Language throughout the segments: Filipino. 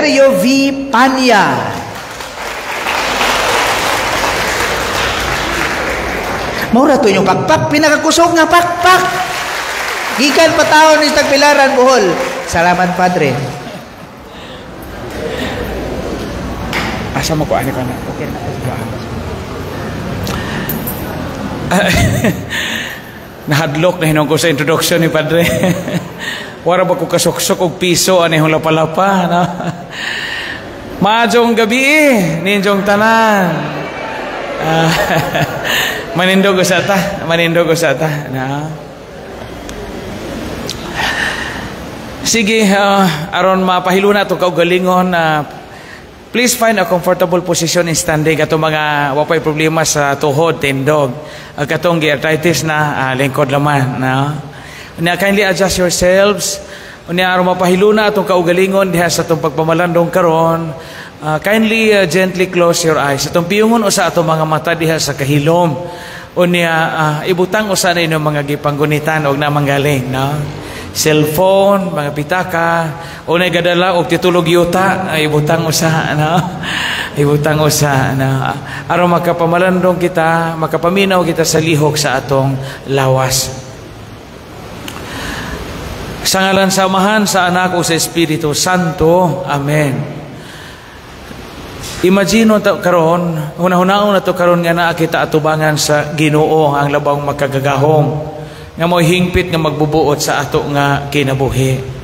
Valerio V. Panya. Maura to inyong pakpak, pinakakusog nga pakpak. Gikan pa taon ni Tagpilaran, Bohol. Salamat, Padre. Asa mo ko ani ka na? Okay na. Nahadlok na hinong ko sa introduction ni Padre. Wara ba ko kasuksok og piso ani hong lapalapa no? Maadjong gabi ninjong tanan. Ah, manindog ko sa ta, manindog sa ta. Na. Sige, uh, aron mapahiluna to kaugalingon na uh, Please find a comfortable position in standing ato mga wapay problema sa tuhod, tindog, uh, katong arthritis na uh, lingkod laman. Na. Unya, kindly adjust yourselves. Unya, aron mapahiluna atong kaugalingon diha sa atong pagpamalandong karon. Uh, kindly uh, gently close your eyes. Atong piyungon usa atong mga mata diha sa kahilom. Unya, uh, ibutang usa na inyong mga gipanggunitan og namanggaling. No? cellphone, mga pitaka, o na gadala og titulog yuta, ibutang usa ano. Ibutang usa ano. Aron makapamalandong kita, makapaminaw kita sa lihok sa atong lawas. Sa ngalan sa Amahan, sa Anak o sa Espiritu Santo. Amen. Imagino ta karon, hunahunahon na to karon nga naa kita atubangan sa Ginoo ang labang makagagahom nga mo hingpit nga magbubuot sa ato nga kinabuhi.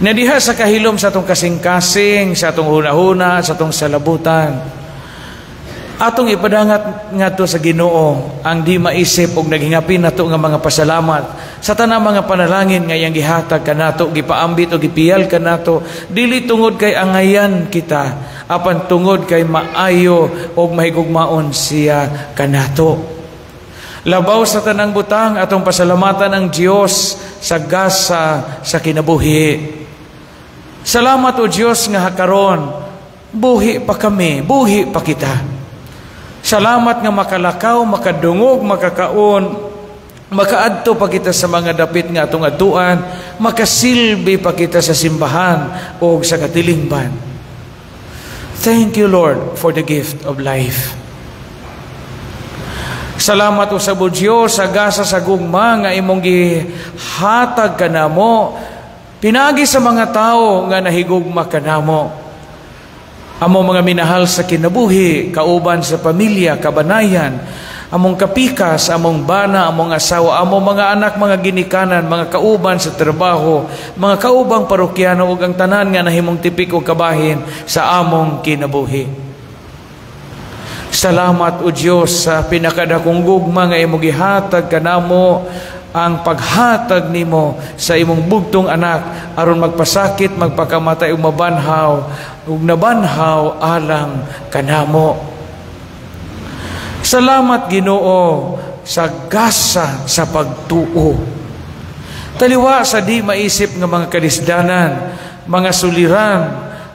Na diha sa kahilom sa atong kasing-kasing, sa atong huna-huna, sa atong salabutan, atong ipadangat nga to sa Ginoo ang di maisip og naghingapin nato nga mga pasalamat sa tanang mga panalangin nga iyang gihatag kanato gipaambit o gipiyal kanato dili tungod kay angayan kita apan tungod kay maayo og mahigugmaon siya kanato Labaw sa tanang butang atong pasalamatan ang Dios sa gasa sa kinabuhi. Salamat o Dios nga hakaron, buhi pa kami, buhi pa kita. Salamat nga makalakaw, makadungog, makakaon, makaadto pa kita sa mga dapit nga atong atuan, makasilbi pa kita sa simbahan o sa katilingban. Thank you, Lord, for the gift of life. Salamat o sa budyo, sa gasa sa gugma nga imong gihatag kanamo. Pinagi sa mga tao nga nahigugma kanamo. Amo mga minahal sa kinabuhi, kauban sa pamilya, kabanayan, among kapikas, among bana, among asawa, among mga anak, mga ginikanan, mga kauban sa trabaho, mga kaubang parokyano ug ang tanan nga nahimong tipik og kabahin sa among kinabuhi. Salamat o Diyos sa pinakadakong gugma nga imong gihatag kanamo ang paghatag nimo sa imong bugtong anak aron magpasakit, magpakamatay ug mabanhaw ug nabanhaw alang kanamo. Salamat Ginoo sa gasa sa pagtuo. Taliwa sa di maisip nga mga kadisdanan, mga suliran,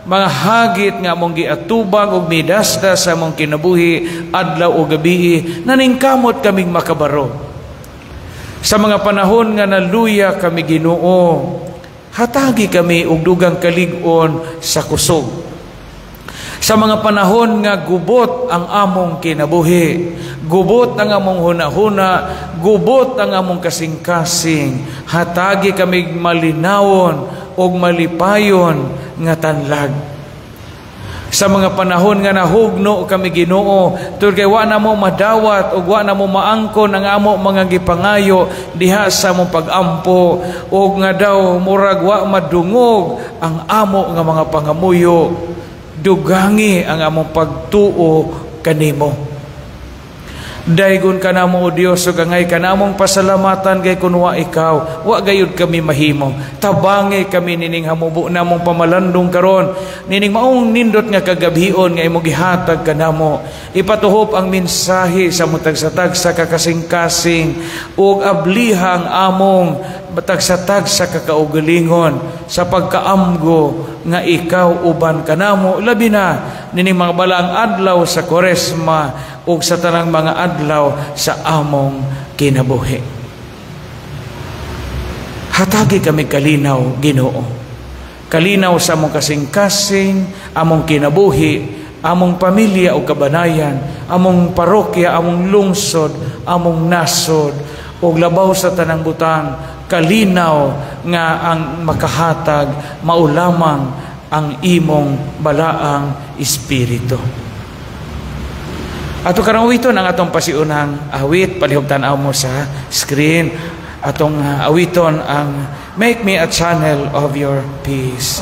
mga hagit nga among giatubang og midasda sa among kinabuhi adlaw o gabi naningkamot kaming makabaro sa mga panahon nga naluya kami Ginoo hatagi kami og dugang kalig-on sa kusog. Sa mga panahon nga gubot ang among kinabuhi gubot ang among hunahuna gubot ang among kasing-kasing hatagi kami malinawon og malipayon nga tanlag sa mga panahon nga nahugno kami Ginoo tud kay wa na mo madawat ug wa na mo maangkon ang amo mga gipangayo diha sa mo pagampo. Ug nga daw murag wa madungog ang amo nga mga pangamuyo. Dugangi ang among pagtuo kanimo Daygon ka na mo, O Diyos, o gangay ka na mong pasalamatan kay kunwa ikaw. Wa gayud kami mahimo. Tabangi kami nining hamubo na mong pamalandong karon. Nining maong nindot nga kagabion nga imong gihatag ka na. Ipatuhop ang mensahe sa mutag-satag sa kakasing-kasing ug ablihang among batag-satag sa kakaugalingon sa pagkaamgo nga ikaw uban kanamo labi na nining mga balang adlaw sa Koresma ug sa tanang mga adlaw sa among kinabuhi. Hatagi kami kalinaw, Ginoo. kalinaw sa among kasing-kasing, among kinabuhi, among pamilya o kabanayan, among parokya, among lungsod, among nasod, o labaw sa tanang butang, kalinaw nga ang makahatag, maulamang ang imong balaang espiritu. Ato karang awiton ang atong pasiunang awit, palihog tanaw mo sa screen. Atong uh, awiton ang Make me a channel of your peace.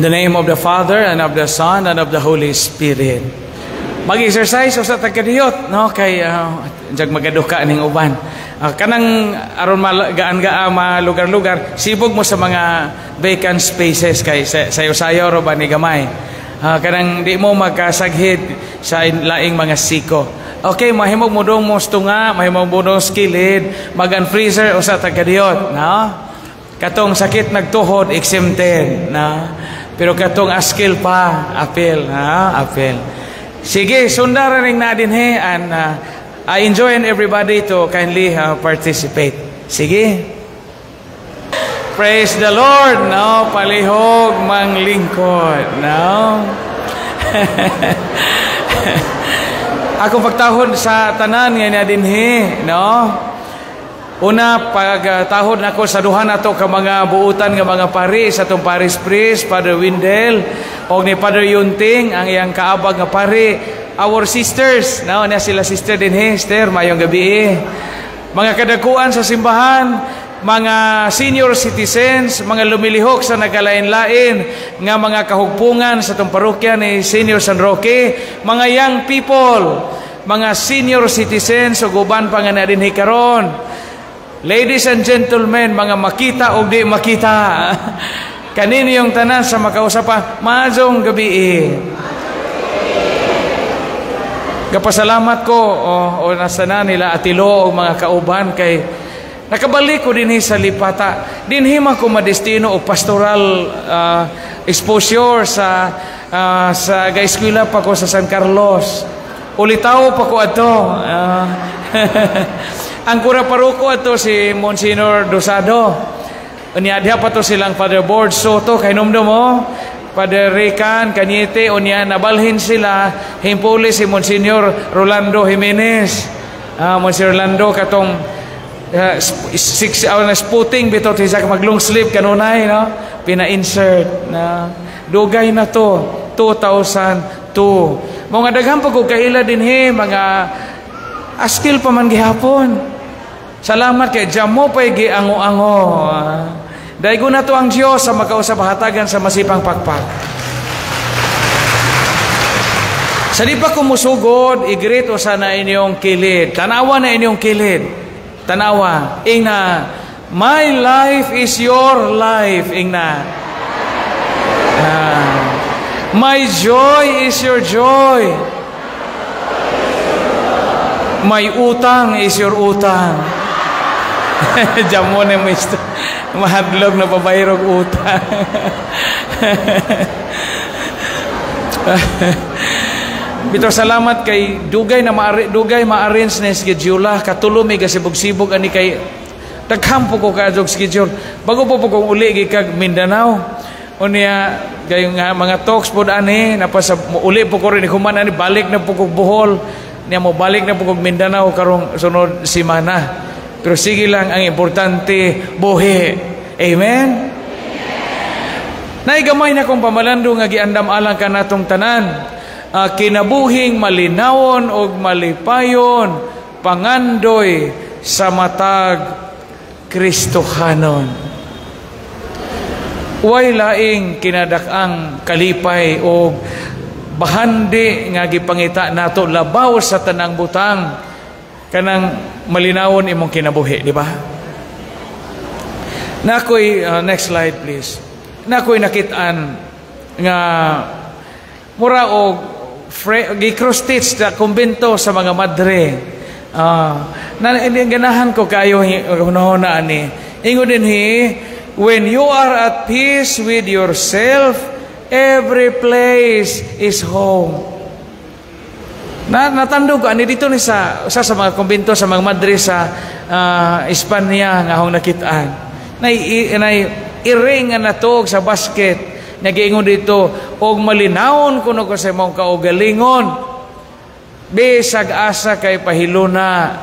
In the name of the Father, and of the Son, and of the Holy Spirit. Mag-exercise o sa tagkadiyot, no? Kay, uh, jag magaduka ning uban. Uh, kanang aron gaan-gaan malugar-lugar, sibog mo sa mga vacant spaces kay sayo-sayo ro ba ni gamay. Uh, kanang di mo magkasaghid sa laing mga siko. Okay, mahimog mo dong mo nga, mahimog mo dong skilid, mag-unfreezer o sa tagkadiyot, no? Katong sakit nagtuhod, exempted, no? Pero katong askil pa, apel, ha? Apel. Sige, sundara ring na din he and uh, I enjoy and everybody to kindly uh, participate. Sige. Praise the Lord, no? Palihog mang lingkod, no? Ako pagtahod sa tanan nga na din he, no? Una, pagtahod nako sa duha nato ka mga buutan nga mga pari sa tong Paris Priest, Father Windel, o ni Father Yunting, ang iyang kaabag nga pari. Our sisters, no, na sila sister din Hester, mayong gabi eh. Mga kadakuan sa simbahan, mga senior citizens, mga lumilihok sa nagalain-lain, nga mga kahugpungan sa tong parokya ni Senior San Roque, mga young people, mga senior citizens, o pa nga na din karon Ladies and gentlemen, mga makita o di makita, kanino yung tanan sa makausapa, maazong gabi eh. Kapasalamat ko o, o nasa na nila atilo o mga kauban kay nakabalik ko din sa lipata. Dinhima ko madestino o pastoral uh, exposure sa uh, sa gaiskwila pa ko sa San Carlos. Ulitaw pa ko ato. Uh, Ang kura paruko ato si Monsignor Dosado. Unya pa to silang Father Board Soto kay numdo mo. Father Rican, Kanyete, unya nabalhin sila himpuli si Monsignor Rolando Jimenez. Uh, Monsignor Rolando katong uh, six hour na sputing bito sa maglong sleep kanunay no pina-insert na dugay na to 2002 mga daghan pa ko kaila din he mga askil pa man gihapon Salamat kay Jamo pa'y giango-ango. Daigo na to ang Diyos sa makausap hatagan sa masipang pakpak. Sa di pa kumusugod, igrito sana inyong kilid. Tanawa na inyong kilid. Tanawa. Ingna, my life is your life. Ingna. Uh, my joy is your joy. My utang is your utang. Na mo isto. Mahadlog na pabayrog utang. Bito salamat kay dugay na maari, dugay ma-arrange na schedule katulo may gasibog-sibog ani kay daghampo ko ka jog schedule bago po po kong uli kag Mindanao unya kay nga mga talks pod ani napasa uli po ko rin human ani balik na po Bohol niya mo balik na ko Mindanao karong sunod simana pero sige lang, ang importante, buhi. Amen? Naigamay na kong pamalando nga giandam alang ka natong tanan. Uh, kinabuhing malinawon o malipayon, pangandoy sa matag Kristohanon. Way laing kinadak-ang kalipay o bahandi nga gipangita nato labaw sa tanang butang kanang malinawon imong kinabuhi di ba Nakoy uh, next slide please. Nakoy nakitaan nga mura og gi-cross stitch sa kumbento sa mga madre. Uh, na ganahan ko kayo hunahuna ani. Ingon din hi when you are at peace with yourself every place is home. Na natandog ani dito ni sa sa, sa mga kumbento sa mga madre sa uh, Espanya nga hong nakitaan. Nay, nay iring nga natog sa basket. Nagiingon dito og malinawon kuno ko sa mong kaugalingon. Bisag asa kay pahiluna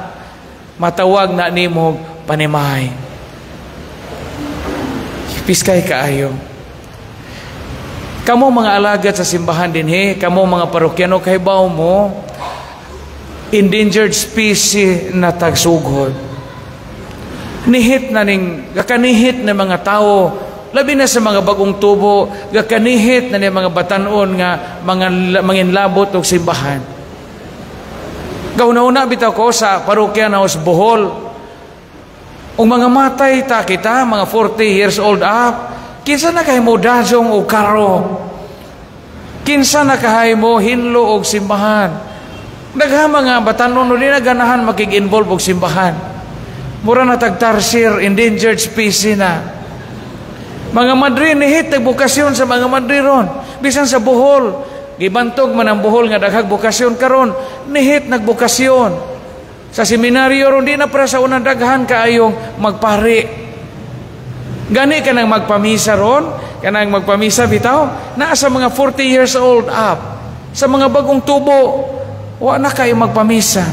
matawag na nimo panimay. Piskay kaayo kamo mga alagad sa simbahan din he. Kamo mga parokyano. Kay baw mo endangered species na tagsugod. Nihit na ning gakanihit na mga tao. Labi na sa mga bagong tubo gakanihit na ni mga batanon nga mga manginlabot og simbahan. Gauna-una bitaw ko sa parokya na Bohol og mga matay ta kita mga 40 years old up kinsa na kay mo dajong og karo kinsa na kahay mo hinlo og simbahan dagha mga batanon uli na ganahan makig-involve og simbahan Mura na tagtarsir, endangered species na. Mga madri, nihit bukasyon sa mga madri ron. Bisan sa buhol, gibantog man ang buhol nga daghag bukasyon karon nihit nagbukasyon. Sa seminaryo ron, di na para sa unang daghan kaayong magpari. Gani ka nang magpamisa ron, ka nang magpamisa bitaw, naa sa mga 40 years old up, sa mga bagong tubo, wa na kayo magpamisa.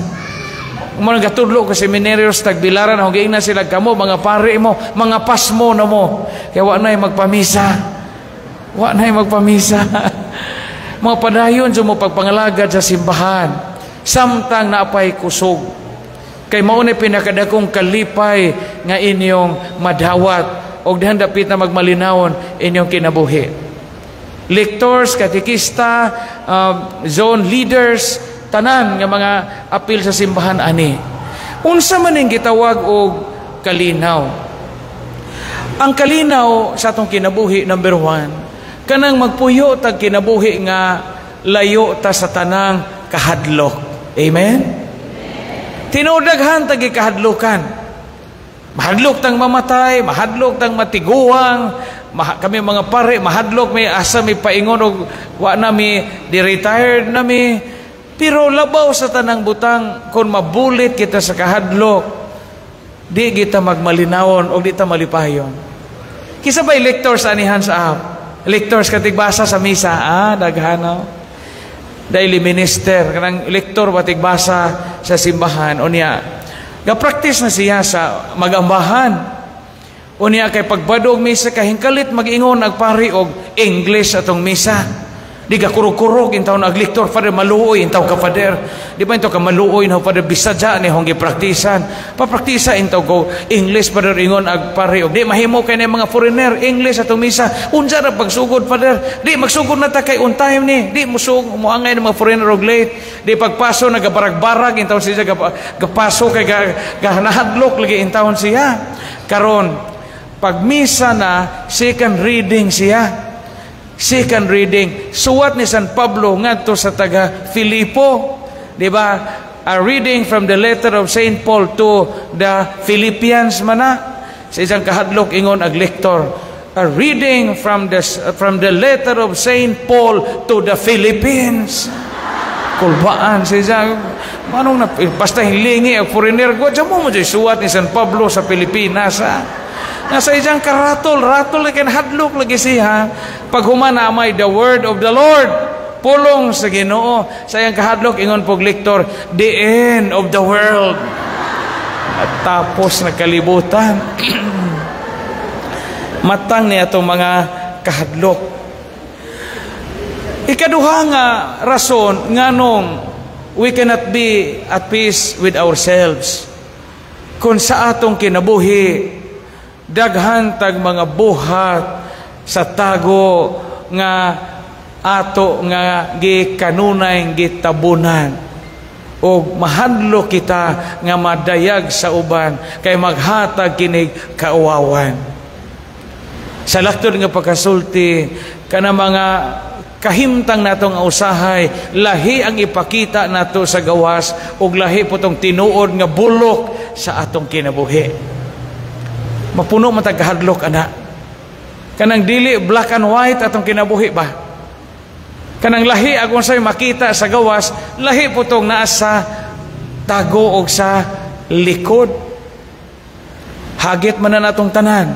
Mga gatudlo ka seminaryos tagbilaran hugay na sila kamo mga pare mo, mga pasmo na mo. Kaya wa na magpamisa. Wa na magpamisa. mga padayon sa mo pagpangalagad sa simbahan. Samtang naapay kusog. Kay mao ni pinakadakong kalipay nga inyong madawat og dahan dapit na magmalinawon inyong kinabuhi. Lectors, katikista, uh, zone leaders, tanan nga mga apil sa simbahan ani. Unsa man ning gitawag og kalinaw? Ang kalinaw sa atong kinabuhi number one kanang magpuyo tag kinabuhi nga layo ta sa tanang kahadlok. Amen? Tinudaghan tag kahadlokan mahadlok tang mamatay mahadlok tang matiguang ma, kami mga pare mahadlok may asa may paingon og wa na mi di retired na mi pero labaw sa tanang butang kung mabulit kita sa kahadlok, di kita magmalinawon o di ta malipayon. Kisa ba electors anihan sa app? Electors katigbasa sa misa, ah, daghano. Daily minister, kanang lektor batigbasa sa simbahan, o niya, ga-practice na siya sa magambahan. O niya kay pagbadog misa kahingkalit mag-ingon nagpari og English atong misa. Di ka kurog-kurog intaw na agliktor, Father, maluoy intaw ka, Father. Di ba intaw ka maluoy na, Father, bisadya ni hong gipraktisan. Papraktisa intaw ko, English, Father, ingon ag pare. Di mahimo kay na mga foreigner, English atong misa. Unsa ra pagsugod, Father. Di magsugod na ta kay on time ni. Di musug mo angay ng mga foreigner og late. Di pagpaso nagabarag-barag intaw siya gapaso kay gahanahadlok lagi intawon siya. Karon pagmisa na second reading siya Second reading, suwat ni San Pablo ngadto sa taga Filipo, di ba? A reading from the letter of Saint Paul to the Philippians mana. Sa isang kahadlok ingon ag lektor, a reading from the from the letter of Saint Paul to the Philippines. Kulbaan sa isang manong na basta hilingi ang foreigner ko, mo mo suwat ni San Pablo sa Pilipinas. Ha? Nasa isang karatol, ratol lagi hadlok lagi siya. Pag humana may the word of the Lord. Pulong sa Ginoo. Sa iyang kahadlok ingon pog lektor, the end of the world. At tapos na kalibutan. Matang niya itong mga kahadlok. Ikaduha nga rason nganong we cannot be at peace with ourselves. Kung sa atong kinabuhi, daghan tag mga buhat sa tago nga ato nga gikanunay gitabunan. O mahadlo kita nga madayag sa uban kay maghatag kinig kauwawan sa laktod nga pagkasulti kana mga kahimtang natong usahay lahi ang ipakita nato sa gawas ug lahi po tong tinuod nga bulok sa atong kinabuhi mapuno man tagkahadlok ana. Kanang dili black and white atong kinabuhi ba? Kanang lahi agon say makita sa gawas lahi putong naa sa tago og sa likod. Hagit man na natong tanan.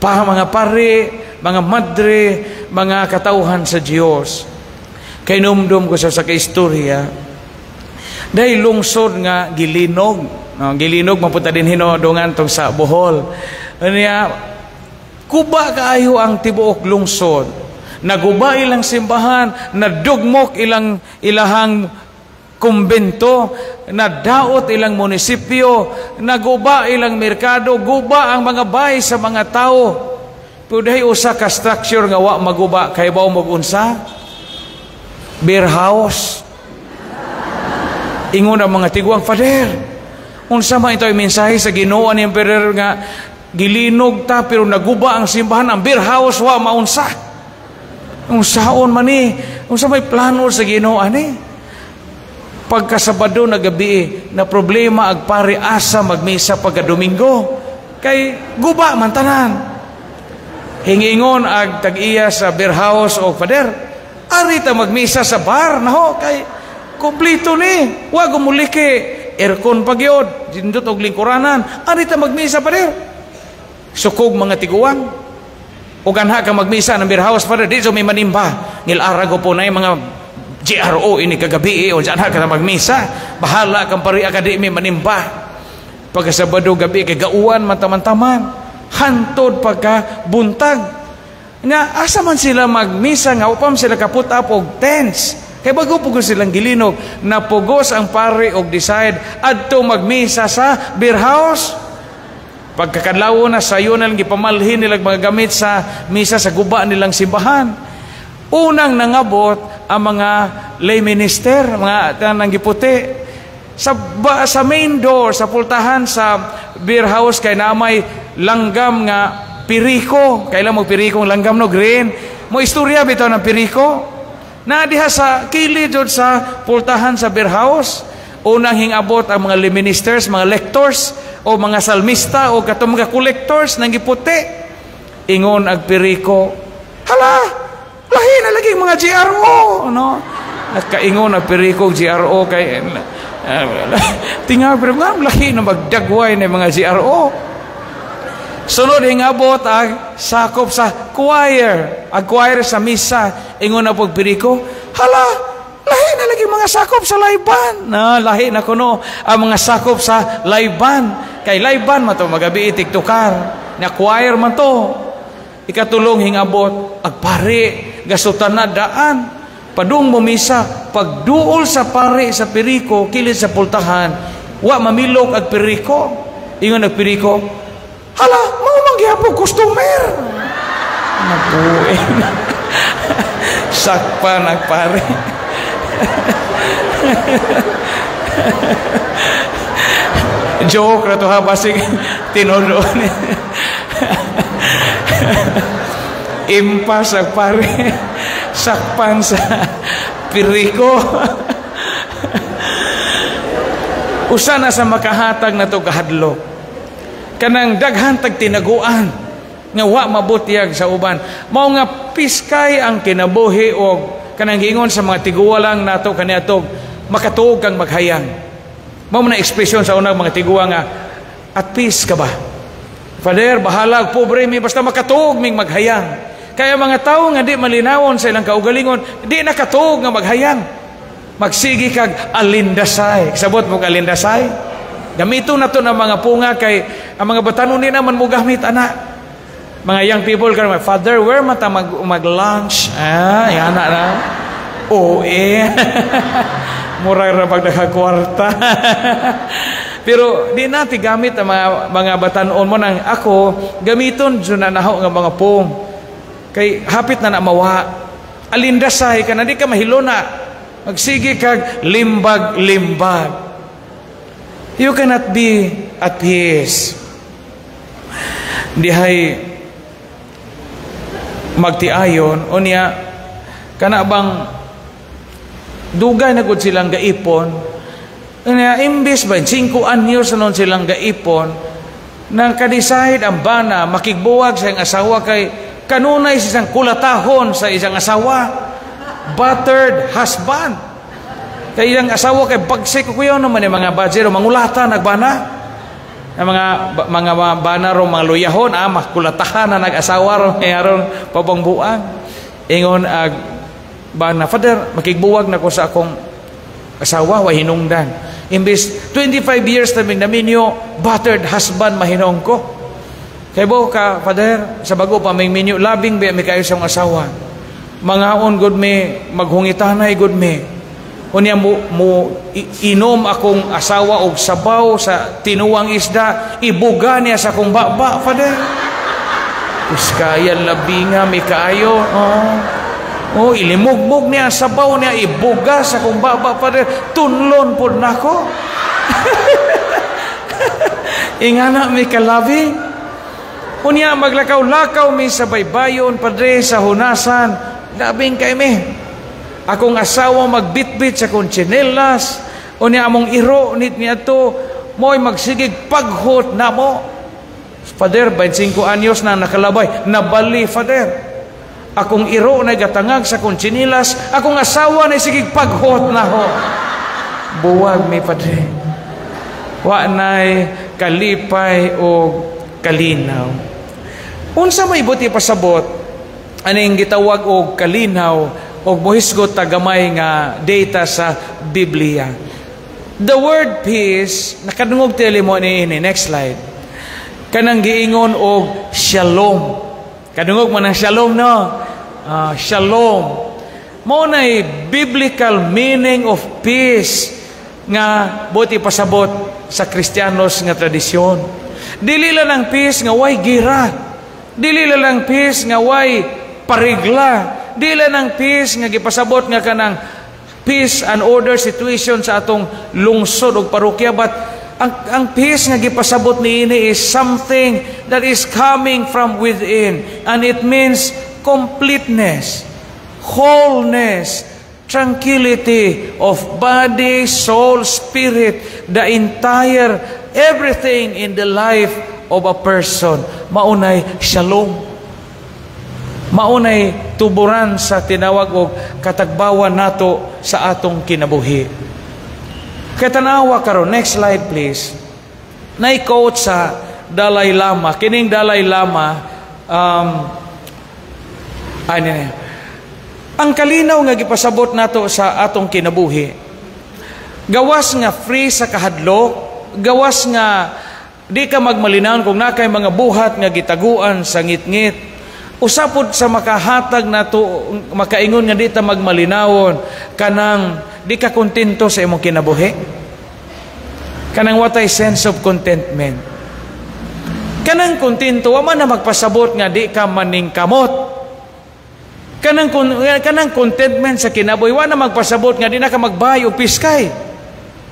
Pa mga pari mga madre mga katauhan sa Dios kay numdum ko sa sa kaistorya dahil lungsod nga gilinog no, gilinog mapunta din hinodongan tong sa Bohol. Niya kuba kaayo ang tibuok lungsod. Naguba ilang simbahan nadugmok ilang ilahang kumbento nadaot ilang munisipyo naguba ilang merkado guba ang mga bay sa mga tao. Dahil usa ka structure nga wa maguba kay baw magunsa? Beer house. Ingon ang mga tiguang fader unsa man ito mensahe sa Ginoo ni Emperor nga gilinog ta pero naguba ang simbahan ang beer house wa maunsa. Unsaon man ni unsa may plano sa Ginoo ani. Pagkasabado na gabi na problema ag pare asa magmisa pagka Domingo. Kay guba man tanan. Hingingon ag tag-iya sa beer house o fader ari ta magmisa sa bar naho kay kumplito ni wa gumuliki aircon pagyod dindot og lingkuranan. Ari ta magmisa fader sukog mga tiguang ug anha ka magmisa ng beer house fader di so may manimba. Ngil arago po na mga GRO ini kagabi eh, o dyan ka na magmisa. Bahala kang pari akademi manimba. Pagkasabado gabi kay gauan mantaman-taman hantod pagka buntag. Nga asa man sila magmisa? Nga upam sila kaput up og tents kay bago pugos silang gilinog napugos ang pare og decide adto magmisa sa beer house pagkakadlaw na sayo na lang gipamalhin nilang mga gamit sa misa sa guba nilang simbahan unang nangabot ang mga lay minister, mga tanang giputi. Sa, ba, sa main door, sa pultahan sa beer house, kay namay langgam nga piriko. Kailan mo pirikong langgam no, green. Mo istorya bitaw ng piriko. Na diha sa kilid sa pultahan sa beer house. Unang hingabot ang mga ministers, mga lectors, o mga salmista, o katong mga collectors nang giputi. Ingon ag piriko. Hala, lahi na lagi mga GRO no nagkaingon na perikog GRO kay uh, tinga pero lahi na magdagway na mga GRO sunod hingabot ang sakop sa choir. Ang choir sa misa. Ingon na pag periko hala lahi na lagi mga sakop sa layban. Na lahi na kuno ang mga sakop sa layban. Kay layban man to magabi itiktukar na choir man to. Ikatulong hingabot agpare gasutan na daan. Padung mumisa pagduol sa pare sa piriko kilid sa pultahan. Wa mamilok ag piriko ingon ag piriko hala mao man gyapon customer nabue sakpa nagpare joke na to ha? Basig tinudo impas sa pare. Sakpan sa piriko usa na sa makahatag na to kahadlok kanang daghan tag tinaguan nga wa mabutyag sa uban mao nga piskay ang kinabuhi og kanang gingon sa mga tiguwa lang nato kaniadtog makatuog kang maghayang mao na ekspresyon sa unang mga tiguwa nga at peace ka ba Father, bahala pobre mi basta makatuog ming maghayang kaya mga tao nga di malinawon sa ilang kaugalingon, di nakatuog nga maghayang. Magsigi kag alindasay. Sabot mo alindasay? Gamito na to ng mga punga kay ang mga batanon ni naman mo gamit ana. Mga young people karon, Father, where mata mag mag-lunch? Ah, yan na na. Oo eh. Mura ra pag nakakwarta. Pero di natin gamit ang mga, mga batanon mo nang ako, gamiton dyan na naho nga mga pong. Kay hapit na na mawa. alindasay ka na di ka mahilona magsige kag limbag-limbag you cannot be at peace. Dihay magtiayon. Unya kana bang dugay na gud silang gaipon? Unya imbis ba 5 anyos na silang gaipon nang kadeside ang bana makigbuwag sa iyang asawa kay kanunay sa isang kulatahon sa isang asawa. Battered husband kay iyang asawa kay bagsik ko kuyo naman yung mga budget o mangulata nagbana. Ang mga mga bana ro mga luyahon ah makulatahan na nag-asawa ro mayroon pabangbuang ingon ag bana father makigbuwag na ko sa akong asawa wa hinungdan. Imbis 25 years na naminyo battered husband mahinong ko. Kay bo ka father sa bago pa may minyo labing ba may kayo sa asawa. Mga on good me maghungitanay good me unya mo, mo inom akong asawa og sabaw sa tinuwang isda ibuga niya sa akong baba father Uskayan labinga may kaayo oh Oh, ilimugmog niya sabaw niya ibuga sa kung baba rin tunlon po na ko. Ingana may kalabi. Unya maglakaw-lakaw mi sa baybayon padre sa hunasan. Labing kay mi. Akong asawa magbitbit sa kong tsinelas. Unya among iro nit niya to. Mo'y magsigig paghot na mo. Father, 25 anyos na nakalabay. Nabali, Father akong iro na gatangag sa kong chinilas, akong asawa na sigig paghot na ho. Buwag mi padre. Wa na'y kalipay o kalinaw. Unsa may buti pasabot, aning gitawag og kalinaw o muhisgot tagamay nga data sa Biblia. The word peace, nakadungog tili mo ni ini. Next slide. Kanang giingon og shalom. Kadungog man ang shalom, no? Uh, shalom. Mo na biblical meaning of peace nga buti pasabot sa Kristiyanos nga tradisyon. Dili lang ang peace nga way gira. Dili lang ang peace nga way parigla. Dili lang ang peace nga gipasabot nga kanang peace and order situation sa atong lungsod ug parokya but ang, ang peace nga gipasabot ni ini is something that is coming from within. And it means completeness, wholeness, tranquility of body, soul, spirit, the entire, everything in the life of a person. Maunay shalom. Maunay tuburan sa tinawag og katagbawan nato sa atong kinabuhi. Katanawa karon next slide please. Nay-quote sa Dalai Lama. Kining Dalai Lama, um, ano ang kalinaw nga gipasabot nato sa atong kinabuhi, gawas nga free sa kahadlok, gawas nga di ka magmalinaw kung nakay mga buhat nga gitaguan sa ngit-ngit, usapod sa makahatag nato makaingon nga di ta magmalinawon kanang di ka kontento sa imong kinabuhi? Kanang watay sense of contentment. Kanang kontento, wa man na magpasabot nga di ka maning kamot. Kanang, kanang contentment sa kinabuhi, wa na magpasabot nga di na ka magbayo piskay.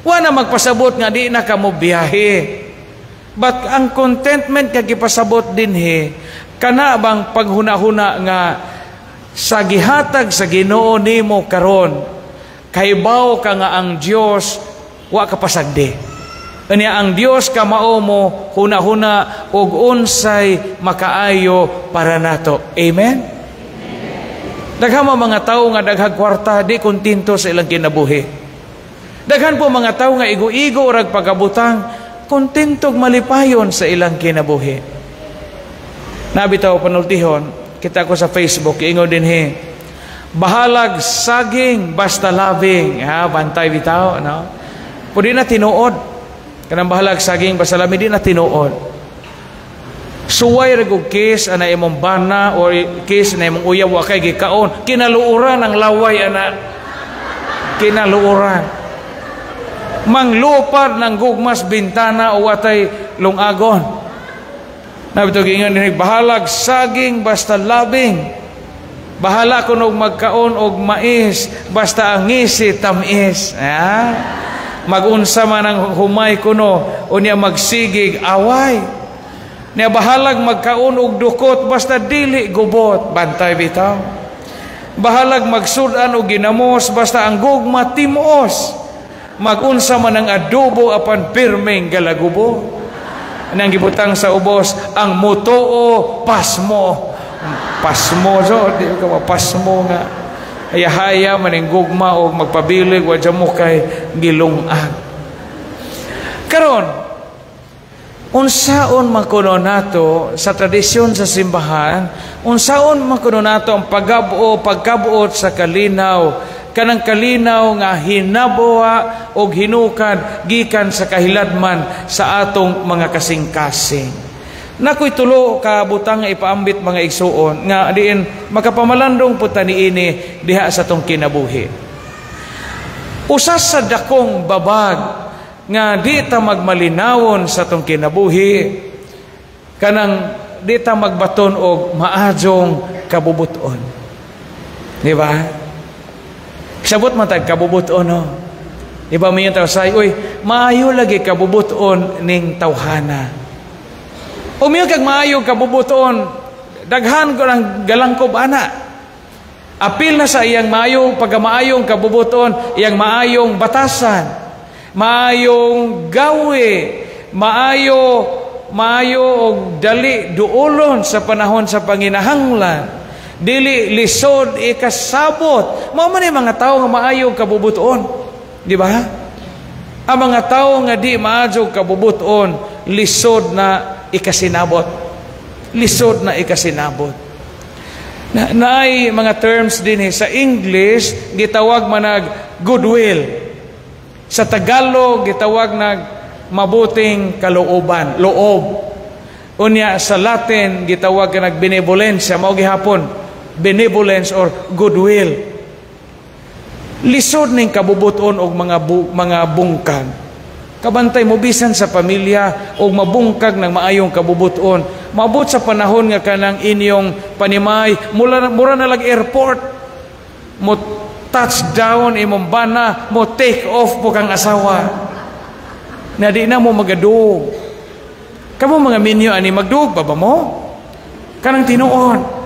Wa na magpasabot nga di na ka mo biyahe. But ang contentment nga gipasabot din he, kana bang paghunahuna nga sa gihatag sa Ginoo nimo karon Kaibaw ka nga ang Dios wa ka pasagdi. Unya ang Dios ka mao mo huna-huna og unsay makaayo para nato. Amen. Daghan mga tawo nga daghag kwarta di kontento sa ilang kinabuhi. Daghan po mga tawo nga igo-igo rag pagabutang kontentog malipayon sa ilang kinabuhi. Nabitaw panultihon, kita ko sa Facebook, ingo din he, Bahalag saging basta labing. Ha, bantay bitaw, no? Pwede na tinuod. Kanang bahalag saging basta labing, di na tinuod. Suway ragog case ana imong bana or case na imong uyaw wa kay gikaon kinaluuran ang laway ana kinaluuran manglupad ng gugmas bintana o watay lungagon Nabito gingon ni bahalag saging basta labing Bahala ko og magkaon og mais basta ang ngisi tamis. Ha? Magunsa man ang humay kuno unya magsigig away. Niya bahalag magkaon og dukot basta dili gubot. Bantay bitaw. Bahalag magsudan og ginamos basta ang gugma timos. Magunsa man ang adobo apan pirmeng galagubo. Anang gibutang sa ubos ang mutuo pasmo. Pasmo so di ka mapasmo nga. Haya-haya maning gugma o magpabilig wa mo kay gilungag. Karon unsaon man kuno nato sa tradisyon sa simbahan unsaon man kuno nato ang paggabuo pagkabuot sa kalinaw kanang kalinaw nga hinabuha og hinukad gikan sa kahiladman sa atong mga kasing-kasing Nakoy tulo ka butang ipaambit mga igsuon nga diin makapamalandong puta niini diha sa tong kinabuhi. Usas sa dakong babag nga di ta magmalinawon sa tong kinabuhi kanang di ta magbaton og maadjong kabubuton. Di ba? Sabot man tag kabubuton no. Di ba may tao say, uy, maayo lagi kabubuton ning tawhana. Umiyo kag maayo kabubuton, daghan ko ng galangkob ana. Apil na sa iyang maayong pagkamaayong kabubuton, iyang maayong batasan, maayong gawe, maayo maayo og dali duolon sa panahon sa panginahanglan. Dili lisod ikasabot. Mao man mga tao nga maayo kabubuton. Di ba? Ang mga tao nga di maadyo kabubuton, lisod na ikasinabot. Lisod na ikasinabot. Na, naay mga terms din eh. Sa English, gitawag manag goodwill. Sa Tagalog, gitawag nag mabuting kalooban, loob. Unya sa Latin, gitawag nag benevolence, mao gihapon, benevolence or goodwill. Lisod ning kabubuton og mga bu, mga bungkag Kabantay mo bisan sa pamilya o mabungkag ng maayong kabubuton. Mabot sa panahon nga kanang inyong panimay, mula, mura na lag airport, mo touchdown imong bana, mo take off po kang asawa. Na di na mo magadug. Kamo mga minyo ani magdug pa ba mo? Kanang tinuon.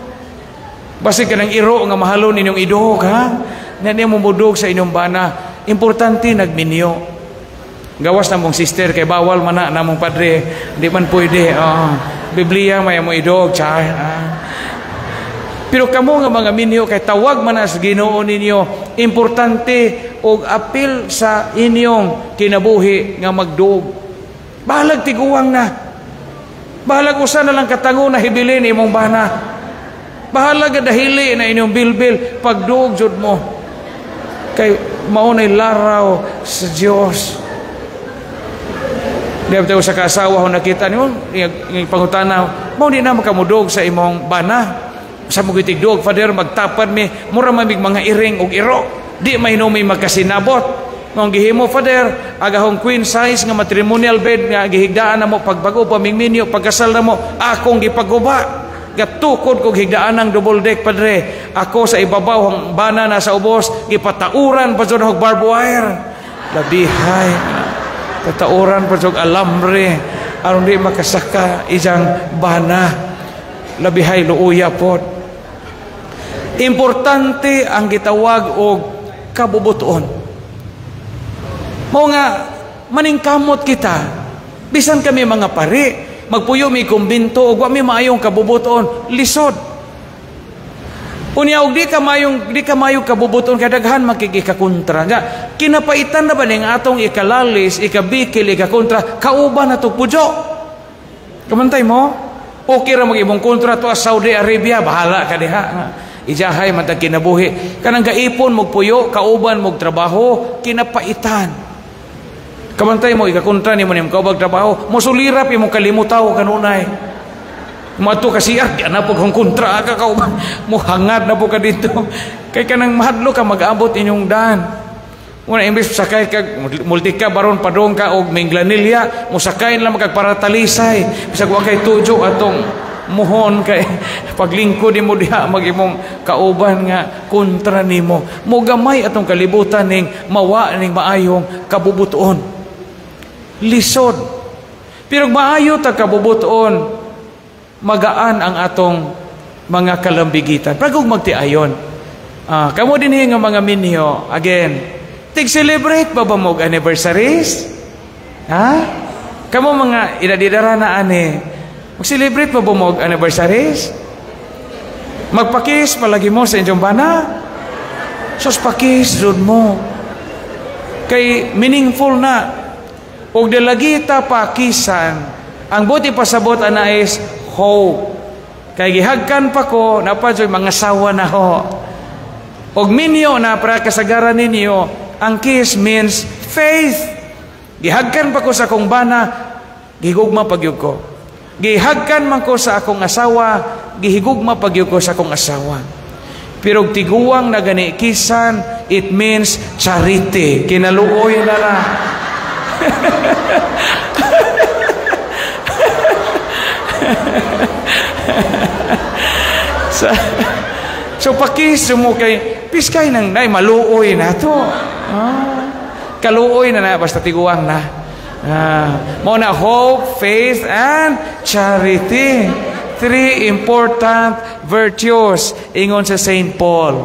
Basi kanang iro nga mahalon inyong idog ha. Na mo mudug sa inyong bana. Importante nagminyo. Gawas na mong sister kay bawal man na namong padre. Di man pwede. Oh, Biblia may mo idog chay. Ah. Pero kamo nga mga minyo kay tawag man na sa Ginoo ninyo, importante og apil sa inyong kinabuhi nga magdug. Bahalag tiguwang na. Bahalag usa na lang katango na hibilin imong bana. Bahalag dahili na inyong bilbil pagdug jud mo. Kay maunay laraw sa Dios. Di ba sa kasawa ho nakita niyo, yung pangutana, mo di na makamudog sa imong bana. Sa mo gitigdog, Father, magtapad mi, mura mamig mga iring og iro. Di may may magkasinabot. Nung gihimo, Father, agahong queen size nga matrimonial bed nga gihigdaan na mo pagbago pamingminyo, pagkasal na mo, akong gipaguba. Gatukod kog higdaan ng double deck, Padre. Ako sa ibabaw, ang bana na sa ubos, gipatauran pa og barbed wire. Labihay. Tatauran pa siyog alambre. Aron di makasaka isang bana. Labihay luuya po. Importante ang gitawag og kabubuton. Mao nga maningkamot kita. Bisan kami mga pari, magpuyo mi kumbinto wa mi maayong kabubuton, lisod. Unya og di ka mayong di ka mayong kabubuton kadaghan makikikakontra nga. Kinapaitan na ba ning atong ikalalis ikabikil ikakontra? Kauban na pujo. Kamantay mo? Okay ra magibong kontra to Saudi Arabia bahala ka diha. Ijahay man kinabuhi. Kanang gaipon mo puyo kauban mo trabaho kinapaitan kamantay mo ikakontra ni mo nim kaubag trabaho mosulirap imong kalimutaw kanunay Mato kasi ah, na po kung kontra ka ka mo hangad na po ka dito. Kay kanang mahadlo ka mag-abot inyong daan. Una imbes sakay kag multi ka baron padong ka og minglanilya, mo sakay lang magparatalisay. Bisag wa kay tujo atong muhon kay paglingkod nimo diha magimong kauban nga kontra nimo. Mo gamay atong kalibutan ning mawa ning maayong kabubuton. Lisod. Pero maayo ta kabubuton, magaan ang atong mga kalambigitan. Pagog magtiayon. Ah, kamo din nga mga minyo, again, tig-celebrate ba ba mo anniversaries? Ha? Kamo mga idadidara na ani, mag-celebrate ba ba mo anniversaries? Magpakis palagi mo sa inyong bana? Sos pakis jud mo. Kay meaningful na. Og dalagita pakisan, ang buti pasabot ana is hope. Kay gihagkan pa ko, napadyoy mga sawa na ho. Og minyo na para kasagaran ninyo, ang kiss means faith. Gihagkan pa ko sa akong bana, gihigugma pagyug ko. Gihagkan man ko sa akong asawa, gihigugma pagyug ko sa akong asawa. Pero tiguang na gani kisan, it means charity. Kinaluoy na lang. so, so pakis mo kay piskay nang nay maluoy na to. Ah, kaluoy na na basta tiguang na. Ah, mo na hope, faith and charity. Three important virtues ingon sa St. Paul.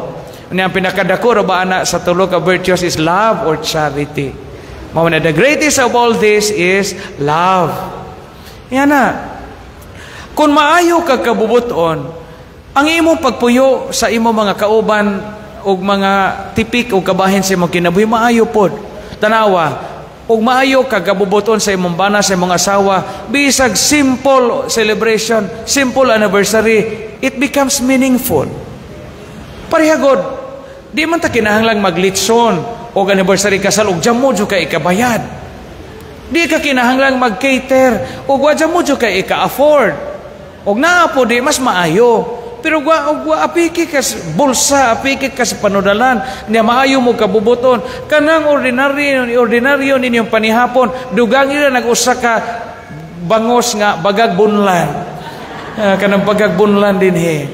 Ang pinakadako ba ana sa tulo ka virtues is love or charity. Mao na the greatest of all this is love. Yan na. Kung maayo ka kabubuton, ang imo pagpuyo sa imo mga kauban og mga tipik o kabahin sa imong kinabuhi maayo pod. Tanawa, og maayo ka kabubuton sa imong bana sa imong asawa, bisag simple celebration, simple anniversary, it becomes meaningful. Parihagod, di man ta kinahanglang maglitson o anniversary kasal og jamo jud kay ikabayad. Di ka kinahanglang mag-cater o wadya mo jud kay ika-afford. Og naa po di mas maayo. Pero gwa og gwa apiki ka sa bulsa, apiki ka sa panudalan, niya maayo mo kabubuton. Kanang ordinaryo ordinaryo ninyong panihapon, dugang ira nag-usa ka bangos nga bagag bunlan. Ah, kanang bagag bunlan din he.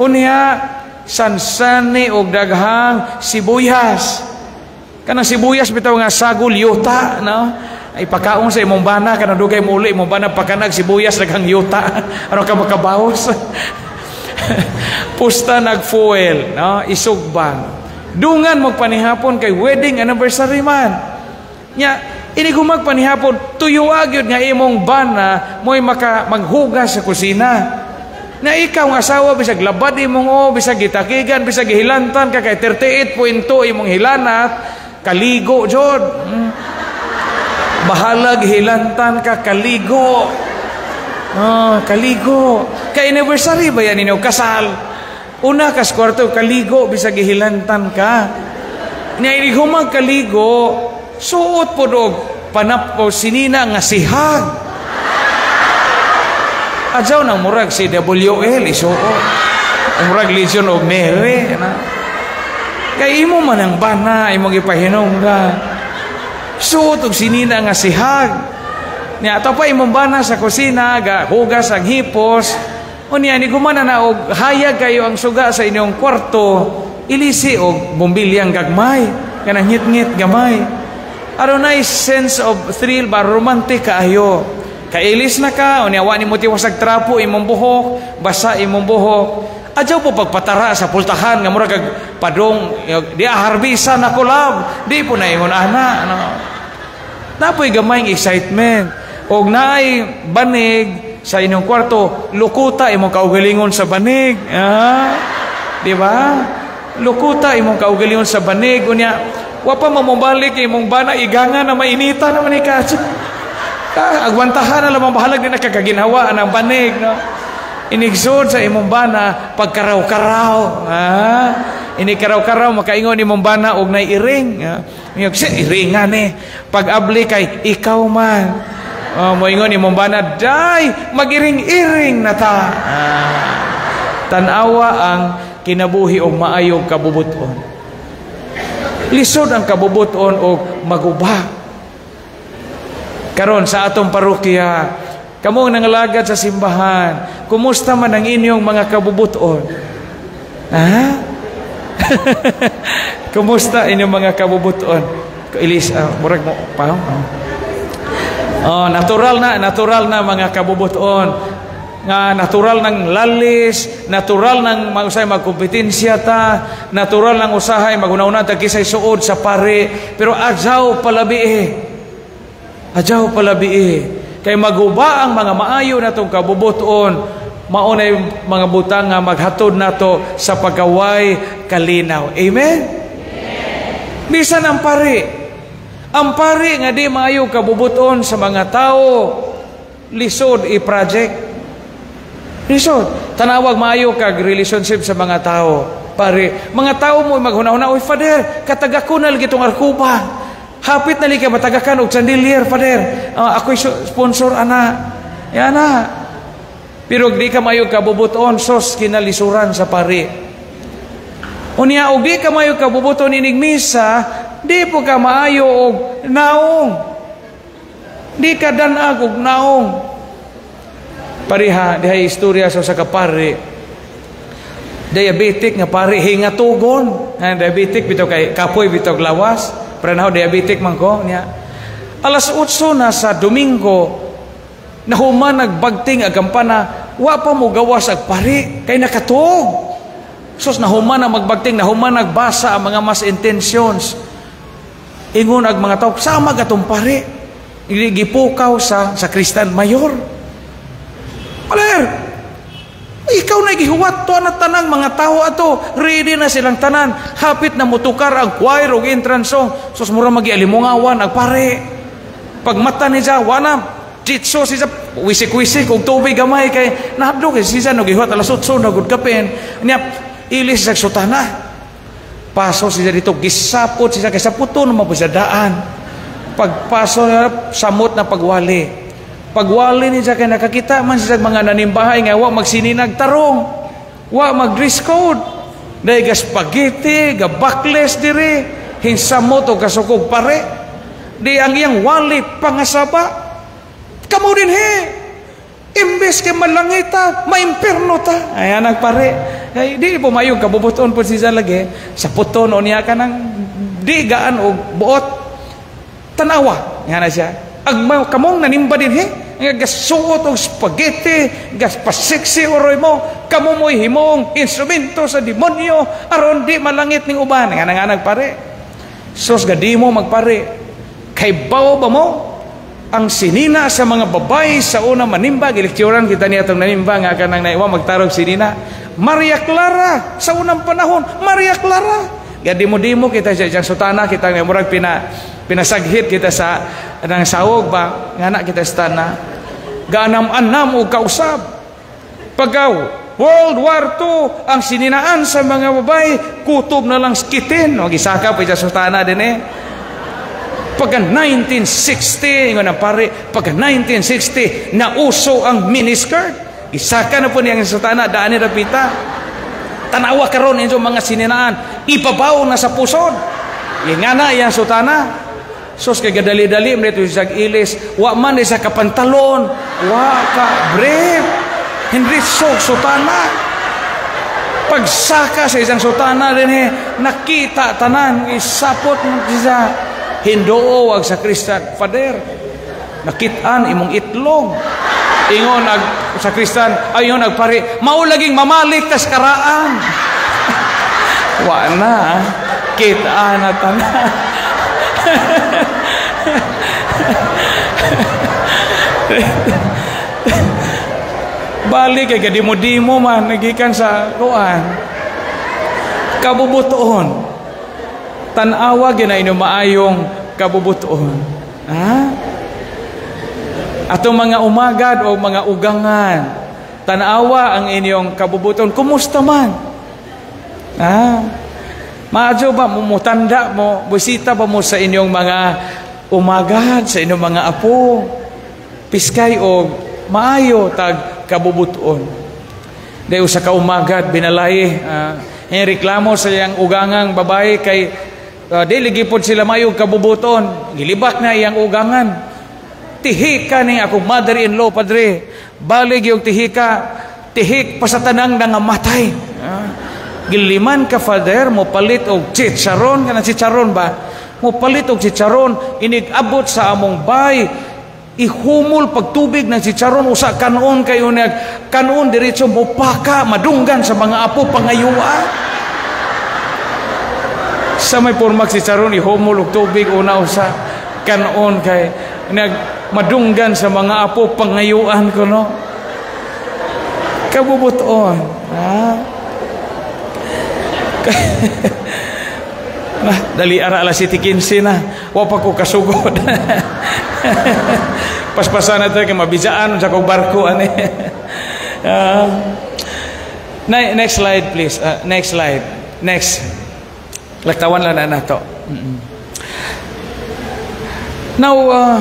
Unya sansani og daghang sibuyas. Kanang sibuyas bitaw nga sagol yuta, no? ay pakaon sa imong bana kanang dugay mo uli imong bana pakanag sibuyas daghang yuta. Ano ka makabawas pusta nag fuel no? Isugban. Dungan mo panihapon kay wedding anniversary man. Nya ini gumag panihapon tuyuag yun nga imong bana mo'y maka maghugas sa kusina. Na ikaw nga asawa bisag labad imong o bisag gitakigan bisag gihilantan ka kay 38.2 imong hilanat kaligo jod hmm. bahalag hilantan ka kaligo oh, kaligo ka anniversary ba yan ninyo kasal una kas kwarto kaligo bisag gihilantan ka niya ini humag kaligo suot po dog panap sinina nga sihag Adyaw ng murag si WL isuo. Ang murag Legion of Mary. Na. Kay imo man ang bana, imo gipahinom ka. Suot og sinina nga sihag. Niya ato pa imong bana sa kusina, ga hugas ang hipos. Unya ni gumana na og hayag kayo ang suga sa inyong kwarto, ilisi og bumbilyang gagmay, kanang ngit-ngit gamay. Aron ay sense of thrill ba romantic kaayo. Kailis na ka, o niyawa ni mo tiwasag trapo, imong buhok, basa imong buhok. Adyaw po pagpatara sa pultahan, nga mura kag padong, di aharbisa na kulab, di po na ingon ana. No? Napoy gamayng excitement. Og naay banig sa inyong kwarto, lukuta imong kaugalingon sa banig. Ah, di ba? Lukuta imong kaugalingon sa banig. Unya, wa pa mamubalik imong bana, iganga na mainita naman ni Ah, agwantahan na lamang bahalag din nakakaginawa ang banig, no? Inigsod sa imong bana pagkaraw-karaw. Ah, ini karaw-karaw makaingon imong bana og nay iring. Siya iringan eh. Pag abli kay ikaw man. Oh, mo ingon imong bana day magiring-iring na ta. Ah, tanawa ang kinabuhi og maayong kabubuton. Lisod ang kabubuton og magubah karon sa atong parokya Kamo ang nangalagad sa simbahan. Kumusta man ang inyong mga kabubuton? Ha? Kumusta inyong mga kabubuton? Ilis, uh, murag mo, pa? Oh, natural na, natural na mga kabubuton nga natural ng lalis, natural ng usay magkompetensya ta, natural ng usahay magunauna ta kisay suod sa pare, pero adjaw palabi eh. Adjaw palabi eh. Kay maguba ang mga maayo natong kabubuton, maunay mga butang nga maghatod nato sa pagaway kalinaw. Amen? Amen. Bisan ang pare, ang pare nga di maayo kabubuton sa mga tao, lisod i-project Lisod. Tanawag maayo kag relationship sa mga tao. Pare, mga tao mo maghunahuna, Oy, Father, kataga ko na lagi itong arkupa. Hapit na lagi matagakan og chandelier, Father. Uh, ako'y sponsor, ana. Yan na. Pero di ka mayo kabubuton, sos kinalisuran sa pare. Unya, og di ka mayo kabubuton inig misa, di po ka maayo og naong. Di ka danag og naong. Pariha, dihay istorya sa sa kapare. Diabetic nga pare hinga tugon. Ha, diabetic bitaw kay kapoy bitaw lawas. Pero na diabetic man ko niya. Alas 8 na sa Domingo, nahuman nagbagting agampana, wa pa mo gawas ag pare kay nakatuog. Sos nahuman na magbagting, nahuman nagbasa ang mga mas intentions. Ingon ag mga tao, sama gatong pare. Gipukaw sa sa Kristan Mayor. Paler, ikaw na gihuwat to na tanang mga tao ato. Ready na silang tanan. Hapit na mutukar ang choir o entrance song. Sus mura magialimungawan ang pare. Pag mata ni siya, wana, jitso siya, wisik-wisik, kung tubig gamay kay, nahadlo kay siya, nagihuwat alas utso, nagod kapin. Niya, ilis sa sutana. Paso siya dito, gisapot siya, kay saputon, mabusadaan. Pagpaso niya, samot na pagwali. Pagwali ni siya kay nakakita man siya mga nanimbahay nga wa magsininag tarong. Wa mag dress code. Dahil ga spaghetti, ga backless diri, hinsamot o kasukog pare. Di ang iyang wali pangasaba. Kamu din he. Imbes kay malangita, maimperno ta. Ayan ang pare. Ay, di po mayong kabubuton po siya lagi. Sa puton o niya ka ng di gaan o buot. Tanawa. Yan na siya. Agmaw kamong nanimba din he nga gasuot og spaghetti, gas pasiksi oroy mo, kamo mo'y himong instrumento sa demonyo, aron di malangit ning uban. Nga nga nagpare. Sos gadi mo magpare. Kay bawo ba mo? Ang sinina sa mga babay sa una manimba, gilektyoran kita niya itong nanimba nga kanang naiwa magtarog sinina. Maria Clara, sa unang panahon, Maria Clara. Gadimo-dimo kita sa sutana, kita nga murag pina, pinasaghit kita sa nang sawog ba, nga na kita sa tana ganam-anam o kausab. Pagaw, World War II, ang sininaan sa mga babae, kutob na lang skitin. O, gisaka pa sa sultana din eh. Pagka 1960, ingon na pare, pagka 1960, nauso ang miniskirt. Isaka na po niyang sultana, daan ni Rapita. Tanawa karon inyo mga sininaan, ipabaw na sa pusod. Yung nga na, Sos kay gadali-dali mo dito sa ilis. Wa man sa kapantalon. Wa ka brief. Hindi sok sutana. Pagsaka sa isang sutana din eh, nakita tanan, isapot mo siya. Hindoo wag sa Kristan. Fader, nakitaan imong itlog. Ingon nag sa Kristan, ayon nagpari, maulaging mamalik tas karaan. Wa na, kita na tanan. Balik kay kadimo-dimo man nagikan sa kuan. Kabubuton. Tanawa na maayong kabubuton. Ha? Atong mga umagad o mga ugangan. Tanawa ang inyong kabubuton. Kumusta man? Ha? Maadyo ba mo mutanda mo, bisita ba mo sa inyong mga umagad, sa inyong mga apo, piskay o maayo tag kabubuton. Dayo sa kaumagad, binalay, uh, reklamo sa iyang ugangang babae kay uh, dili gipod sila mayo kabubuton. Gilibak na iyang ugangan. tihika ni akong mother-in-law, padre. Balig yung tihika, tihik pa sa tanang nangamatay. Ah. Giliman ka, father, mo palit og chicharon, kanang chicharon ba? Mo palit og chicharon, inig-abot sa among bay, ihumol pagtubig ng chicharon, usa kanon kayo nag, kanon diretso mo paka, madunggan sa mga apo pangayuwa. Sa may pormak chicharon, ihumol og tubig, una usa, kanon kay, nag, madunggan sa mga apo pangayuan ko, no? Kabubuton. Ha? dali ara alas 7.15 na. Wa pa ko kasugod. Paspasan na tayo kay mabijaan sa kong barko. Ani. uh, next slide please. Uh, next slide. Next. Laktawan lang na nato. Mm-hmm. Now, uh,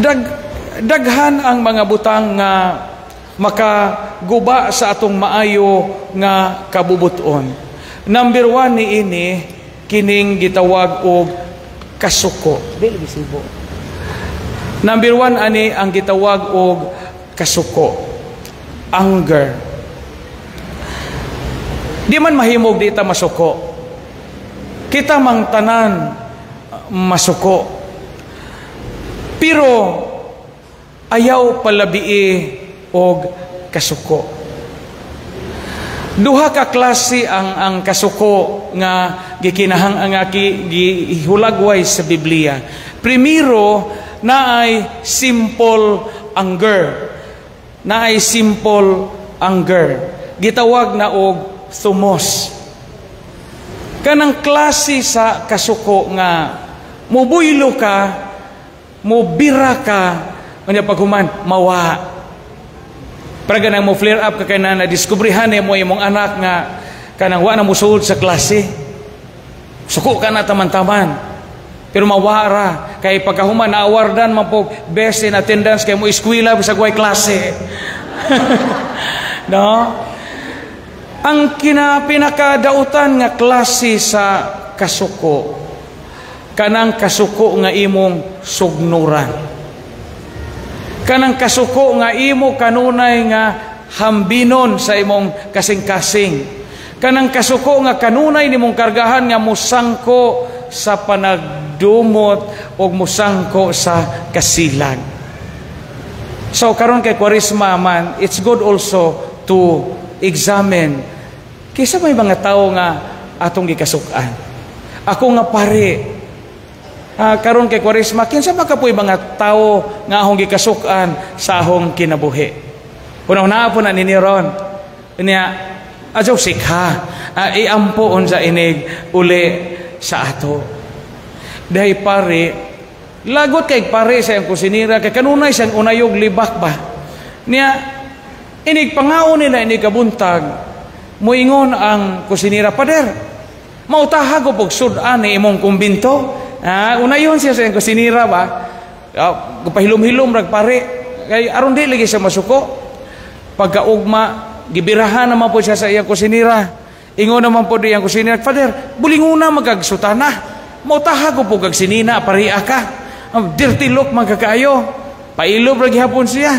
dag, daghan ang mga butang nga makaguba sa atong maayo nga kabubuton. Number one ni ini, kining gitawag og kasuko. Dili bisibo. Number one ani ang gitawag og kasuko. Anger. Di man mahimog di ta masuko. Kita mang tanan masuko. Pero ayaw palabii og kasuko. Duha ka klase ang ang kasuko nga gikinahang ang gihulagway sa Biblia. Primero naay simple anger. Naay simple anger. Gitawag na og thumos. Kanang klase sa kasuko nga mubuylo ka, mubira ka, kanya paghuman mawa para ganang mo flare up ka kay na nadiskubrihan mo imong anak nga kanang wa na musuod sa klase. Suko ka na taman-taman. Pero mawara kay pagkahuman na awardan man po best in attendance kay mo eskwela sa guay klase. no? Ang kinapinakadautan nga klase sa kasuko kanang kasuko nga imong sugnuran kanang kasuko nga imo kanunay nga hambinon sa imong kasing-kasing. Kanang kasuko nga kanunay nimong kargahan nga musangko sa panagdumot o musangko sa kasilag so karon kay kwarisma man it's good also to examine kisa may mga tao nga atong gikasukan. Ako nga pare uh, karon kay Kwaresma kinsa man kapoy mga tawo nga ahong gikasukan sa ahong kinabuhi? Una-una po na niniron niya ajaw sikha. Uh, iampo unsa inig uli sa ato. Dahi pare lagot kay pare sa iyang kusinira kay kanunay siyang unayog libak ba? Niya inig pangaon nila inig kabuntag muingon ang kusinira pader mautaha ko pag sudan ni imong kumbinto Ah, una yun siya sa kusinira ba? Uh, pahilom-hilom rag pare. Kay aron di lagi sa masuko. Pagkaugma, gibirahan naman po siya sa iyang kusinira. Ingon naman po di iyang kusinira. Father, bulinguna magagsutana. Mautaha ko po kag sinina, ka. Ang dirty look magkakaayo. Pailob rag hapon siya.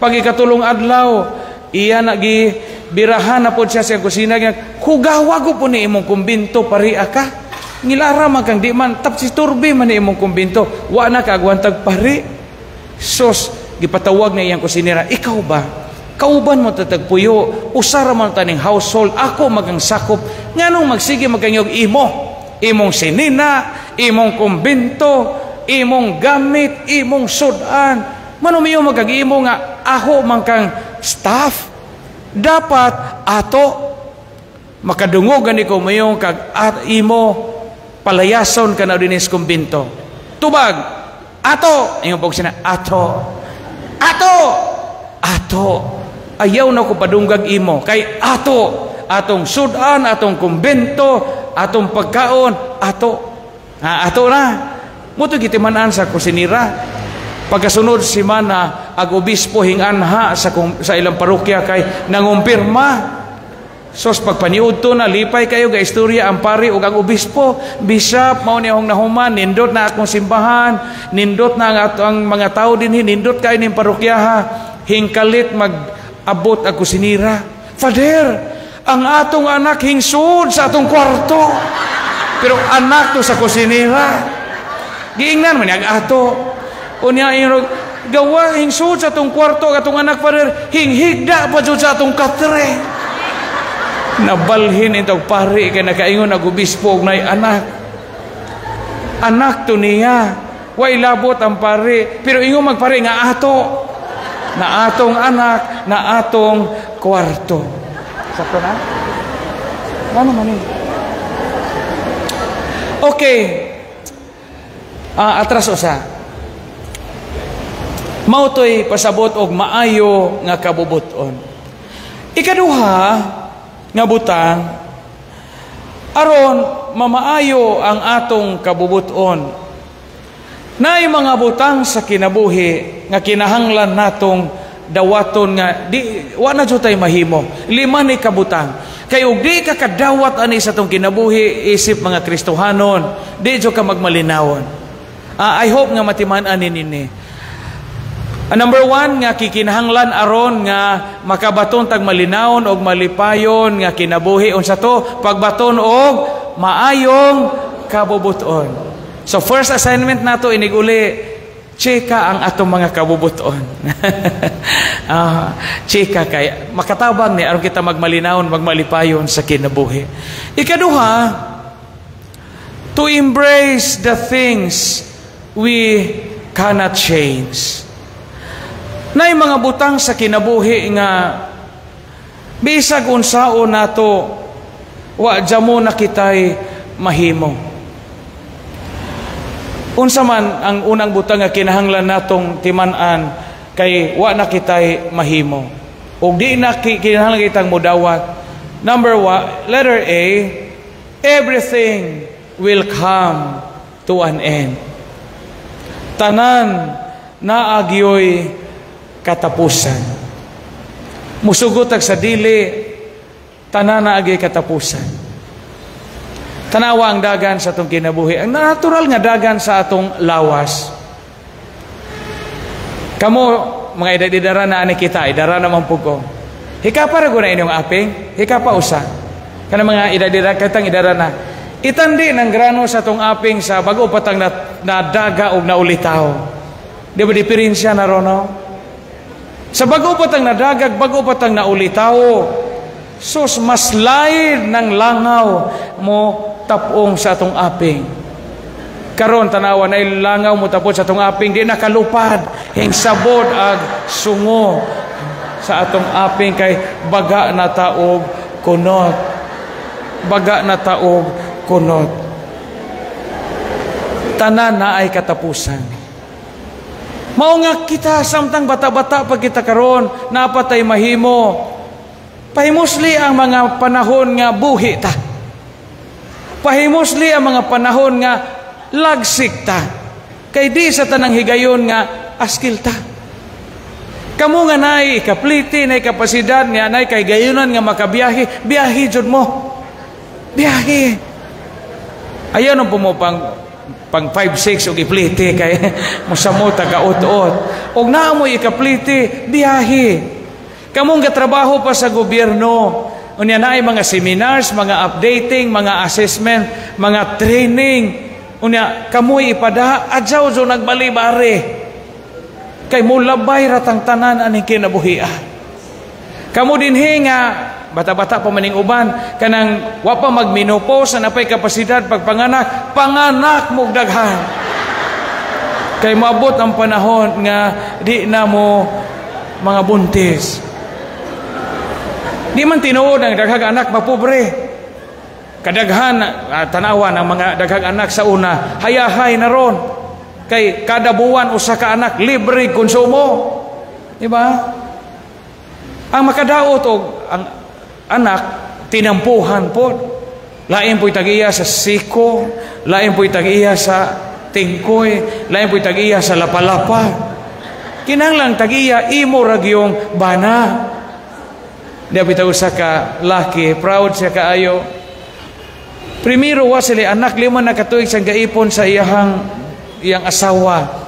Pag ikatulong adlaw, iya nagi birahan na po siya sa kusina. Hugawa ko po ni imong kumbinto, pariya ka ngilara man kang di man tap si turbi man imong kumbinto. Wa na kagwantag pari sos gipatawag na iyang kusinera ikaw ba? Kauban mo tatagpuyo usara man taning household. Ako magang sakop. Nganong magsige magkanyog imo? Imong sinina imong kumbinto imong gamit imong sudan. Manumiyo magagimo nga ako man kang staff? Dapat ato makadungog ani ko mayong kag at imo palayason ka na dinis kumbinto. Tubag, ato, yung pag sina, ato, ato, ato, ayaw na ko padunggag imo, kay ato, atong sudan, atong kumbento, atong pagkaon, ato, ha, ato na. Muto kitimanan sa kusinira. Pagkasunod si mana ag obispo hinganha sa sa ilang parokya kay nangumpirma Sos pagpaniud to na kayo ga istorya ang pari ug ang obispo, bishop mao ni akong nahuman, nindot na akong simbahan, nindot na ang, ang mga tao dinhi, nindot kay ning parokyaha, hingkalit mag abot ako sinira. Father, ang atong anak hingsud sa atong kwarto. Pero anak to sa kusinira. Giingnan man ang ato. Unya inyo gawa hingsud sa atong kwarto atong anak father hinghigda pa jud sa atong katre nabalhin itong pari kay nakaingon na gubispo og anak anak to niya. Way labot ang pari pero ingon magpari nga ato. Na atong anak na atong kwarto. Sakto na? Ano man ni okay. Ah, atras usa. Mautoy pasabot og maayo nga kabubuton. Ikaduha nga butang aron mamaayo ang atong kabubuton. Naay mga butang sa kinabuhi nga kinahanglan natong dawaton nga di wa na jud tay mahimo. Lima ni kabutang kay ug di ka kadawat ani sa tong kinabuhi isip mga Kristohanon di jud ka magmalinawon. Uh, I hope nga matiman-an nini Uh, number one, nga kikinahanglan aron nga makabaton tag malinawon og malipayon nga kinabuhi unsa to pagbaton og maayong kabubuton. So first assignment nato iniguli cheka ang atong mga kabubuton. uh, cheka kay makatabang ni aron kita magmalinawon magmalipayon sa kinabuhi. Ikaduha, to embrace the things we cannot change. Nay mga butang sa kinabuhi nga bisag unsao nato wa jamo na kitay mahimo. Unsa man ang unang butang nga kinahanglan natong timan-an kay wa na kitay mahimo. Ug di na kinahanglan kitang mudawat. Number one, letter A, everything will come to an end. Tanan na agyoy katapusan. Musugot sa dili, tanana agi katapusan. Tanawa ang dagan sa atong kinabuhi. Ang natural nga dagan sa atong lawas. Kamo, mga idadidara na ani kita, idara naman po ko. Hikapa ra na inyong aping, hikapa usa. Kana mga idadidara, katang idara na. Itandi ng grano sa atong aping sa bago patang na, na daga o naulitaw. Di ba diferensya na ron, no? Sa bago pa nadagag, bago pa tang naulitaw. Sus, mas lain ng langaw mo tapong sa atong aping. Karon tanawa na langaw mo tapos sa atong aping, di nakalupad. Hing sabod ag sungo sa atong aping kay baga na taog kunot. Baga na taog kunot. Tanan na ay katapusan. Mao nga kita samtang bata-bata pag kita karon napatay mahimo. Pahimusli ang mga panahon nga buhi ta. Pahimusli ang mga panahon nga lagsik ta. Kay di sa tanang higayon nga askil ta. Kamu nga nay kapliti nay kapasidad nga nay kay gayunan nga makabiyahe, biyahe jud mo. Biyahe. Ayaw nung pumupang pang 5-6 og ipliti kay musamo taga ut-ut og naa mo ikapliti biyahe. Kamong gatrabaho pa sa gobyerno. Unya naay mga seminars mga updating mga assessment mga training. Unya kamoy ipada adjaw jo nagbalibare kay mulabay ratang tanan aning kinabuhi Kamo dinhi nga bata-bata pa maning uban. Kanang wa pa na napay kapasidad pagpanganak panganak mo daghan. Kay maabot ang panahon nga di na mo mga buntis. Di man tinuod ang daghang anak mapobre. Kadaghan uh, tanawa ng mga daghang anak sa una hayahay na ron. Kay kada buwan usa ka anak libre konsumo di ba? Ang makadaot og ang anak tinampuhan po. Lain po'y tagiya sa siko, lain po'y tagiya sa tingkoy, lain po'y tagiya sa lapalapa. Kinanglang tagiya imo ragyong bana. Bitaw usa ka laki, proud siya kaayo. Primero wa sila anak lima na katuig sa gaipon sa iyahang iyang asawa.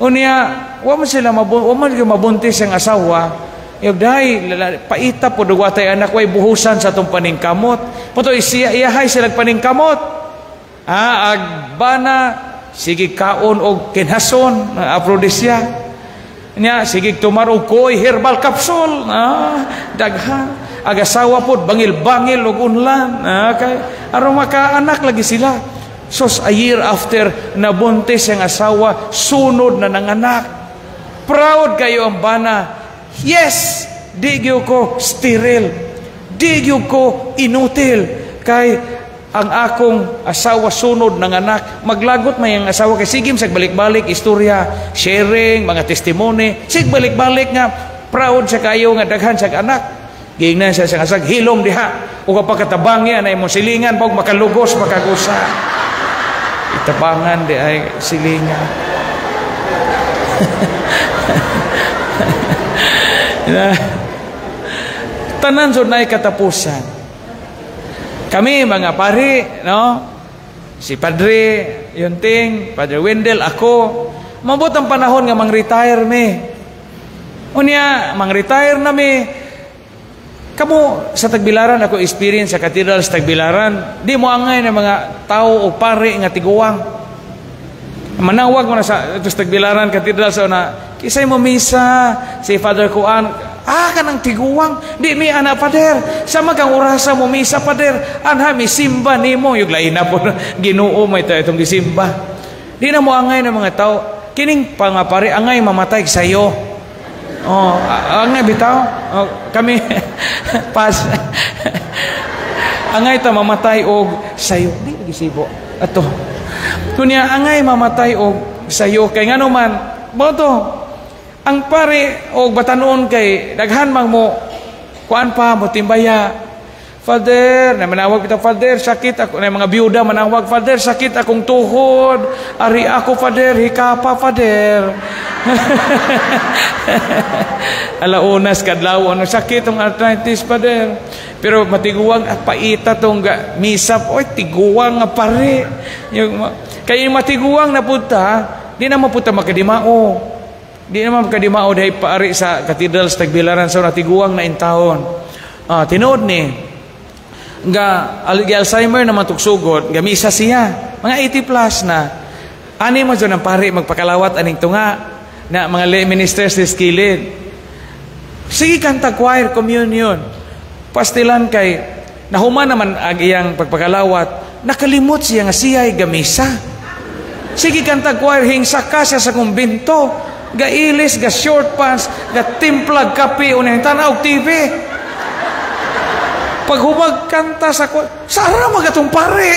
Unya, wa man sila wa man mabuntis ang asawa. Dahi, paita po dugwatay anak way buhusan sa itong paningkamot. Puto siya iyahay sila paningkamot. Ah, agbana, sige kaon og kinhason, aprodisya. Nya, sige tumarog koy, herbal capsule. Ah, daghan. Agasawa po, bangil-bangil og unlan. Ah, kay, aron maka anak lagi sila. Sos a year after nabuntis ang asawa, sunod na nanganak. Proud kayo ang bana Yes, di ko sterile. Di ko inutil. Kay ang akong asawa sunod ng anak, maglagot may ang asawa kay sa balik-balik istorya, sharing, mga testimony, sig balik-balik nga proud sa kayo nga daghan sa anak. Gingnan siya sa kasag hilom diha o kapag katabang yan ay mo silingan pag makalugos makagusa. Itabangan di ay silingan. na tanan jud na katapusan. Kami mga pari no? Si Padre Yunting Padre Wendell ako. Mabot ang panahon nga mang-retire me unya mang-retire na me kamo sa Tagbilaran ako experience sa Cathedral sa Tagbilaran. Di mo angay na mga tao o pare nga tiguwang manawag mo na sa, sa Tagbilaran Cathedral sa na Kisay mo misa si Father Kuan, ah kanang tiguwang, di mi ana pader. Sama kang orasa mo misa pader, anha mi simba nimo yung lain na po Ginoo mo ito itong gisimba. Di na mo angay ng mga tao, kining pangapari angay mamatay sa iyo. Oh, angay bitaw. Oh, kami pas. angay ta mamatay og sayo. Di gisibo. Ato. Kunya angay mamatay og sayo kay ngano man mo to ang pare o batanon kay daghan mang mo kuan pa mo timbaya Father, na manawag ito, Father, sakit ako, na mga biyuda manawag, Father, sakit akong tuhod, ari ako, Father, hikapa, Father. Alaunas, kadlaw, ano, sakit ang arthritis, Father. Pero matiguang, at paita tong misap, oy, tiguang nga pare. Yung, kaya matiguang na punta, di na mapunta makadimao. Di naman kadimao dahi paari sa katedral sa Tagbilaran sa natiguang na intahon. Ah, tinuod ni nga al Alzheimer na matugsugod, gamisa siya. Mga 80 plus na. Ani mo dyan ang pari magpakalawat aning tunga na mga ministers sa skilid. Sige kanta choir communion. Pastilan kay nahuman naman ang iyang pagpakalawat, nakalimot siya nga siya ay gamisa. Sige kanta choir hingsa ka siya sa kumbinto gailis, ga short pants, ga timplag kape, unang tanaw TV. Pag humag kanta sa ko, sara magatong pare.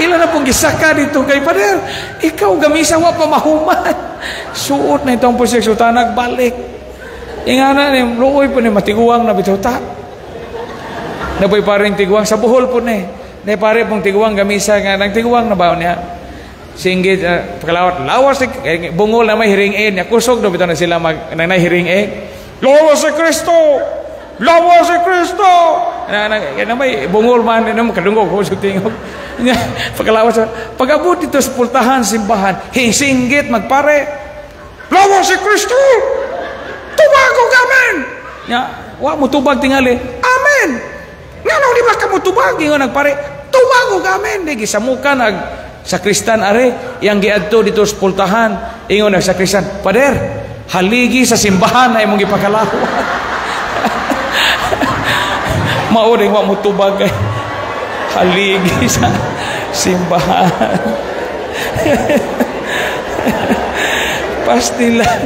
Ila na pong gisaka dito kay pader. Ikaw gamisa wa pa mahuman. Suot na itong prosekso tanag balik. Ingana ni luoy po ni matiguang na bituta. Naboy paring tiguang sa buhol po ni. Na pare pong tiguang gamisa nga nang tiguang na ba niya singgit uh, pakalawat lawas si bungol na may hearing aid. Kusog do bitaw na sila mag na hearing aid. Lawas si Kristo! Lawas si Kristo! Na, na, na may bungol man na kadungog kusog tingog. Niya pagkalawas pagabot dito sa pultahan simbahan hisinggit magpare. Lawas si Kristo! Tubago gamen niya wa mo tubag tingali. Amen! Nga di ba ka mo tubag? Yung nagpare tubago gamen di gisamukan nag sa kristan are, yang giadto dito sa pultahan, ingon na sa kristan, Pader, haligi sa simbahan na imong ipakalawat. Mauring wa mo tubag haligi sa simbahan. Pastilan.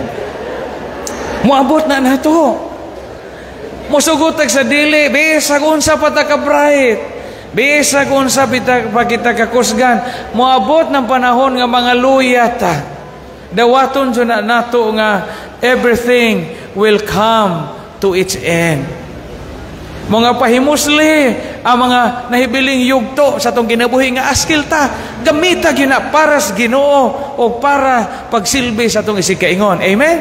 Muabot na nato. Musugot sa dili, bisag unsa pa ta ka bright. Bisa kung sa pagkita kakusgan, moabot ng panahon nga mga luyata. Dawaton so na nato nga everything will come to its end. Mga pahimusli, ang mga nahibiling yugto sa tong ginabuhi nga askil ta, gamita gina para sa Ginoo o para pagsilbi sa tong isikaingon. Amen.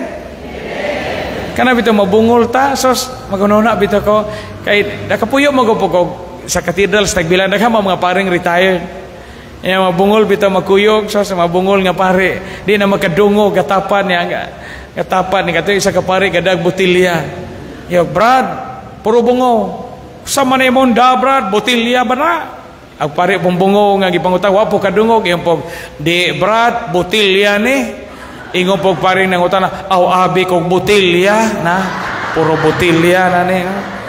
Kana bitaw mabungol ta sos magununa bitaw ko Kay nakapuyo po sa cathedral sa Tagbilan daghan mga paring retired. Yang mga bungol bitaw magkuyog so sa mga bungol nga pare di na makadungo gatapan niya nga gatapan ni katoy isa ka pare gadag botilya. Yo Brad, puro bungo. Sa man imong da Brad, botilya ba na? Ang pare pong bungo nga gipangutang wa po kadungog yung po di Brad, botilya ni. Ingon po pare nang utana, aw abi kog botilya na. Puro botilya na ni. No?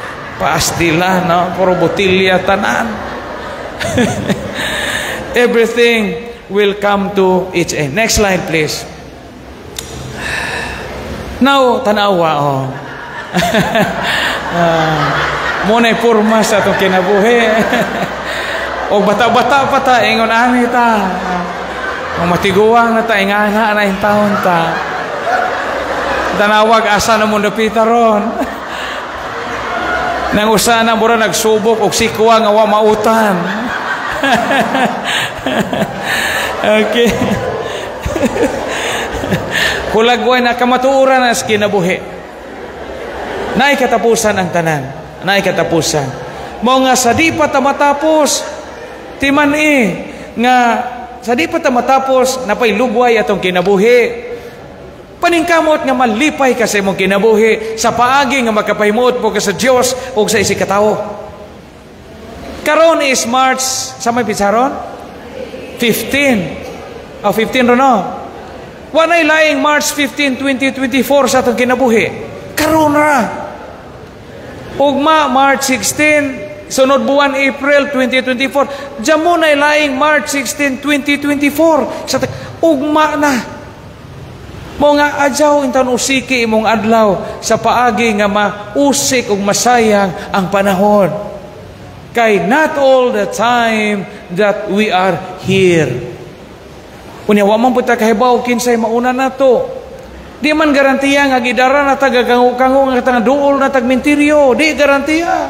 Paastila, no? Puro botilya tanan. Everything will come to its end. Next slide, please. Now, tanawa, oh. uh, Muna purma sa itong kinabuhi. o bata-bata pa ta, ingon ani ta. Kung matiguang na ta, ingana na yung taon ta. Tanawag asa na mo napita ron. Nang usana mo nagsubok og sikwa nga wa mautan. okay. Kulagway na kamatuuran na sa kinabuhi. Naay katapusan ang tanan. Naay katapusan. Mo nga sa di pa ta matapos, timan eh, nga sa di pa ta matapos, napay lugway atong kinabuhi. Paningkamot nga malipay ka sa imong kinabuhi sa paagi nga makapahimot po ka sa Dios o sa isi katawo. Karon is March, sa may pisaron? 15. Oh, 15 ro no. Wanay laing March 15, 2024 sa atong kinabuhi. Karon ra. Ugma March 16, sunod buwan April 2024. Jamo na laing March 16, 2024 sa ugma na. Mo nga adyaw intan usiki imong adlaw sa paagi nga mausik ug masayang ang panahon. Kay not all the time that we are here. Unya wa man puta kahibaw kinsay mauna nato. Di man garantiya nga gidara na tagagango-kango nga tanga duol na tagmintiryo, di garantiya.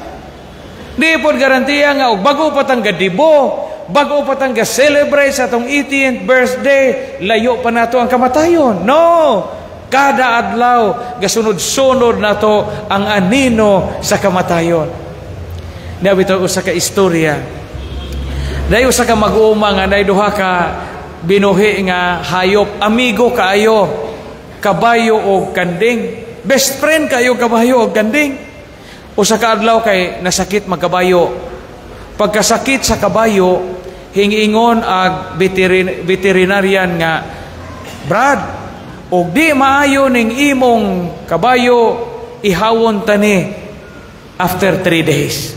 Di pod garantiya nga og bago pa tang gadibo, bago pa tang celebrate sa atong 18th birthday, layo pa nato ang kamatayon. No. Kada adlaw gasunod-sunod nato ang anino sa kamatayon. Dabi to usa ka istorya. Dai usa ka mag-uuma nga nay duha ka binuhi nga hayop, amigo kaayo, kabayo o kanding. Best friend kayo kabayo o kanding. Usa ka adlaw kay nasakit magkabayo. Pagkasakit sa kabayo, hingingon ag veterin veterinarian nga Brad, og di maayo ning imong kabayo ihawon tani after three days.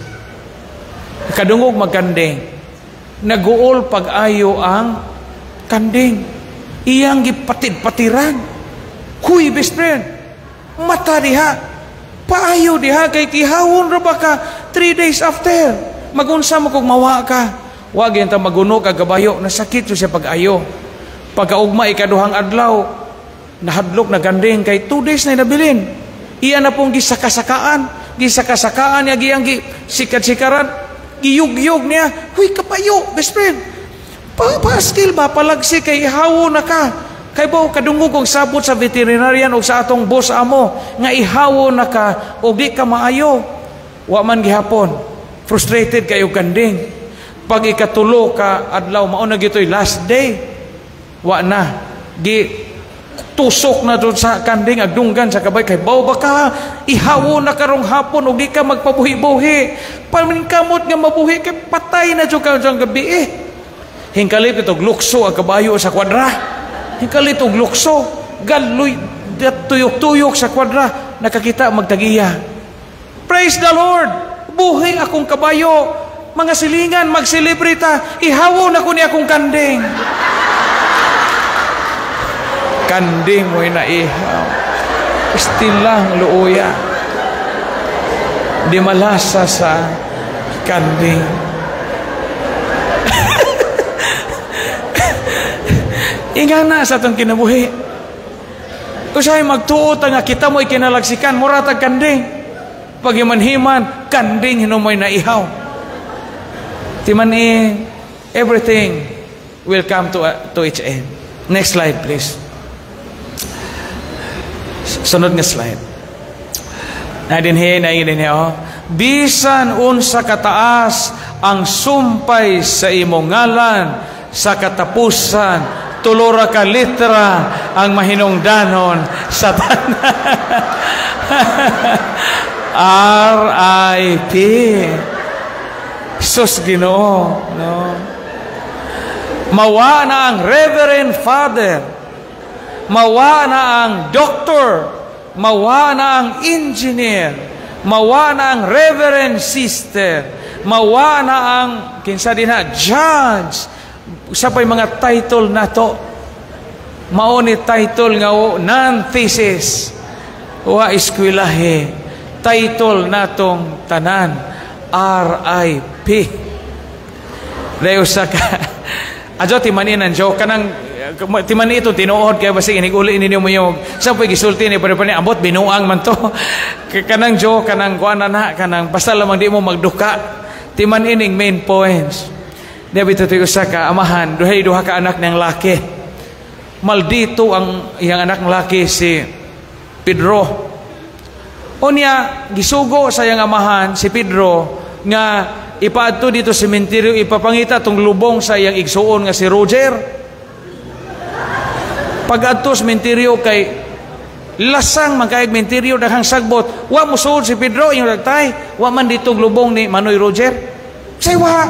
Kadungog magkanding. Naguol pag-ayo ang kanding. Iyang gipatid-patiran. Huy, best friend, mata diha. Paayo diha kay kihawon ra ba ka three days after. Magunsa mo kung mawa ka. Wag yan maguno ka gabayo. Nasakit siya pag-ayo. Pagkaugma ikaduhang adlaw, nahadlok na ganding kay two days na nabilin. Iya na pong gisakasakaan. Gisakasakaan niya giyang sikat-sikaran. Giyug-yug niya. Huy, kapayo, best friend. Pa paskil ba palagsi kay ihawo na ka. Kay ba kadungog kong sabot sa veterinarian o sa atong boss amo nga ihawo na ka o di ka maayo. Wa man gihapon. Frustrated kayo kanding. Pag ikatulo ka adlaw mao na gitoy last day. Wa na. Gi tusok na doon sa kanding agdunggan sa kabay kay baw baka ihawo na karong hapon ug di ka magpabuhi-buhi. Paminkamot nga mabuhi kay patay na jud ka gabi eh. Hingkalit itog lukso ang kabayo sa kwadra. Hingkalit og lukso galoy tuyok-tuyok sa kwadra. Nakakita magtagiya. Praise the lord! Buhi akong kabayo mga silingan magselebrita ihawo na ko ni akong kanding. Kanding mo na ihaw. Istilang luuya di malasa sa kanding. Ingana sa itong kinabuhi. Usay magtuot nga kita mo'y kinalagsikan muratag kanding. Pagimanhiman kanding hinumoy na ihaw timan eh everything will come to, uh, to its end next slide please Sunod nga slide. Na din he, na din he, oh. bisan unsa kataas ang sumpay sa imong ngalan sa katapusan tulora ka litra ang mahinungdanon sa tanan R.I.P. Sus Ginoo, no? Mawa na ang Reverend Father. Mawa na ang doctor. Mawa na ang engineer. Mawa na ang Reverend Sister. Mawa na ang, kinsa din ha, judge. Sa pa'y mga title na to. Mao ni title nga non-thesis. Wa eskwelahe title natong tanan RIP Dayo sa ka Adyo timanin ang joke. Kanang timani ito tinuod. Kaya basi iniguli ninyo mo yung sa po gisulti ni pa ambot binuang man to. Kanang joke kanang kuan na kanang basta lamang di mo magduka. Timan ining main points. Dabi ito sa ka amahan. Duhay duha ka anak ng laki. Maldito ang iyang anak ng laki si Pedro Unya, gisugo sa iyang amahan, si Pedro, nga ipaadto dito sementeryo, ipapangita tong lubong sa iyang igsuon nga si Roger. Pag adto sa sementeryo kay lasang magkaig menteryo daghang sagbot wa mo suod si Pedro yung nagtay wa man dito lubong ni Manoy Roger? Say wa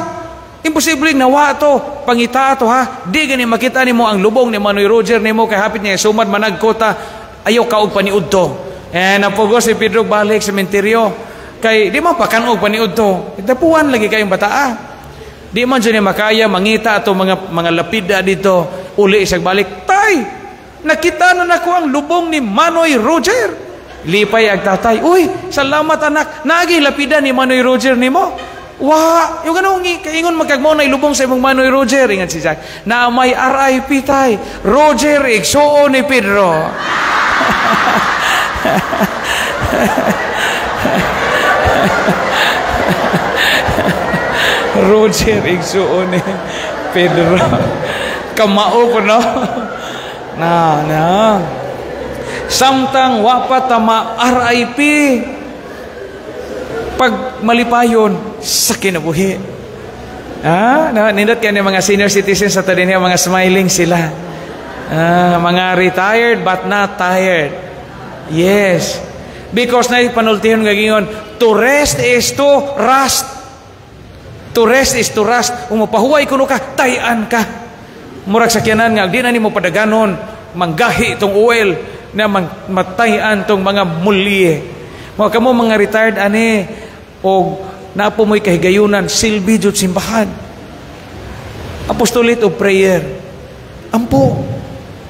imposible na wa to. Pangita to ha? Di gani makita nimo ang lubong ni Manoy Roger nimo kay hapit niya sumad managkota ayaw ka og paniud to eh, napugo si Pedro balik sa menteryo. Kay, di man pakanog paniud to. Itapuan lagi kayong bataa. Di man dyan makaya, mangita ato mga, mga lapida dito. Uli isang balik. Tay! Nakita na nako ang lubong ni Manoy Roger. Lipay ang tatay. Uy, salamat anak. Nagi lapida ni Manoy Roger ni mo. Wa, yung ganun, kaingon magkagmo na ilubong sa imong Manoy Roger. Ingat si Jack. Na may RIP tay. Roger, igsuo ni Pedro. Roger igsuon ni Pedro. Kamao ko no. Na, na. Samtang wapat tama RIP. Pag malipayon, sa kinabuhi. Ah, na, nindot kaya mga senior citizens sa tadin mga smiling sila. Ah, mga retired but not tired. Yes. Because na panultihon nga gingon, to rest is to rust. To rest is to rust. Umapahuway kuno ka, tayan ka. Murag sa kiyanan nga, di na ni mo padaganon, manggahi itong oil na matayan tong mga mulye. Mga kamo mga retired ani, o napo mo'y kahigayunan, silbi jud simbahan. Apostolate of prayer. Ampo.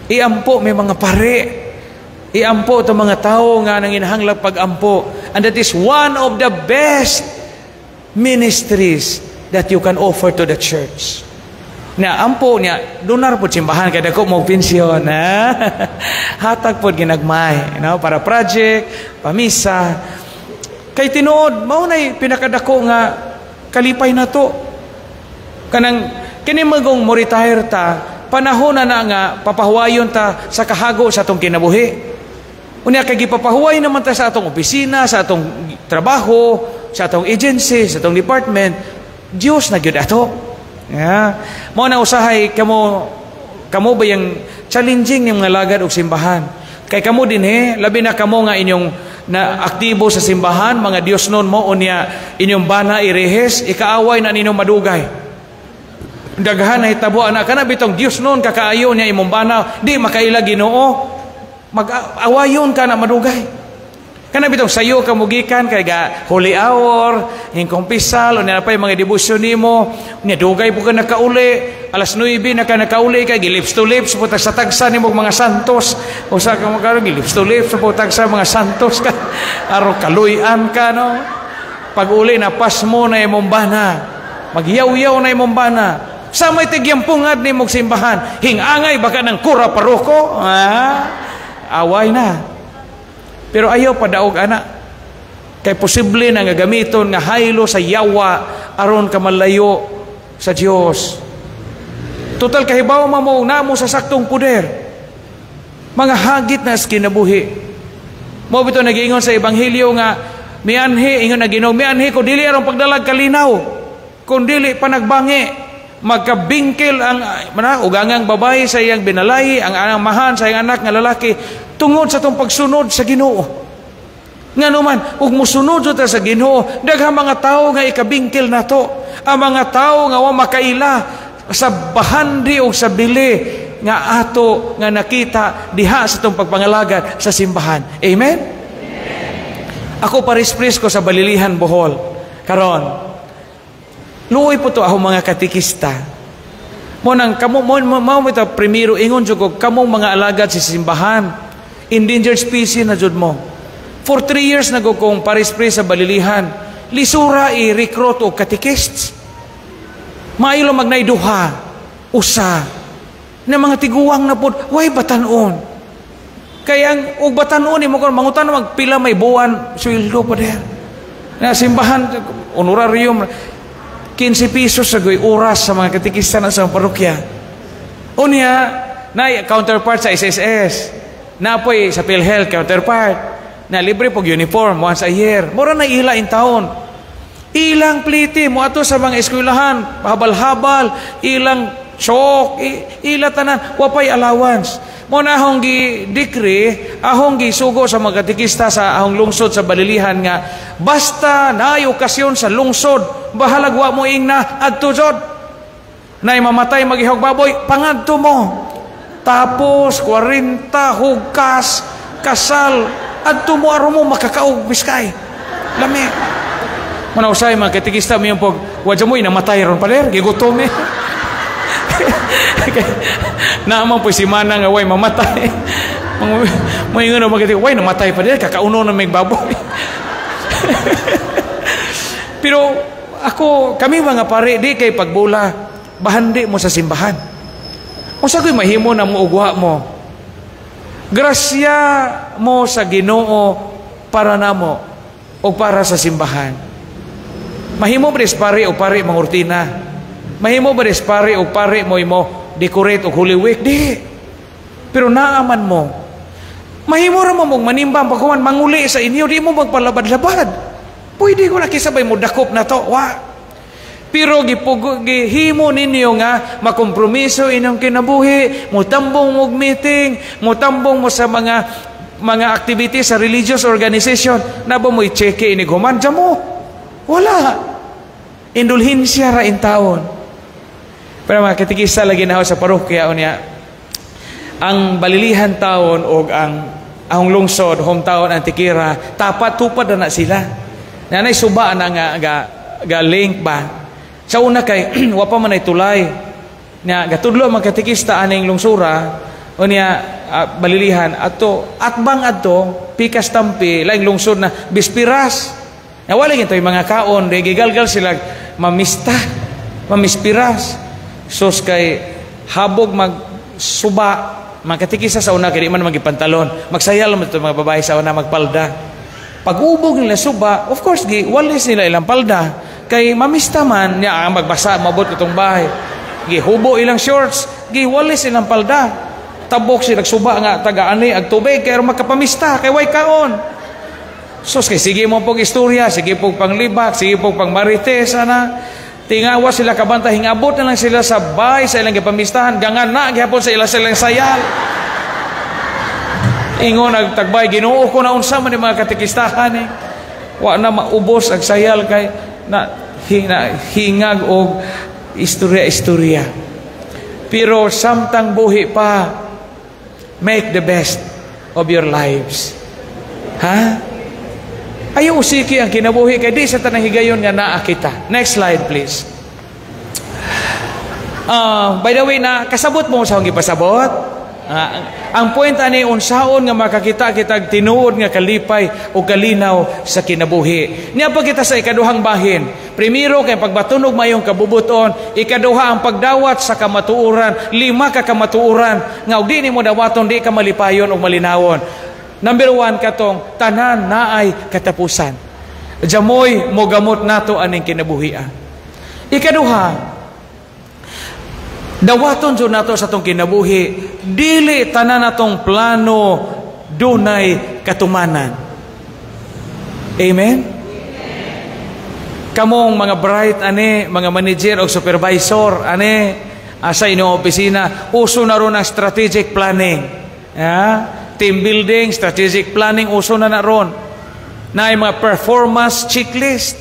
Iampo may mga pare Iampo ito mga tao nga nang inahanglag pag-ampo. And that is one of the best ministries that you can offer to the church. Na ampo niya, donar po simbahan kaya ko mo pensyon. Ha? Hatag po ginagmay. You know, para project, pamisa. Kay tinuod, maunay pinakadako nga kalipay na to. Kanang kini magong mo retire ta, panahon na na nga papahuwayon ta sa kahago sa atong kinabuhi. Unya kay gipapahuway naman ta sa atong opisina, sa atong trabaho, sa atong agency, sa atong department, Dios na gyud ato. Yeah. Mo na usahay kamo kamo ba yung challenging ng mga lagad og simbahan. Kay kamo din he, labi na kamo nga inyong na aktibo sa simbahan, mga Dios noon mo unya inyong bana irehes, ikaaway na ninyong madugay. Daghan na hitabo anak kana bitong Dios noon kakaayo niya imong bana, di makaila Ginoo mag-awayon ka na madugay. Kana bitong sayo ka mugikan kay ga holy hour, ing kumpisal, o pa mga debosyon nimo, niya dugay po ka nakauli, alas 9 na ka nakauli kay gilips to lips po sa tagsa nimo mga santos. O sa ka magaro gilips to lips po tagsa mga santos ka. Aro kaluyan ka no. Pag uli na pas mo na imong bana, magyaw-yaw na imong bana, sa may tigyampungad ni mong simbahan, hingangay baka ng kura paroko, ah? Away na. Pero ayaw padaog ana. Kay posible na nga gamiton nga haylo sa yawa aron ka malayo sa Dios. Total kahibaw mo na mo sa saktong puder. Mga hagit na kinabuhi. Mo bito nagingon sa ebanghelyo nga Mianhi ingon na Ginoo, mianhi ko dili aron pagdalag kalinaw. Kun dili pa nagbangi magkabingkil ang mana ugangang babae sa iyang binalahi, ang anang mahan sa iyang anak nga lalaki tungod sa tong pagsunod sa Ginoo. Nga naman, ug musunod ta sa Ginoo, daghang mga tao nga ikabingkil nato. Ang mga tao nga wa makaila sa bahandi o sa bili nga ato nga nakita diha sa tong pagpangalagad sa simbahan. Amen? Ako paris-pris ko sa Balilihan, Bohol. Karon, luoy po to ako mga katikista. Mo nang kamo mo mo mo primero ingon jud ko kamo mga alagad sa simbahan. Endangered species na jud mo. For three years na kong paris-pris sa Balilihan. Lisura i-recruit o katikists. Mailo magnayduha, usa, na mga tiguwang na po, way batanon. Kaya ang og batanon ni mo kon mangutan magpila may buwan sweldo pa der. Na simbahan honorarium 15 pesos sa goy oras sa mga katikista na sa parokya. Unya, na counterpart sa SSS. Napoy sa PhilHealth counterpart. Na libre pog uniform once a year. Mura na ila in taon. Ilang pliti mo ato sa mga eskwelahan, habal-habal, ilang chok, ila tanan, wapay allowance. Mo na ahong gi decree, ahong gi sugo sa mga katikista sa ahong lungsod sa Balilihan nga basta naay okasyon sa lungsod, bahalagwa mo ing na adto jod. Nay mamatay magihog baboy, pangadto mo. Tapos 40 hugkas, kasal, adto mo aron mo makakaog biskay. Lami. Manausay mga katikista yung pag wadya mo inamatay ron paler, gigutom eh. Naman po si Mana nga way mamatay. Ingon na magati, way namatay pa din kakauno na may baboy. Pero ako kami mga pare di kay pagbula bahandi mo sa simbahan. Unsa koy mahimo na mo ugwa mo? Grasya mo sa Ginoo para namo o para sa simbahan. Mahimo ba pare o pare mangurtina? Mahimo ba pare o pare mo imo decorate o Holy Week? Di. Pero naaman mo. Mahimo ra mo mong manimbang pagkuman manguli sa inyo, di mo magpalabad-labad. Pwede ko nakisabay mo dakop na to. Wa. Pero gipugo gihimo ninyo nga makompromiso inyong kinabuhi, mutambong mo meeting, mutambong mo sa mga mga activities sa religious organization na ba mo i-check ini guman mo. Wala. Indulhensya ra in taon. Pero mga katikisa lagi na sa parokya o niya, ang balilihan taon o ang ang lungsod, hometown, antikira, tapat tupad na, na sila. Nanay suba na nga, ga, ga link ba? Sa una kay, wapa man ay tulay. Nga, gatudlo mga katikista aning lungsura, o niya, uh, balilihan, ato, atbang ato, pikas tampi, laing lungsod na, bispiras. Nga wala ito yung mga kaon, gigalgal sila, mamista, mamispiras. Sos kay, habog magsuba, Magkatikisa sa una, kaya man magipantalon. Magsayal mo ito mga babae sa una, magpalda. Pag ubog nila suba, of course, gi, walis nila ilang palda. Kay mamista man, niya ang magbasa, mabot itong bahay. Gi, hubo ilang shorts, gi, walis ilang palda. Tabok si nagsuba nga, taga-ani, ag tubig, kaya makapamista, kay way kaon. Sos, kay sige mo pong istorya, sige pong panglibak, sige pong pangmarites, ana. Tingawa sila kabanta, hingabot na lang sila sa bay sa ilang gipamistahan, gangan na, gihapon sa ilang silang sayal. Ingon nagtagbay, ginoo ko na unsa man mga katikistahan eh. Wa na maubos ang sayal kay na, hina, hingag og istorya-istorya. Pero samtang buhi pa, make the best of your lives. Ha? Ayaw usiki ang kinabuhi kay di sa tanang higayon nga naa kita. Next slide please. Uh, by the way na kasabot mo sa akong gipasabot. Uh, ang point ani unsaon nga makakita kitag tinuod nga kalipay o kalinaw sa kinabuhi. Niya pa kita sa ikaduhang bahin. Primero kay pagbatunog mayong kabubuton, ikaduha ang pagdawat sa kamatuuran, lima ka kamatuuran nga ug di nimo dawaton di ka malipayon o malinawon. Number one katong tanan naay katapusan. Jamoy mo gamot nato aning kinabuhian. Ikaduha, dawaton jud nato sa tong kinabuhi dili tanan natong plano dunay katumanan. Amen. kamong mga bright ane, mga manager o supervisor ane, asa inyong opisina, uso na ron ang strategic planning. Yeah? Team building, strategic planning, uso na na ron. Na mga performance checklist.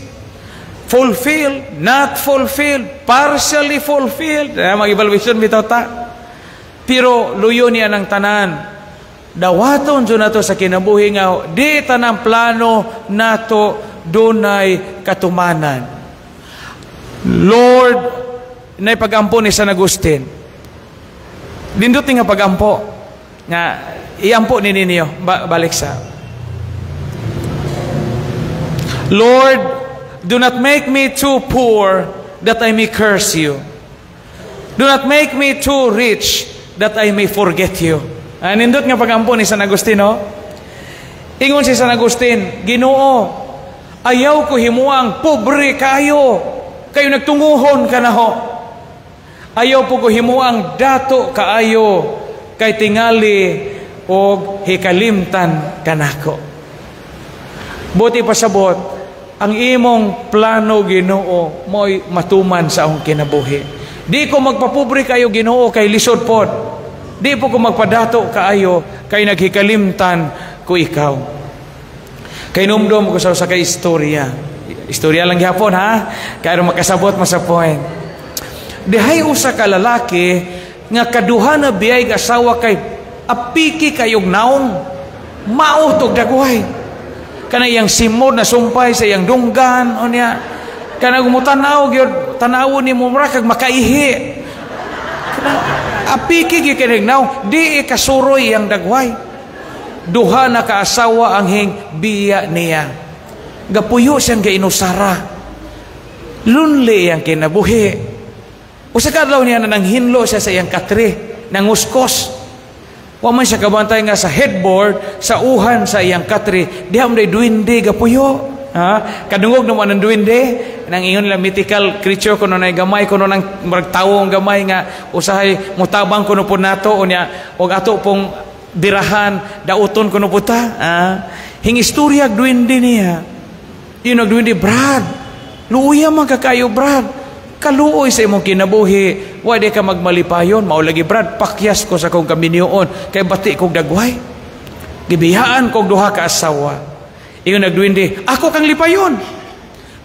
Fulfilled, not fulfilled, partially fulfilled. Yeah, mag-evaluation bitaw ta. Pero luyo niya ng tanan. Dawaton dyan nato sa kinabuhi nga, di tanang plano nato dunay katumanan. Lord, na pagampo ni San Agustin. Dindot nga pagampo. Nga, iampo ni ninyo. Ba balik sa. Lord, do not make me too poor that I may curse you. Do not make me too rich that I may forget you. Ah, nindot nga pagampo ni San Agustin, no? Ingon si San Agustin, Ginoo, ayaw ko himuang pobre kayo. Kayo nagtunguhon ka na ho. Ayaw po ko himuang dato kaayo kay tingali o hikalimtan kanako. Buti pasabot, ang imong plano ginoo mo'y matuman sa akong kinabuhi. Di ko magpapobre kayo ginoo kay lisod pod. Di po ko magpadato kaayo kay naghikalimtan ko ikaw. Kay numdom ko sa sa kay istorya. Istorya lang gihapon ha. Kaya makasabot mo sa point. Dihay usa ka lalaki nga kaduha na biyay asawa kay apiki kayog naong mautog dagway. Kana iyang simod na sumpay sa iyang dunggan o niya. Kana gumutanaw gyud tanawo ni mo mura kag makaihi. Kana apiki gyud kanignaw di ikasuroy ang dagway. Duha na kaasawa ang hing biya niya. Gapuyo siyang gainusara. Lunli ang kinabuhi. Usa ka adlaw niya na nang hinlo siya sa iyang katre, nang uskos. Wa man siya kabantay nga sa headboard, sa uhan sa iyang katre, diha mo duwinde gapuyo. Ha? Kadungog naman ang duwinde, nang ingon lang mythical creature kuno na gamay kuno nang murag tawo ang gamay nga usahay mutabang kuno po nato unya og ato pong birahan dauton kuno puta. Ha? Hing istorya duwinde niya. Yun nagduwinde, Brad, luuya man kakayo, Brad kaluoy sa imong kinabuhi. Wa di ka magmalipayon? Mao lagi brad pakyas ko sa kong kaminyoon. Kay bati kog dagway. Gibiyaan kog duha ka asawa. Ingon nagduwindi ako kang lipayon.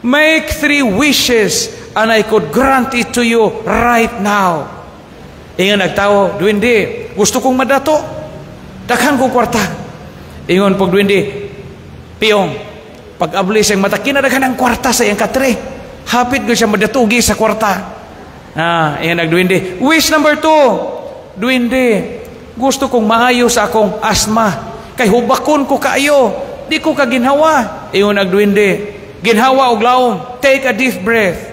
Make three wishes and I could grant it to you right now. Ingon nagtawo duwindi gusto kong madato. Daghan kong kwarta. Ingon pag duwindi piyong pag abli siyang mata kinadaghan ang kwarta sa iyang katre Hapit ko siya madatugi sa kwarta. Ah, ayan nagduwindi. Wish number two, duwindi. Gusto kong maayo sa akong asma. Kay hubakon ko kaayo. Di ko ka ginhawa. Iyon nagduwindi. Ginhawa og laom. Take a deep breath.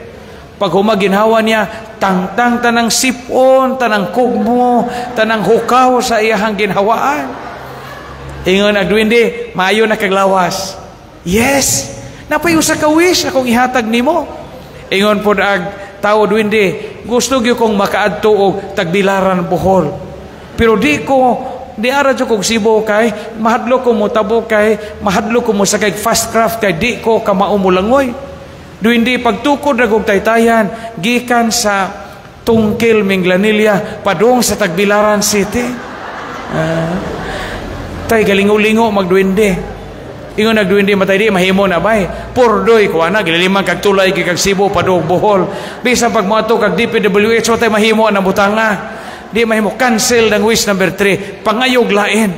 Pag humaginhawa niya, tangtang tanang sipon, tanang kugmo, tanang hukaw sa iyahang ginhawaan. Ingon nagduwindi, maayo na kaglawas. Yes! Napayusa ka wish akong ihatag nimo. Ingon po ag tao duwindi, gusto gyud kong makaadto og tagbilaran Bohol. Pero di ko di ara jud kog sibo kay mahadlo ko mo tabo kay mahadlo ko mo sa kay fast craft kay di ko ka maumulangoy. Duwindi pagtukod ra kog taytayan gikan sa Tungkil Minglanilla padung sa Tagbilaran City. Uh, tay galingo-lingo magduwindi. Ingon nagduwindi matay di mahimo na bay. Purdoy ko ana gililimang kag tulay kag Cebu padung Bohol. Bisan pag moadto kag DPWH watay mahimo ang butanga. Di mahimo cancel ng wish number 3. Pangayog lain.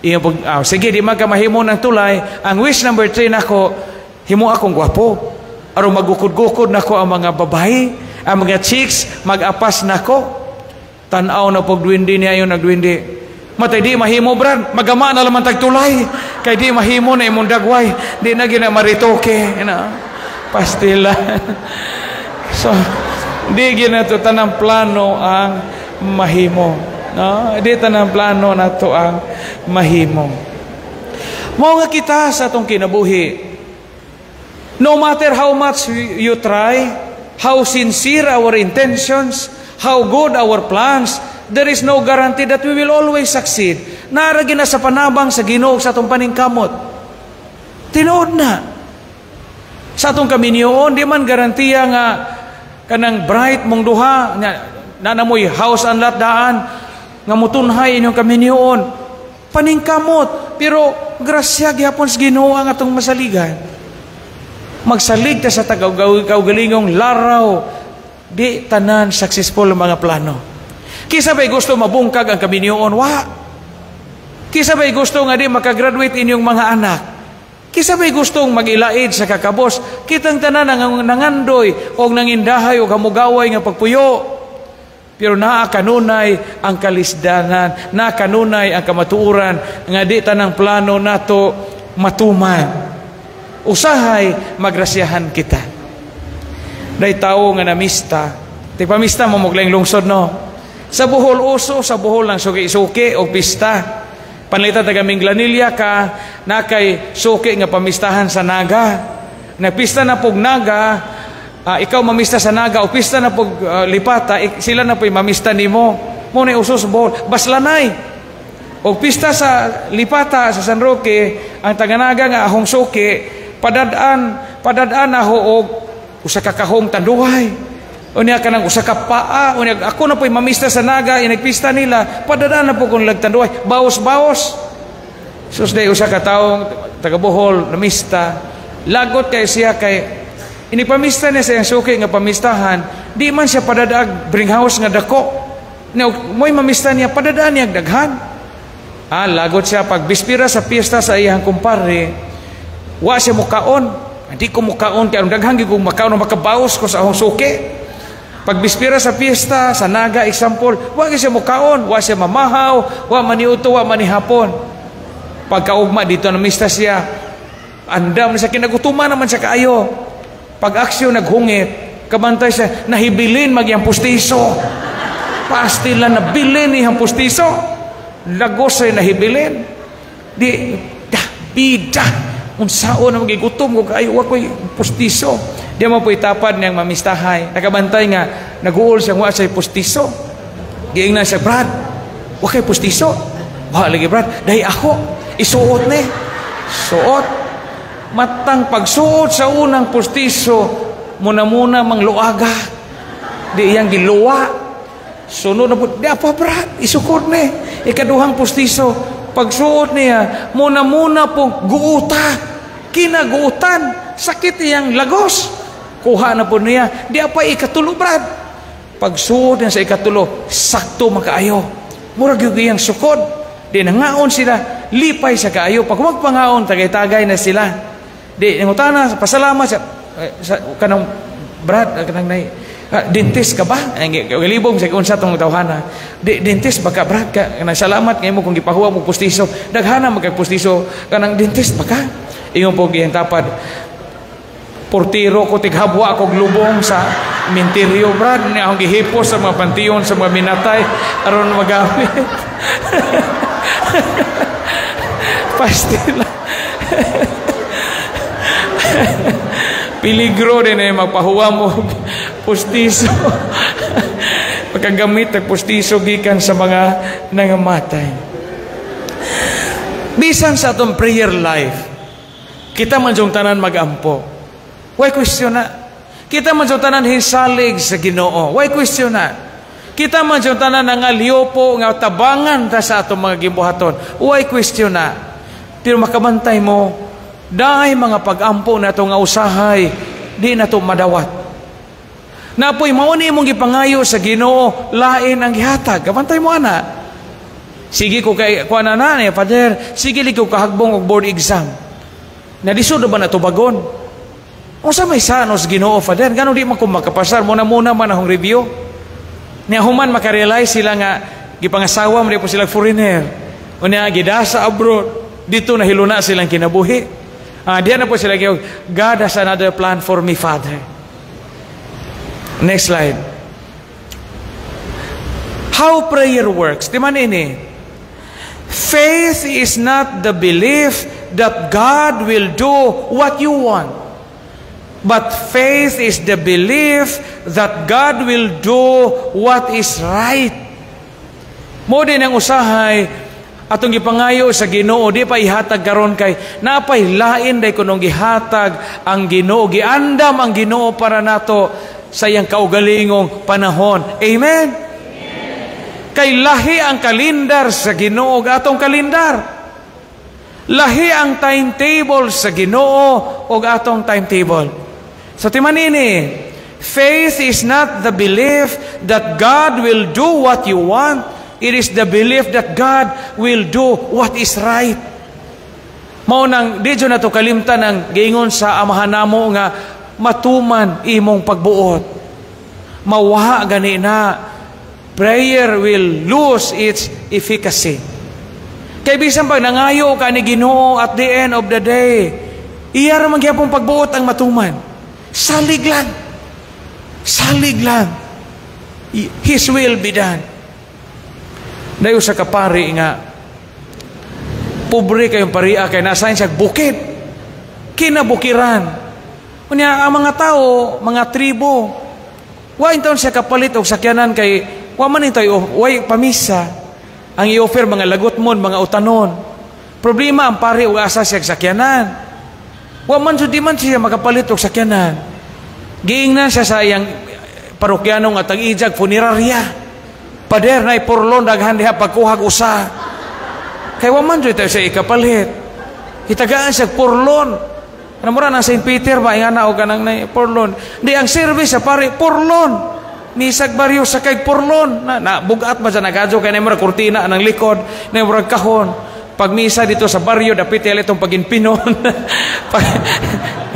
Ingon pag oh, sige di man ka mahimo ng tulay. Ang wish number 3 nako himo akong gwapo. Aron magukod-gukod nako ang mga babae, ang mga chicks magapas nako. Tan-aw na pag duwindi niya yung nagduwindi matay di mahimo brad. Magama na laman tagtulay. Kay di mahimo na imong dagway. Di na gina maritoke na pastila. So di gina to tanang plano ang mahimo. No? Di tanang plano na to ang mahimo. Mo nga kita sa atong kinabuhi. No matter how much you try how sincere our intentions how good our plans there is no guarantee that we will always succeed. Naragi na sa panabang sa Ginoo sa atong paningkamot. Tinuod na. Sa atong kaminyoon, di man garantiya nga kanang bright mong duha, na, nanamoy house and lot daan, nga mutunhay inyong kaminyoon. Paningkamot, pero grasya gyapon sa Ginoo ang atong masaligan. Magsalig ta sa tagaw-galingong laraw, di tanan successful ang mga plano. Kisa ba'y gusto mabungkag ang kaminyoon? Wa. Kisa ba'y gusto nga di makagraduate inyong mga anak? Kisa ba'y gustong mag-ilaid sa kakabos? Kitang tanan ang nangandoy o nangindahay o kamugaway nga pagpuyo. Pero naa kanunay ang kalisdanan, naa kanunay ang kamatuuran nga di tanang plano nato matuman. Usahay magrasyahan kita. Day tao nga namista, ti pamista mo muglang lungsod no. Sa buhol uso, sa buhol lang suki-suki o pista. Panlita taga Minglanilya ka na kay suki nga pamistahan sa naga. Nagpista na pog naga, uh, ikaw mamista sa naga o pista na pog uh, lipata, ik, sila na po'y mamista nimo. Mo ni usos buhol, baslanay. O pista sa lipata sa San Roque, ang taganaga nga ahong suki, padadaan, padadaan na og usa ka kahong tanduhay. Unya ka nang usa ka paa, unya ako na po'y mamista sa naga, inagpista nila, padadaan na po kung lagtanduay, baos-baos. Sus day usa ka taong taga Bohol namista, lagot kay siya kay inipamista niya sa iyang suki nga pamistahan, di man siya padadaag bring house nga dako. Mo'y mamista niya, padadaan niya daghan. Ah, lagot siya pag bispira sa piyesta sa iyang kumpare, wa siya mukaon. Hindi ko mukaon kaya daghan gyud kong makaon makabaos ko sa akong suki. Pagbispira sa piyesta, sa naga, example, wag siya mukaon, wa siya mamahaw, wa maniuto, wa manihapon. Pagkaugma dito na mista siya, andam sa kinagutuman naman sa kaayo. Pag aksyon naghungit, kabantay siya, nahibilin magyang pustiso. Pastila na bilin niyang pustiso. Lagos ay nahibilin. Di, da, bida. Unsao na magigutom ko kayo, wa ko'y pustiso. Di mo po itapad niyang mamistahay. Nakabantay nga, nag-uol siyang wa pustiso. Giing na siya, Brad, wa pustiso. Wa lagi, Brad, dahi ako. Isuot ni. Suot. Matang pagsuot sa unang pustiso, muna-muna mangluaga. Di iyang giluwa. Sunod na po, di apa, Brad, isukot ni. Ikaduhang pustiso, pagsuot niya, muna-muna po guuta. Kinaguutan. Sakit iyang lagos. Kuha na po niya. Di apa ikatulo, Brad. Pagsuod niya sa ikatulo, sakto makaayo. Murag yung iyang sukod. Di nangaon sila. Lipay sa kaayo. Pag magpangaon, tagay-tagay na sila. Di, nangutana, pasalamat sa, sa kanang Brad, kanang nay, Ah, dentist ka ba? Galibong sa unsa tong tawhana. Di, dentist ba ka, Brad? Ka, kanang salamat ngayon mo kung gipahuwa mo pustiso. Daghana magkag pustiso. Kanang dentist ba ka? Ingon po gihang tapad. Portiro ko tighabwa kog lubong sa minteryo, Brad. Ni akong gihipos sa mga pantiyon, sa mga minatay. aron magamit. Pastila. Piligro din eh, magpahuwa mo pustiso. Pagkagamit ng pustiso gikan sa mga nangamatay. Bisan sa atong prayer life, kita man yung tanan magampo. Why question na? Kita man yung tanan hinsalig sa ginoo. Why question na? Kita man yung tanan nga liyopo, nga tabangan ta sa atong mga gimbuhaton. Why question na? Pero makabantay mo, dahil mga pagampo na ito nga usahay, di na ito madawat. Napoy mauni mong gipangayo sa Ginoo, lain ang gihatag. Kabantay mo ana. Sige ko kay kuan na na Father, sige li ko kahagbong og board exam. Nadisod ba na tubagon? Unsa may sanos Ginoo Father? Ganon di man makapasar mo na muna man akong review. Niya human makarealize sila nga gipangasawa mo po sila foreigner. Unya gidasa abroad. Dito na hiluna silang kinabuhi. Ah, diyan na po sila gayog, God has another plan for me, Father. Next slide. How prayer works. Di man ini. Faith is not the belief that God will do what you want. But faith is the belief that God will do what is right. Mo din ang usahay, atong gipangayo sa Ginoo di pa ihatag karon kay napay lain day kunong gihatag ang Ginoo. Giandam ang Ginoo para nato sa iyang kaugalingong panahon. Amen, kay lahi ang kalendar sa Ginoo atong kalendar lahi ang timetable sa Ginoo og atong timetable so timanini faith is not the belief that God will do what you want It is the belief that God will do what is right. Mao nang di na to kalimtan ang giingon sa amahan namo nga matuman imong pagbuot. Mawaha gani na prayer will lose its efficacy. Kay bisan pag nangayo ka ni Ginoo at the end of the day, iya ra man pagbuot ang matuman. Salig lang. Salig lang. His will be done. Dayo sa kapari nga, pobre kayong paria kay nasayin siya bukid. Kinabukiran. Kunya ang mga tao, mga tribo, wa inton siya kapalit og sakyanan kay wa man ito way pamisa. Ang i-offer mga lagot mon, mga utanon. Problema ang pari og asa siya sakyanan. Wa man jud man siya makapalit og sakyanan. Giingnan siya sa iyang parokyanong at ijag funerarya. Pader na ipurlon daghan diha pagkuhag usa. Kay wa man tayo sa ikapalit. Hitagaan siya purlon. Ano mura na St. Peter ba ingana og kanang na purlon. Di ang service sa pare purlon. Misag baryo sa kay purlon. Na, na bugat ba sa nagadyo kay na mura kurtina anang likod, na mura kahon. Pag misa dito sa baryo dapit ila itong paginpinon.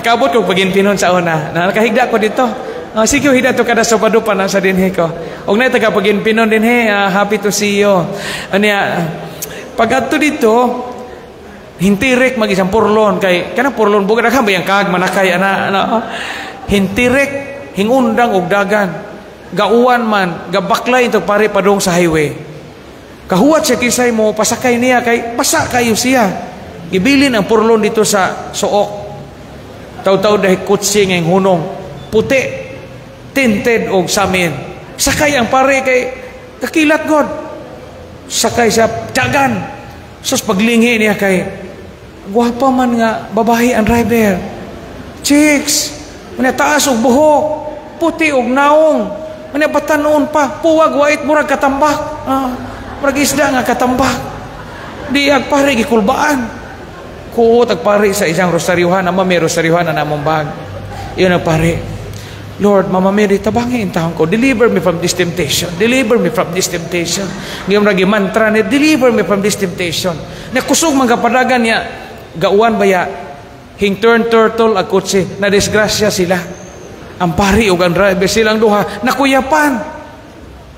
Kabot ko paginpinon sa una. Nakahigda ko dito. Uh, sige, hida to kada sa padupa na sa dinhi ko. Og na taga paginpinon dinhi, uh, happy to see you. Uh, pag dito, hintirek mag isang purlon kay kana purlon buga daghan bayang kag manakay ana ana hintirek hingundang og dagan gauwan man gabaklay ito pare padong sa highway kahuwat siya kisay mo pasakay niya kay basa kayo siya ibilin ang purlon dito sa suok taw-taw dahil kutsi ng hunong puti tinted og samin. Sakay ang pare kay kakilat God. Sakay sa tiyagan. Sus paglingi niya kay gwapa man nga babae ang driver. Chicks, muna taas og buhok, puti og naong. Muna batanon pa, puwag wait murag katambak. Ah, murag isda nga katambak. Di ag pare gikulbaan. Kuot ag pare sa isang rosaryuhan, ama may rosaryuhan na namong bag. Iyon ang pare. Lord, Mama Mary, tabangin taon ko. Deliver me from this temptation. Deliver me from this temptation. Ngayon lagi mantra niya, deliver me from this temptation. Nakusog mga kapadagan niya, gauan ba ya, hing turn turtle at kutsi, na disgrasya sila. Ang pari o ang driver silang duha, nakuyapan.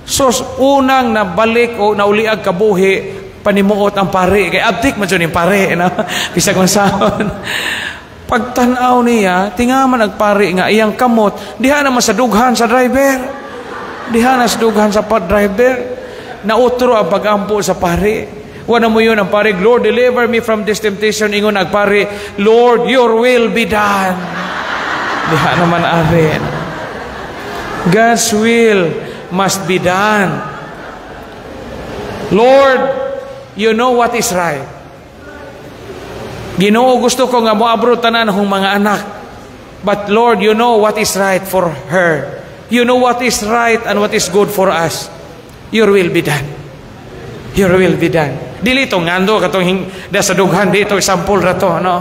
Sos, unang nabalik o nauliag kabuhi, panimuot ang pari. Kay abtik man yung pari. No? Bisag masahon. Pagtanaw niya, tingaman nagpari nga iyang kamot, diha naman sa dughan sa driver. Diha na sa dughan sa driver. Nautro ang pagampo sa pari. Wala mo yun ang pari, Lord, deliver me from this temptation. Ingon nagpari, Lord, your will be done. Diha naman arin. God's will must be done. Lord, you know what is right. Ginoo gusto ko nga moabro tanan hong mga anak. But Lord, you know what is right for her. You know what is right and what is good for us. Your will be done. Your will be done. Dili to ngando katong da sa dughan dito example ra to no.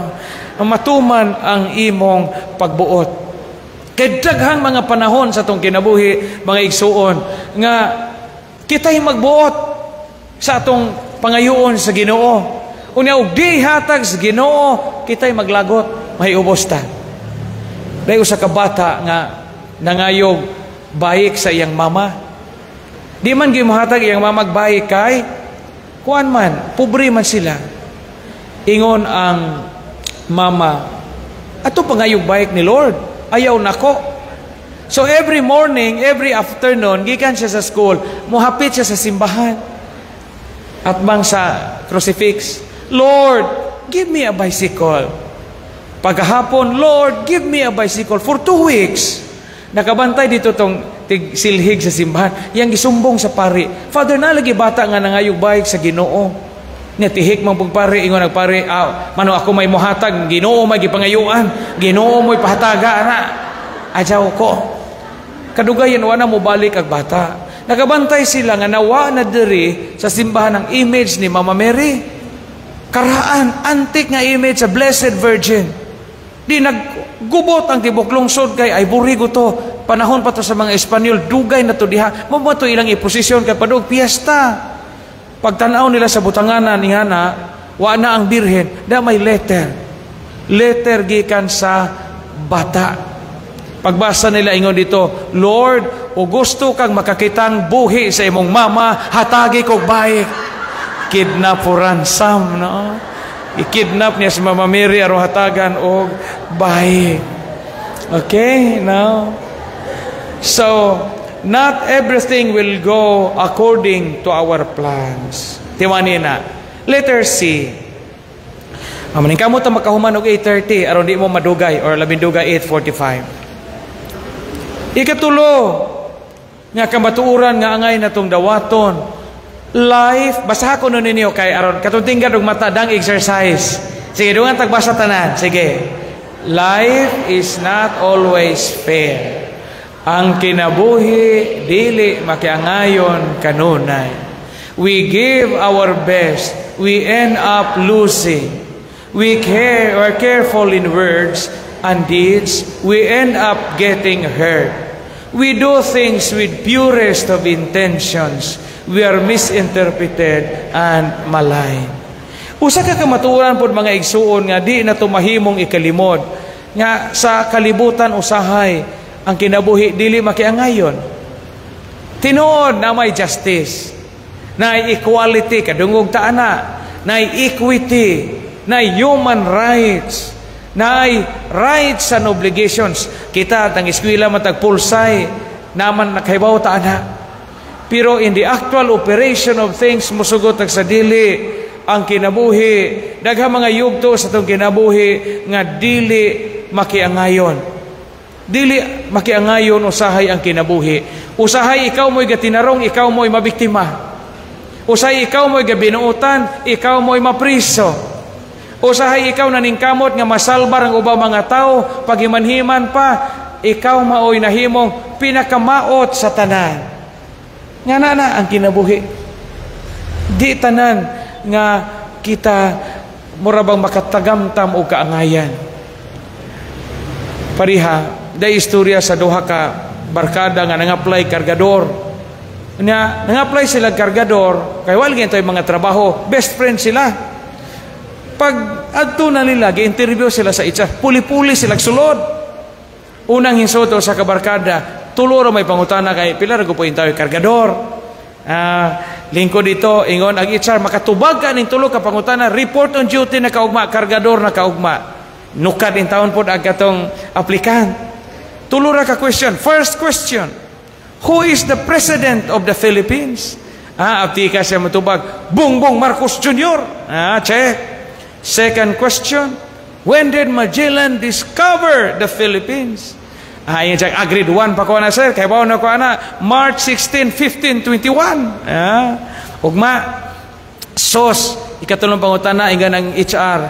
Matuman ang imong pagbuot. Kay daghang mga panahon sa tong kinabuhi mga igsuon nga kitay magbuot sa atong pangayoon sa Ginoo Unya og di hatag sa Ginoo, kitay maglagot, may ubos ta. Dayo sa kabata nga nangayog bayik sa iyang mama. Di man gimahatag iyang mama bayik kay kuan man, pobre man sila. Ingon ang mama, ato pangayog bayik ni Lord, ayaw nako. So every morning, every afternoon, gikan siya sa school, muhapit siya sa simbahan. At bang sa crucifix, Lord, give me a bicycle. Pagkahapon, Lord, give me a bicycle for two weeks. Nakabantay dito tong tig silhig sa simbahan. Yang gisumbong sa pari. Father, nalagi bata nga nangayog bike sa ginoo. Nga tihik man pong pare, ingon nagpare, ah, mano ako may muhatag, ginoo may gipangayuan, ginoo mo'y pahataga, ana. Ajaw ko. Kadugayan, wala mo balik ag bata. Nagabantay sila nga nawa na diri sa simbahan ng image ni Mama Mary. Karaan, antik nga image sa Blessed Virgin. Di naggubot ang tibok lungsod kay ay burigo to. Panahon pa to sa mga Espanyol, dugay na to diha. Mo to ilang iposisyon kay padug piyesta. Pagtanaw nila sa butanganan ni Hana, wa na ang birhen, da may letter. Letter gikan sa bata. Pagbasa nila ingon dito, Lord, o gusto kang makakitang buhi sa imong mama, hatagi kog bayik. Kidnap for ransom, no? I-kidnap niya si Mama Mary aron hatagan og bayik. Okay, now? So, not everything will go according to our plans. Tiwani na. Letter C. Amanin kamo ta makahuman og 8:30 aron di mo madugay or labing dugay 8:45. Ikatulo nga kamatuuran nga angay natong dawaton. Life, basaha ko nun ninyo kay aron katong tingkad og mata dang exercise. Sige, dungan tagbasa tanan. Sige. Life is not always fair. Ang kinabuhi dili makiangayon kanunay. We give our best, we end up losing. We care or careful in words and deeds, we end up getting hurt. We do things with purest of intentions. We are misinterpreted and maligned. Usa ka kamaturan pod mga igsuon nga di na tumahimong ikalimod nga sa kalibutan usahay ang kinabuhi dili makiangayon. Tinuod na may justice, na equality kadungog taana, na equity, na human rights, na rights and obligations. Kita tang eskwela matag pulsay naman nakahibaw taana. Pero in the actual operation of things musugot sa dili ang kinabuhi daghang mga yugto sa tong kinabuhi nga dili makiangayon Dili makiangayon usahay ang kinabuhi. Usahay ikaw mo'y gatinarong, ikaw mo'y mabiktima. Usahay ikaw mo'y gabinuutan, ikaw mo'y mapriso. Usahay ikaw naningkamot nga masalbar ang ubang mga tao, pagimanhiman pa, ikaw maoy nahimong pinakamaot sa tanan. Nga na na ang kinabuhi. Di tanan nga kita murabang makatagamtam o kaangayan. Pariha, da istorya sa duha ka barkada nga nang-apply kargador. Nya nang-apply sila kargador kay wala gyud mga trabaho, best friend sila. Pag adto na nila gi-interview sila sa HR, puli-puli sila sulod. Unang hinsoto sa kabarkada, tuloro may pangutana kay pila ra ko intaw kargador. Ah, lingko dito ingon ang HR makatubag ka ning tulo ka pangutana, report on duty na kaugma, kargador na kaugma. Nukad in taon pod ang katong aplikant. Tulura ka question. First question. Who is the President of the Philippines? Ah, abti ka siya matubag. Bongbong Marcos Jr. Ah, check. Second question. When did Magellan discover the Philippines? Ah, yun siya. Ah, grade 1 pa ko na, sir. Kaya ba na ko na? March 16, 15, 21. Ah, ugma. SOS. Ikatulong pangutan na, ingan ng HR.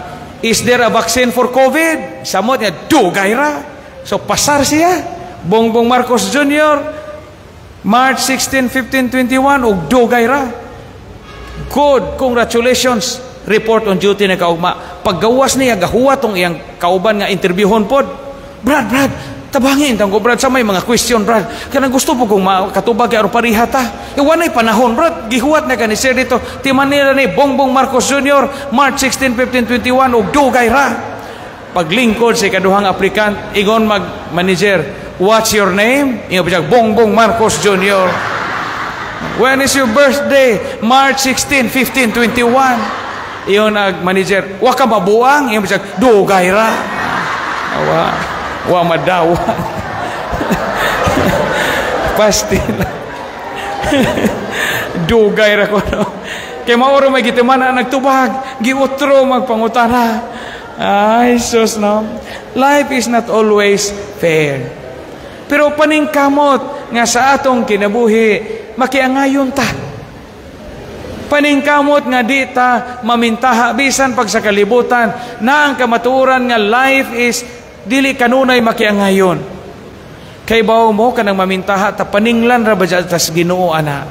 Is there a vaccine for COVID? Samot niya, dugay ra. So pasar siya. Bongbong Marcos Jr. March 16, 15, 21 ug dugay ra. Good, congratulations. Report on duty na kaugma. Paggawas niya gahuwa tong iyang kauban nga interviewon pod. Brad, Brad, tabangin tang Brad sa may mga question Brad. Kanang gusto po kong makatubag kay pariha ta. Iwanay panahon Brad, gihuwat na kani sir dito. Ti Manila ni Bongbong Marcos Jr. March 16, 15, 21 ug dugay ra paglingkod sa ikaduhang aplikant, ingon mag manager, what's your name? Ingon pa Bongbong Marcos Jr. When is your birthday? March 16, 15, 21. Iyon nag manager, wa ka mabuang? Ingon pa dugay ra. Wa, wa madawa. Pastil. dugay ra ko no. Kay mauro may gitimana nagtubag, giutro magpangutana. Ay, sus, no? Life is not always fair. Pero paningkamot nga sa atong kinabuhi, makiangayon ta. Paningkamot nga di ta mamintaha bisan pag sa kalibutan na ang kamatuoran nga life is dili kanunay makiangayon. Kay bawo mo kanang mamintaha ta paninglan ra ba tas Ginoo ana.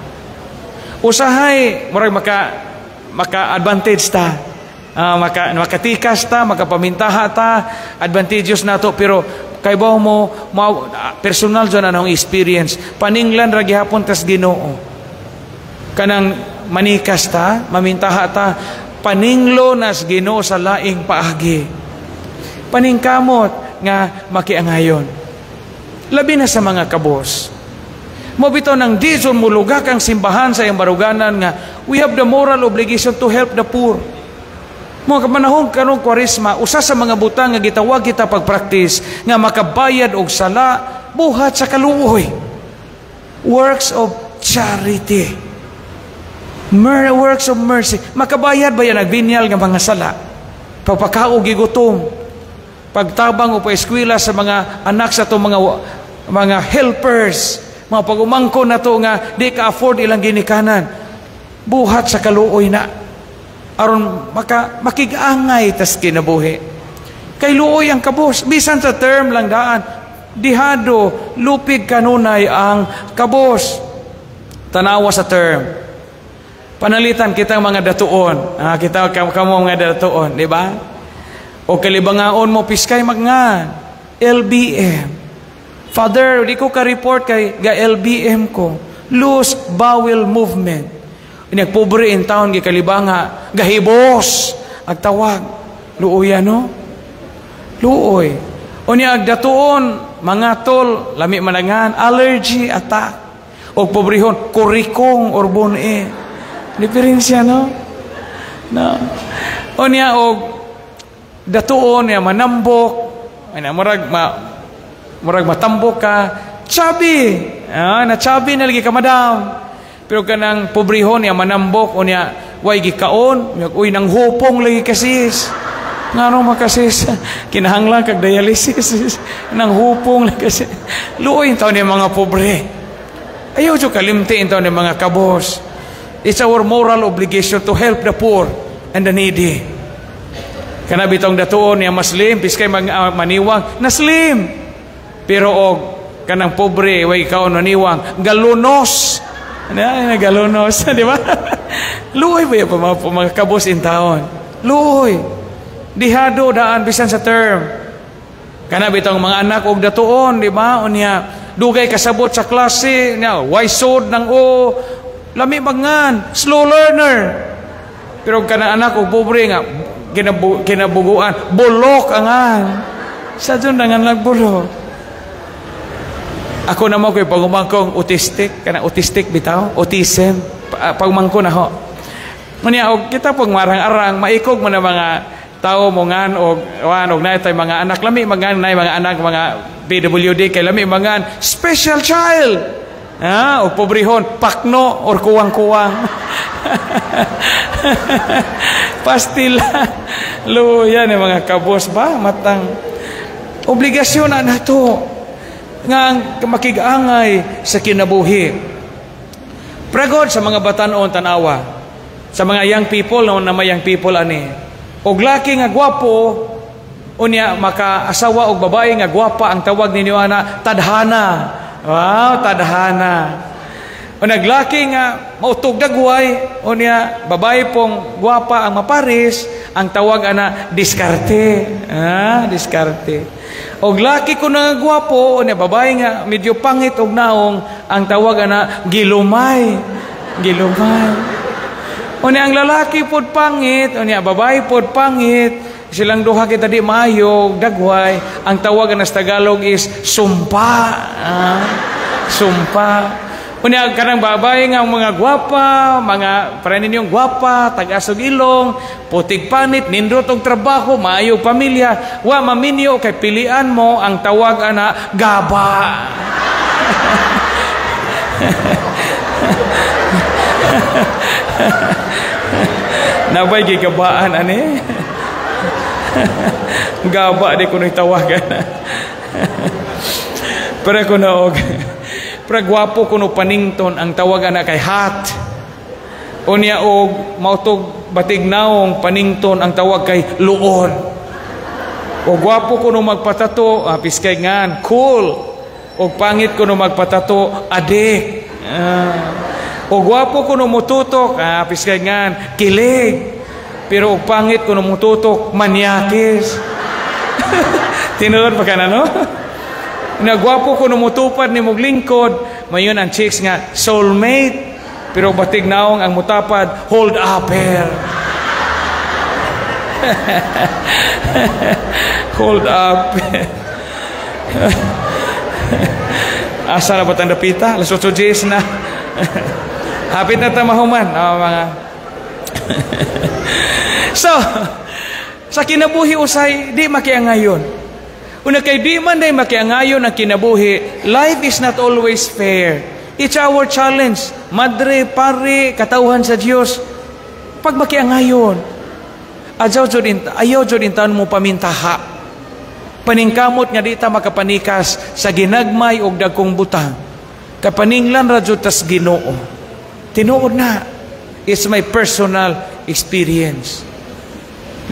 Usahay murag maka maka advantage ta. Uh, maka makatikas ta, makapamintaha ta, advantageous nato pero kay bawo mo, mo personal jud anong experience. Paninglan ra gihapon tas Ginoo. Kanang manikas ta, mamintaha ta, paninglo nas Ginoo sa laing paagi. Paningkamot nga makiangayon. Labi na sa mga kabos. Mo bitaw nang di mulugak ang simbahan sa iyang baruganan nga we have the moral obligation to help the poor. Mo kamanahon karong kwarisma usa sa mga butang nga gitawag kita pagpraktis nga makabayad og sala buhat sa kaluoy. Works of charity. Mer works of mercy. Makabayad ba yan nagbinyal nga mga sala? Pagpakaog gigutom. Pagtabang o paeskwela sa mga anak sa to mga mga helpers mga pagumangko na to nga di ka afford ilang ginikanan buhat sa kaluoy na aron maka makigangay tas kinabuhi. Kay luoy ang kabos. Bisan sa term lang daan dihado lupig kanunay ang kabos. Tanawa sa term. Panalitan kita mga datuon. Ah, kita kamo mga datuon di ba? O kalibangaon mo piskay magngan. LBM Father, di ko ka-report kay ga LBM ko. Loose bowel movement. Inagpobre in town gi kalibanga gahibos ag tawag. Luoy ano? Luoy. Unya ag datuon mga tol lami manangan allergy attack. O pobrehon kurikong or bone. Diferensya no? No. Unya og datuon ya manambok. Ana murag ma murag matambok ka, chubby. Ah, na chubby na lagi ka madam. Pero kanang pobrehon niya manambok o niya way gikaon, uy nang hupong lagi kasis. Ngano makasis, kinahanglan kag dialysis, nang hupong lagi kasi. Luoy taon niya mga pobre. Ayaw jo kalimti taon niya mga kabos. It's our moral obligation to help the poor and the needy. Kana bitong datuon niya maslim, piskay mag, uh, maniwang, naslim. Pero og kanang pobre way ikaw naniwang galunos. Ano na galunos, di ba? Luoy ba yung mga, mga kabos in taon? Luoy. Dihado daan bisan sa term. Kana bitong mga anak og datuon, di ba? Unya dugay kasabot sa klase, nya why sod nang o lami mangan, slow learner. Pero kana anak og pobre nga kinabu, kinabuguan, bulok angan. Sa dun nangan nagbulok. Ako naman ko'y pagumangkong autistic, kana autistic bitaw, autism, pagumangko na ho. Manya, og kita pag marang-arang, maikog mo na mga tao mo ngan og wan og nay mga anak. Lami mangan nay mga anak mga PWD kay lami mangan special child! Ah o pobrehon pakno or kuwang-kuwang. Pastila. Luya ni mga kabos ba? Matang obligasyon na nato nga makigangay sa kinabuhi. Pragod sa mga batanon tanawa, sa mga young people no, na may young people ani. Og laki nga gwapo unya makaasawa og babae nga gwapa ang tawag ninyo ana tadhana. Wow, tadhana. O naglaki nga mautog dagway unya babae pong gwapa ang maparis ang tawag ana diskarte. Ah, diskarte. Og laki ko na gwapo, o niya babae nga, medyo pangit og naong, ang tawag na gilumay. Gilumay. O niya ang lalaki pod pangit, o niya babae pod pangit, silang duha kita di mayo, dagway, ang tawag na sa Tagalog is sumpa. Ah, sumpa. Unya kanang babay nga mga gwapa, mga para ninyong gwapa, tagasog ilong, putig panit, nindot og trabaho, maayo pamilya, wa maminyo kay pilian mo ang tawag ana gaba. Nabay gigabaan ani. Gaba di ko tawagan. Pero ko na og Pragwapo kuno panington ang tawagan na kay hot. Unya og mautog batig naong panington ang tawag kay luod. O gwapo ko no magpatato, ah, piskay ngan, cool. O pangit ko no magpatato, adik. Ah. O gwapo ko no mututok, ah, piskay ngan, kilig. Pero og pangit ko no mututok, manyakis. Tinulod pa ka na, no? Nagwapo ko no mutupad ni mong lingkod, mayon ang chicks nga, soulmate. Pero batig naong ang mutapad, hold upper. hold up. Asa na ba tanda pita? Alas 8 Gs na. Hapit na tamahuman. Oh, mga so, sa kinabuhi usay, di makiangayon. Una kay di man day makiangayon ang kinabuhi, life is not always fair. It's our challenge. Madre, pare, katauhan sa Diyos. Pag makiangayon, ayaw jud ayaw jud intan mo pamintaha. Paningkamot nga dita makapanikas sa ginagmay og dagkong butang. Kapaninglan ra jud tas Ginoo. Tinuod na. It's my personal experience.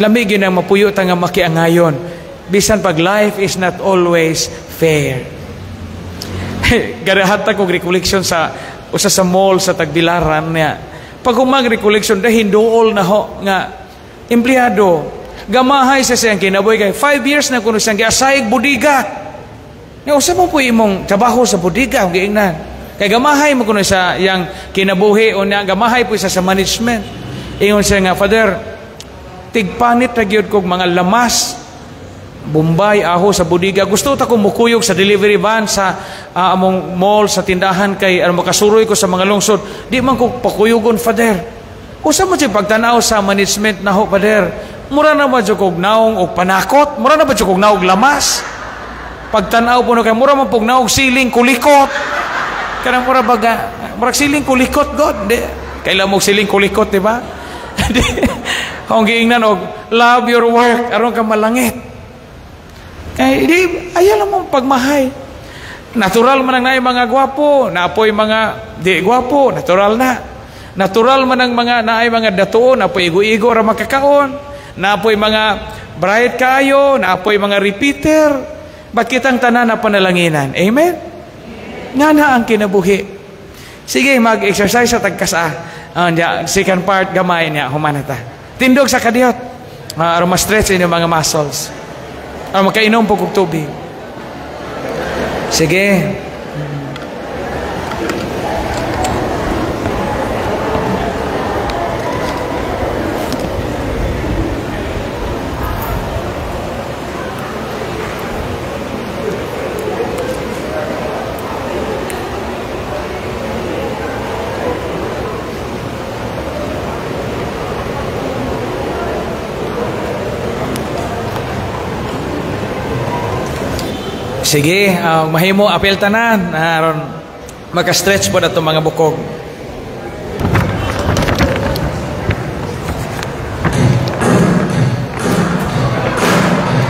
Lamig yun ang mapuyo nga makiangayon. Bisan pag life is not always fair. Garahat ko recollection sa usa sa mall sa Tagbilaran niya. Pag humag recollection dahin dool na ho nga empleyado gamahay sa siyang kinabuhi kay 5 years na kuno siyang giasayig budiga. Nga usa mo po imong trabaho sa budiga ang giingnan. Kay gamahay mo kuno sa yang kinabuhi o niya gamahay po sa sa management. Ingon siya nga, Father, tigpanit na gyud kog mga lamas Bombay, aho sa budiga. Gusto ta ko mukuyog sa delivery van sa uh, among mall, sa tindahan kay ano, makasuroy ko sa mga lungsod. Di man ko pakuyugon, Father. Usa mo siya pagtanaw sa management na ho, Father. Mura na ba siya kog naong o panakot? Mura na ba siya kog naong lamas? Pagtanaw po na kay mura man pog naong siling kulikot. Kanang mura baga, mura siling kulikot, God. Di. Kailan mo siling kulikot, di ba? Kung giingnan og love your work, aron ka malangit. Kay di ayaw mong pagmahay. Natural man ang mga gwapo, naapoy mga di gwapo, natural na. Natural man ang mga naay mga datuon, naapoy igo-igo ra makakaon, naapoy mga bright kayo, naapoy mga repeater. Ba't kitang tanan na panalanginan? Amen? Nga na ang kinabuhi. Sige, mag-exercise sa tagkasa. Uh, second part, gamay niya, humanata. Tindog sa kadiyot. Uh, aron ma-stretch inyong mga muscles. Ah, makainom po kong tubig. Sige. Sige, uh, mahimo apel tanan aron uh, maka-stretch po na mga bukog.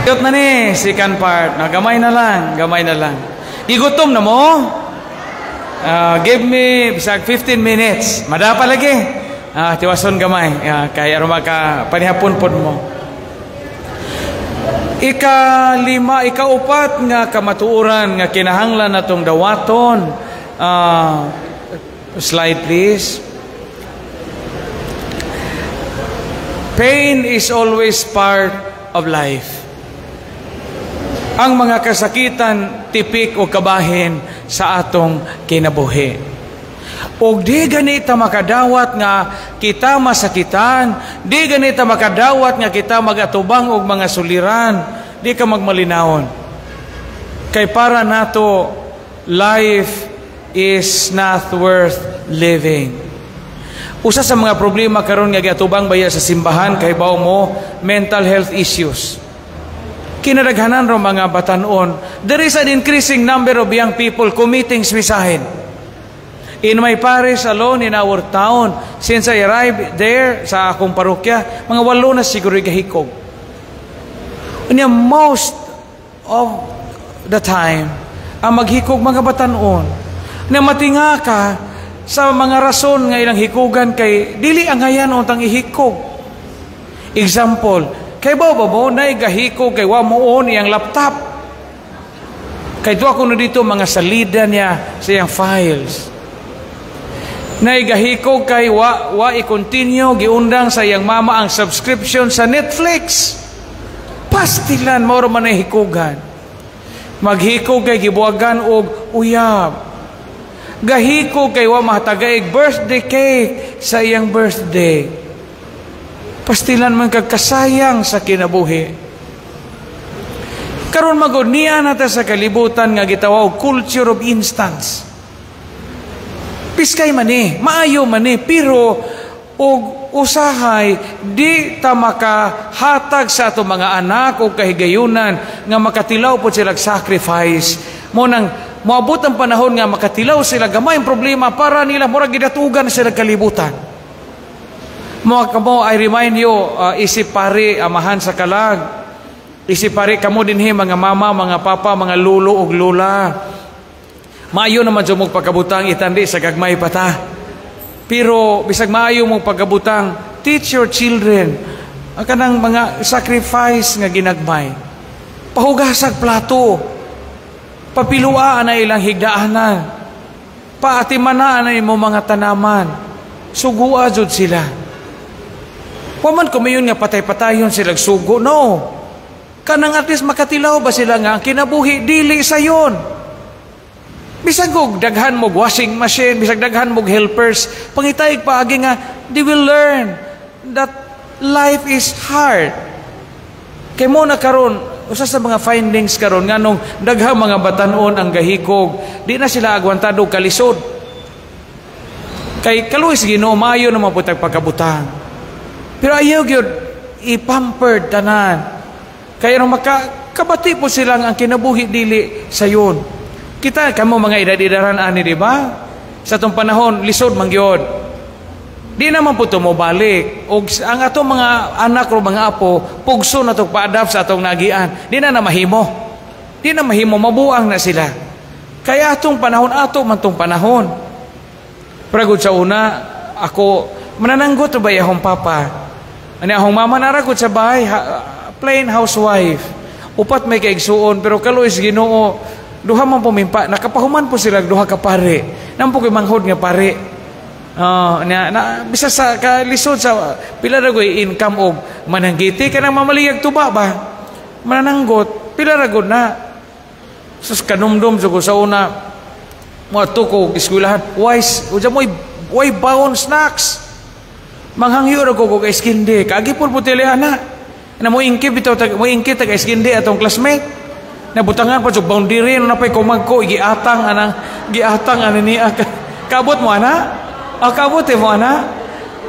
Iyot na ni, second part. Na, gamay na lang, gamay na lang. Igutom na mo? Uh, give me bisag 15 minutes. Madapa lagi. Ah, uh, tiwason gamay. Uh, kay aron maka panihapon pod mo. Ika-lima, ika-upat nga kamatuuran nga kinahanglan natong dawaton. Uh, slide please. Pain is always part of life. Ang mga kasakitan, tipik o kabahin sa atong kinabuhi. Og di ganita makadawat nga kita masakitan, di ganita makadawat nga kita magatubang og mga suliran, di ka magmalinawon. Kay para nato life is not worth living. Usa sa mga problema karon nga giatubang baya sa simbahan kay bawo mo mental health issues. Kinadaghanan ro mga batanon, there is an increasing number of young people committing suicide. In my parish alone in our town, since I arrived there sa akong parokya, mga walo na siguro gahikog. Unya most of the time, ang maghikog mga batanon, na matinga ka, sa mga rason nga ilang hikugan kay dili ang hayan untang ihikog. Example, kay ba ba mo na igahikog kay wa mo on iyang laptop. Kay tuwa ko dito mga salida niya sa iyang files. Na igahikog kay wa wa i-continue giundang sa iyang mama ang subscription sa Netflix. Pastilan mo man ay hikugan. Maghikog kay gibuwagan og uyab gahiko kay wa mahatagaig birthday cake sa iyang birthday. Pastilan man kagkasayang sa kinabuhi. Karon magod niya nata sa kalibutan nga gitawaw culture of instance. Piskay man eh, maayo man eh, pero og usahay di ta makahatag sa ato mga anak o kahigayunan nga makatilaw po sila sacrifice mo nang Moabot ang panahon nga makatilaw sila gamay ang problema para nila murag gidatugan sila kalibutan. Mo kamo I remind you uh, isip pare amahan sa kalag. Isip pare kamo dinhi mga mama, mga papa, mga lolo ug lola. Maayo naman sa mong pagkabutang itandi sa gagmay pata. Pero bisag maayo mong pagkabutang, teach your children ang kanang mga sacrifice nga ginagmay. Pahugasag plato, Papiluaan na ilang higdaanan. Paatimanan na mo mga tanaman. Sugua jud sila. Waman kumayon nga patay-patayon sila sugo. No. Kanang at least makatilaw ba sila nga ang kinabuhi dili sa yon. Bisag og daghan mo washing machine, bisag daghan mo helpers, pangitayig paagi nga they will learn that life is hard. Kay mo na karon usa sa mga findings karon nganong daghang mga batanon ang gahikog di na sila agwantado kalisod. Kay kaluis Ginoo maayo na maputag pagkabutang pero ayaw gyud ipampered tanan. Kay ano maka kabati po sila ang kinabuhi dili sayon kita kamo mga edad-edaran ani di ba sa tong panahon lisod man gyud Di naman po tumubalik. O ang atong mga anak o mga apo, pugso na itong paadapt sa atong nagian. Di na na mahimo. Di na mahimo, mabuang na sila. Kaya atong panahon, ato man tong panahon. Pragod sa una, ako, manananggot ba akong papa? Ani akong mama naragod sa bahay, ha, plain housewife. Upat may kaigsuon, pero kalois ginoo, duha man pumimpa, nakapahuman po sila duha ka pare. Nang po manghod nga pare. Oh, na, na bisa sa kalisod sa pila ra income og mananggiti kanang mamaliyag tuba ba. Manananggot pila ra na. Sus kanumdum sa sa una mo ko eskwelahan. Wise, uja moy way baon snacks. Manghangyo ra ko kog iskindi. Kagi pud putili ana. Na mo ingki bitaw tag mo ingki tag iskindi atong classmate. Nabutangan pa sa boundary na pay kumagko giatang anang giatang ani ni kabot mo ana. Akabuti mo ana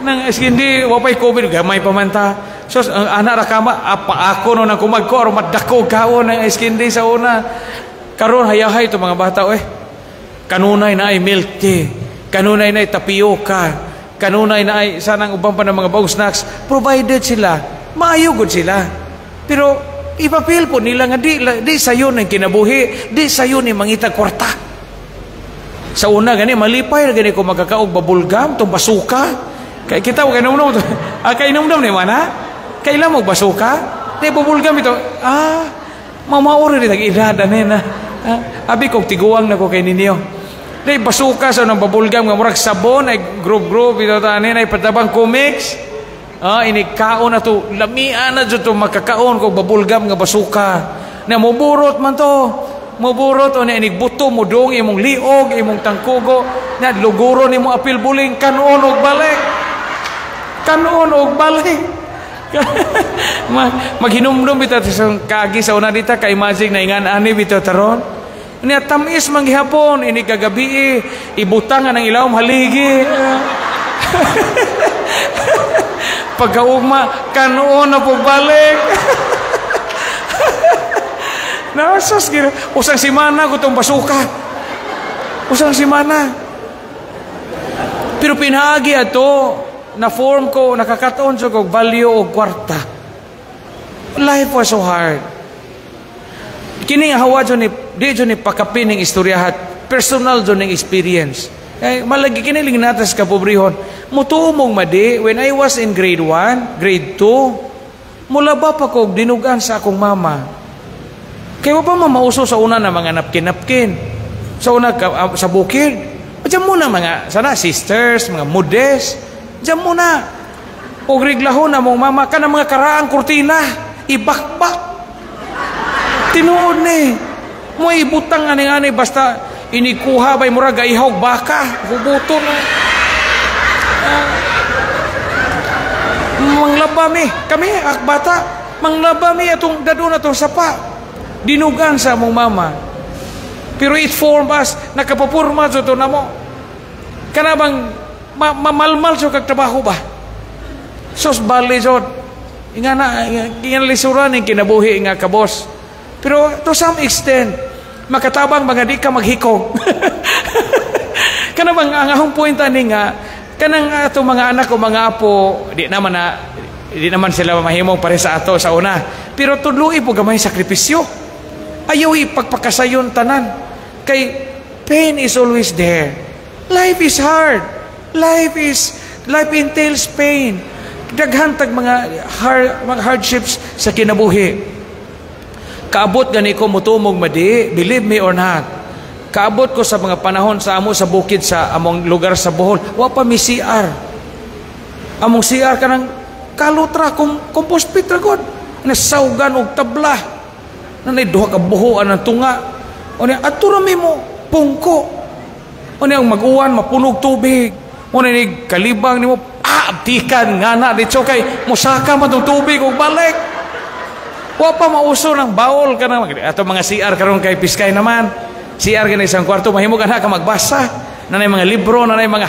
nang hindi wapay COVID gamay pamanta. So ang anak ra kama apa ako no nang kumagko or madako kaon ng iskindi sa una. Karon hayahay to mga bata eh. Kanunay na ay milk tea. Kanunay na ay tapioca. Kanunay na ay sanang ubang pa ng mga bawang snacks. Provided sila. Maayo gud sila. Pero ipapil po nila nga di, di sayo ng kinabuhi. Di sayo ni mangita kwarta. Sa una gani malipay gani ko magkakaog babulgam tong basuka. Kay kita kay nung ah kay nung ni mana? Kailan mo basuka? Di babulgam ito. Ah, mamaori rin edad ani na. Ah, abi kog tiguang na ko kay ninyo. Di basuka sa nang babulgam nga murag sabon ay group group ito ta ani na patabang comics. Ah, ini kaon na to. Lamian na to. Makakaon ko babulgam nga basuka. Na muburot man to. Muburot o na inigbuto mo dong imong liog imong tangkugo. Na luguro ni mo apil buling kanon og balik kanon og balik maghinumdum bitaw sa kagi sa una dita kay imagine na ingan ani bitaw taron. Niya tamis manggihapon ini kagabi ibutangan ang ilawom haligi pagkaugma kanon na po balik Nasas gina. Usang simana ko itong basuka. Usang simana. Pero pinagi ato na form ko, nakakataon sa kong value o kwarta. Life was so hard. Kini nga hawa dyan ni, di dyan ni pakapining istoryahat, personal dyan ng experience. Kay malagi kiniling natas ka pobrehon. Mutuo mong madi when I was in grade 1, grade 2, mula ba pa ko dinugan sa akong mama. Kaya pa mamauso sa una na mga napkin-napkin. Sa una ka, ah, sa bukid. Diyan muna mga sana sisters, mga modest. Diyan muna. O reglahon na mong mama ka ng mga karaang kurtina. Ibakbak. Tinuod ni. Mo ibutang ani-ani basta inikuha bay mura gaihog baka. Hubuto na. Uh, manglaba mi. Kami, akbata. Manglaba mi atong dado na itong sapa. Dinugan sa mong mama. Pero it form us, nakapapurma sa ito na mo. Kanabang ma mamalmal sa kagtrabaho ba? Sos bali jod. Inga na, inga lisuran yung kinabuhi nga kabos. Pero to some extent, makatabang mga di ka maghikog. kanabang ang ahong point ani nga, kanang ato mga anak o mga apo, di naman na, di naman sila mahimong pare sa ato sa una. Pero tudloi po gamay sakripisyo. Ayaw ipagpakasayon tanan. Kay pain is always there. Life is hard. Life is life entails pain. Daghan tag mga hard, mga hardships sa kinabuhi. Kaabot gani ko mutumog madi, believe me or not. Kaabot ko sa mga panahon sa amo sa bukid sa among lugar sa Bohol, wa pa mi CR. Among CR kanang kalutra kung compost pit ra gud. Nasawgan og tabla. Nanay duha ka buhoan ng tunga. O niya, ato rami mo, pungko. O niya, mag-uwan, mapunog tubig. O niya, kalibang ni mo, ah, abtikan nga na, dito kay, musaka man tubig, o balik. Wa pa mauso ng bawol ka na. Ato mga CR karon kay Piskay naman. CR ka na isang kwarto, mahimo ka na ka magbasa. Nanay mga libro, nanay mga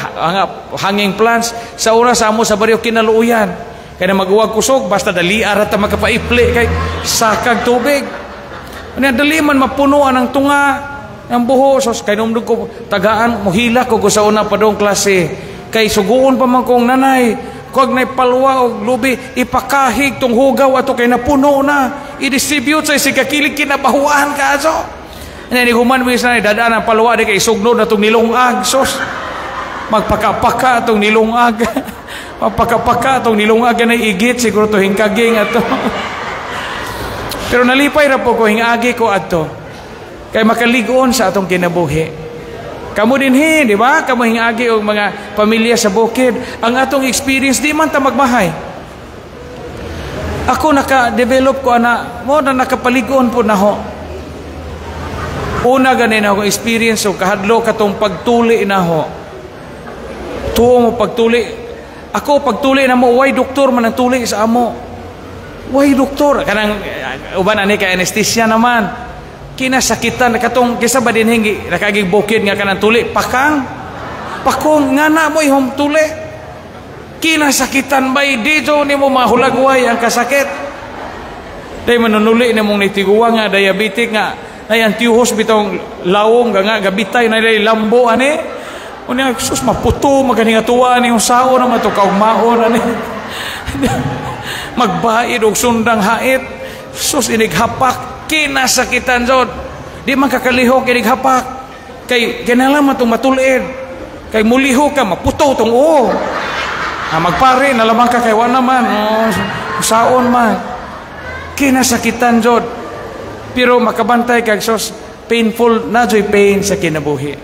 hanging plants. Sa oras sa amo sa baryo kinaluuyan. Kaya na mag-uwag kusog, basta dali arat ta makapaipli kay sakag tubig. Ano dali man mapunuan ang tunga ng buho. So, kay numdog ko, tagaan, muhila ko ko sa una pa doong klase. Kay suguon pa man kong nanay, kog na palwa o lubi, ipakahig tong hugaw ato kay napuno na. I-distribute sa isikakilig kinabahuan ka so. Ano ni human mo isa dadaan ang palwa di kay sugnod na tong nilungag. Sos, magpakapaka tong nilungag. magpakapaka tong nilungag na igit siguro to hingkaging ato. Pero nalipay ra po ko hingagi ko ato. Kay makaligon sa atong kinabuhi. Kamu din hi, di ba? Kamu hingagi og mga pamilya sa bukid. Ang atong experience di man ta magmahay. Ako naka-develop ko ana, mo na nakapaligon po na ho. Una ganin ako experience o kahadlo katong pagtuli na ho. Tuo mo pagtuli. Ako pagtuli na mo, why doktor man ang tuli sa amo? Why doktor? Kanang uban ani ka anesthesia naman kinasakitan katong kisa ba din hingi? Nakagig bukid nga kanang tuli. Pakang? Pakong nga na mo ihong tuli. Kinasakitan bay dito ni mo mahulagway ang kasakit. Day manunuli ni mong nitiguwa nga diabetic nga. Ay antihos bitong lawong nga gabitay na lambo ani. Unya sus maputo magani nga tuwa ni sao na mato kaugmaon ani. Magbaid og sundang hait. Sus inighapak kinasakitan jod di man kakalihok inighapak. Kay kinala man itong matulid kay muliho ka maputo tong oo. Ah, magpare nalamang ka kay wala man oh, saon man. Kinasakitan jod pero makabantay kag sos painful na joy pain sa kinabuhi.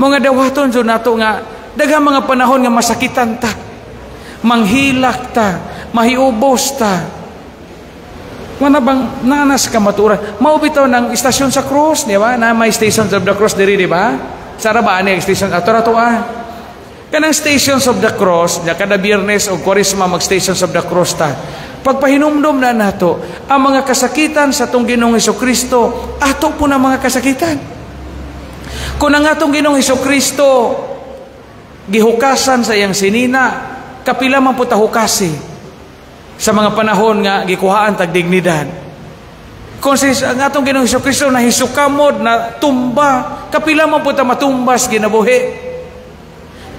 Mga dawaton jud nato nga daghang mga panahon nga masakitan ta manghilak ta mahiubos ta nga bang nanas ka matura mao bitaw ng istasyon sa cross di ba? Na may stations of the cross diri di ba? Sara ba ani station. Ato ra ah. Kanang stations of the cross nya kada biyernes o kwaresma mag stations of the cross ta. Pagpahinumdum na nato ang mga kasakitan sa tong Ginoong Kristo ato po na mga kasakitan. Kung ang atong Ginoong Kristo gihukasan sa iyang sinina kapila man po tahukasi sa mga panahon nga gikuhaan tag dignidad. Kung si ang atong Ginoong Kristo na hisukamod na tumba, kapila man po ta matumbas ginabuhi.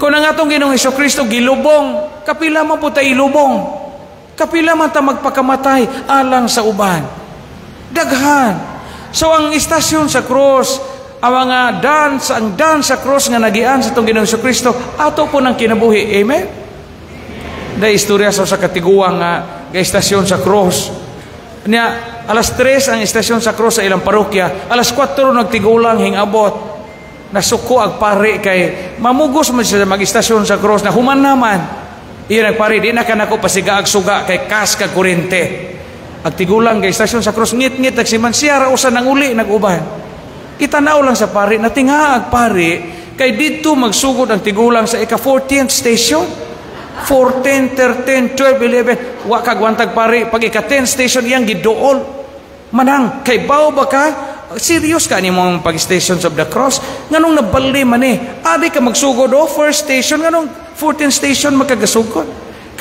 Kung ang atong Ginoong Kristo gilubong, kapila man po ta ilubong. Kapila man ta magpakamatay alang sa uban. Daghan. So ang istasyon sa cross, ang mga dance, ang dance sa cross nga nagian sa itong Ginoong Kristo, ato po ng kinabuhi. Amen? Da istorya sa sa katiguang nga nga istasyon sa cross. Niya, alas 3 ang istasyon sa cross sa ilang parokya, alas 4 nagtigulang hingabot. Nasuko ag pare kay mamugos man siya mag-istasyon sa cross na human naman. Iya nagpare, di na ka nako pasiga ag suga kay kas ka kurente. Ag tigulang kay istasyon sa cross ngit-ngit ag siman siya ra usa nang uli naguban. Itanaw lang sa pare na tinghaag pare kay dito magsugod ang tigulang sa ika 14th station. 14, 13, 12, 11 wa kag wantag pare pag ika 10 station iyang gidool. Manang kay bawo ba ka? Serious ka ni mong pag stations of the cross? Nganong nabali man eh? Abi ka magsugod oh first station. Nganong 14 station makagasugod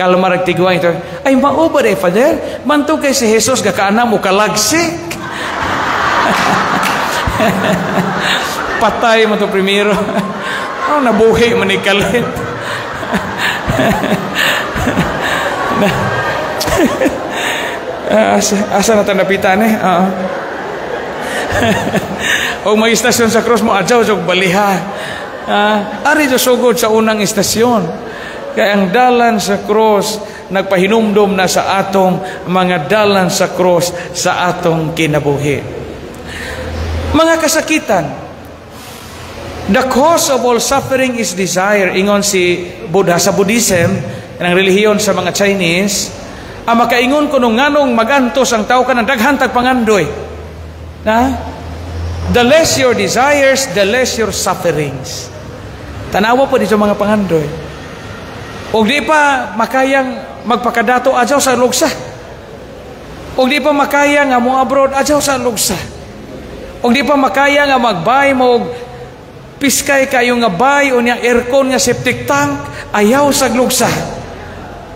kalmarag tiguang ito ay mao day father? Manto kay si Jesus gakaana mo kalagsik. Patay mo to primero. Oh nabuhi man ni kalit asa, asa na tanapitan eh uh, o may istasyon sa cross mo adyaw jog baliha. Uh, ari jo sugod sa unang istasyon. Kaya ang dalan sa cross nagpahinumdom na sa atong mga dalan sa cross sa atong kinabuhi. Mga kasakitan The cause of all suffering is desire. Ingon si Buddha sa Buddhism, ng relihiyon sa mga Chinese, ang makaingon ko nung nganong magantos ang tao ka ng daghantag pangandoy. Na? The less your desires, the less your sufferings. Tanawa po dito mga pangandoy. O di pa makayang magpakadato adyaw sa lugsa. O di pa makaya nga mo abroad adyaw sa lugsa. O di pa makaya nga magbay mo piskay kayo nga bay o niya aircon nga septic tank ayaw sa glugsa.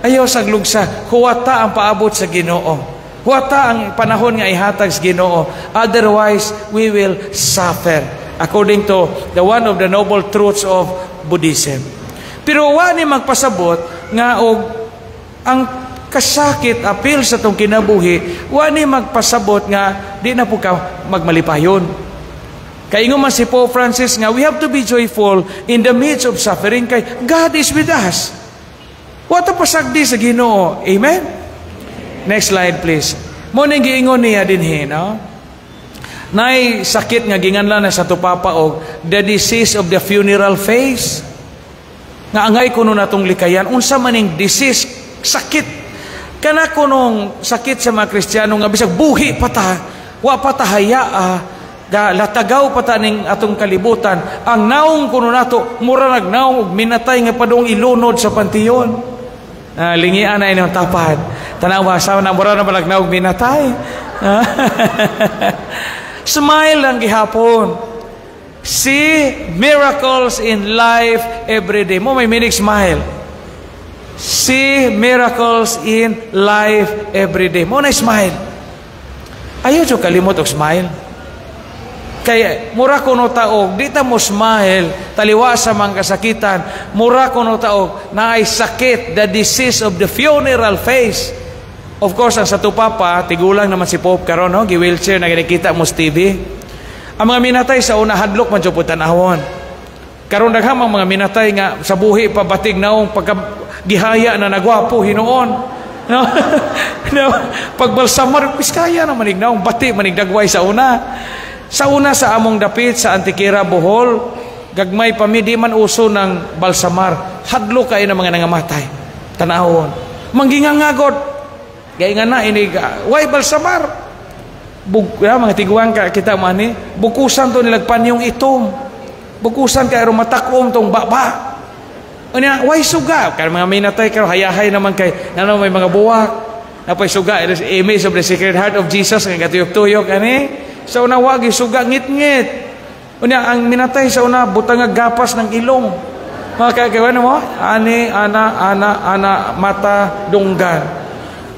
Ayaw sa glugsa. Huwata ang paabot sa ginoo. Huwata ang panahon nga ihatag sa ginoo. Otherwise we will suffer. According to the one of the noble truths of Buddhism. Pero wa ni magpasabot nga og ang kasakit apil sa tong kinabuhi wa ni magpasabot nga di na po ka magmalipayon Kaingon man si Pope Francis nga, we have to be joyful in the midst of suffering kay God is with us. What a pasagdi sa ginoo. Amen? Next slide please. Mo ning giingon niya dinhi, no? Nay sakit nga ginganlan na sa tupapa og the disease of the funeral phase. Nga angay kuno natong likayan unsa maning disease sakit kana kunong sakit sa mga Kristiyano nga bisag buhi pa ta wa pa da latagaw pataning atong kalibutan. Ang naong kuno nato mura nagnaong og minatay nga padung ilunod sa pantiyon uh, lingian na inyong tapad. Tanawa sa na mura na malagnaog minatay? Smile lang gihapon. See miracles in life every day. Mo may meaning smile. See miracles in life every day. Mo na smile. Ayaw jo kalimot og smile Kay mura kuno taog, di ta mo smile, taliwa sa mga kasakitan, mura kuno taog, na ay sakit, the disease of the funeral phase. Of course, ang sa tupapa, tigulang naman si Pope karon no? gi-wheelchair na ginikita mo sa TV. Ang mga minatay sa una hadlok man jud ahon. Karon daghamang mga minatay nga sa buhi pa batig naong pagka gihaya na nagwapo hinuon. No? no? Pagbalsamar piskaya na manig naong bati manig dagway sa una. Sa una sa among dapit sa Antikira, Bohol, gagmay pa di man uso ng balsamar. Hadlo kayo ng mga nangamatay. Tanahon. Manggingangagot. Gaya nga na, ini, why balsamar? Bug, ya, mga tiguan ka kita mani, bukusan to nilagpan yung itom. Bukusan ka aron matakom tong baba. Unya, why suga? Kaya mga minatay kayo, hayahay naman kay, ano, may mga buwak. Napay suga, image of the Sacred Heart of Jesus, nga katuyok-tuyok, ani? Sa una wagi suga ngit-ngit. Unya ang minatay sa una butang gapas ng ilong. Mga kagawan mo, ani ana ana ana mata dunggan.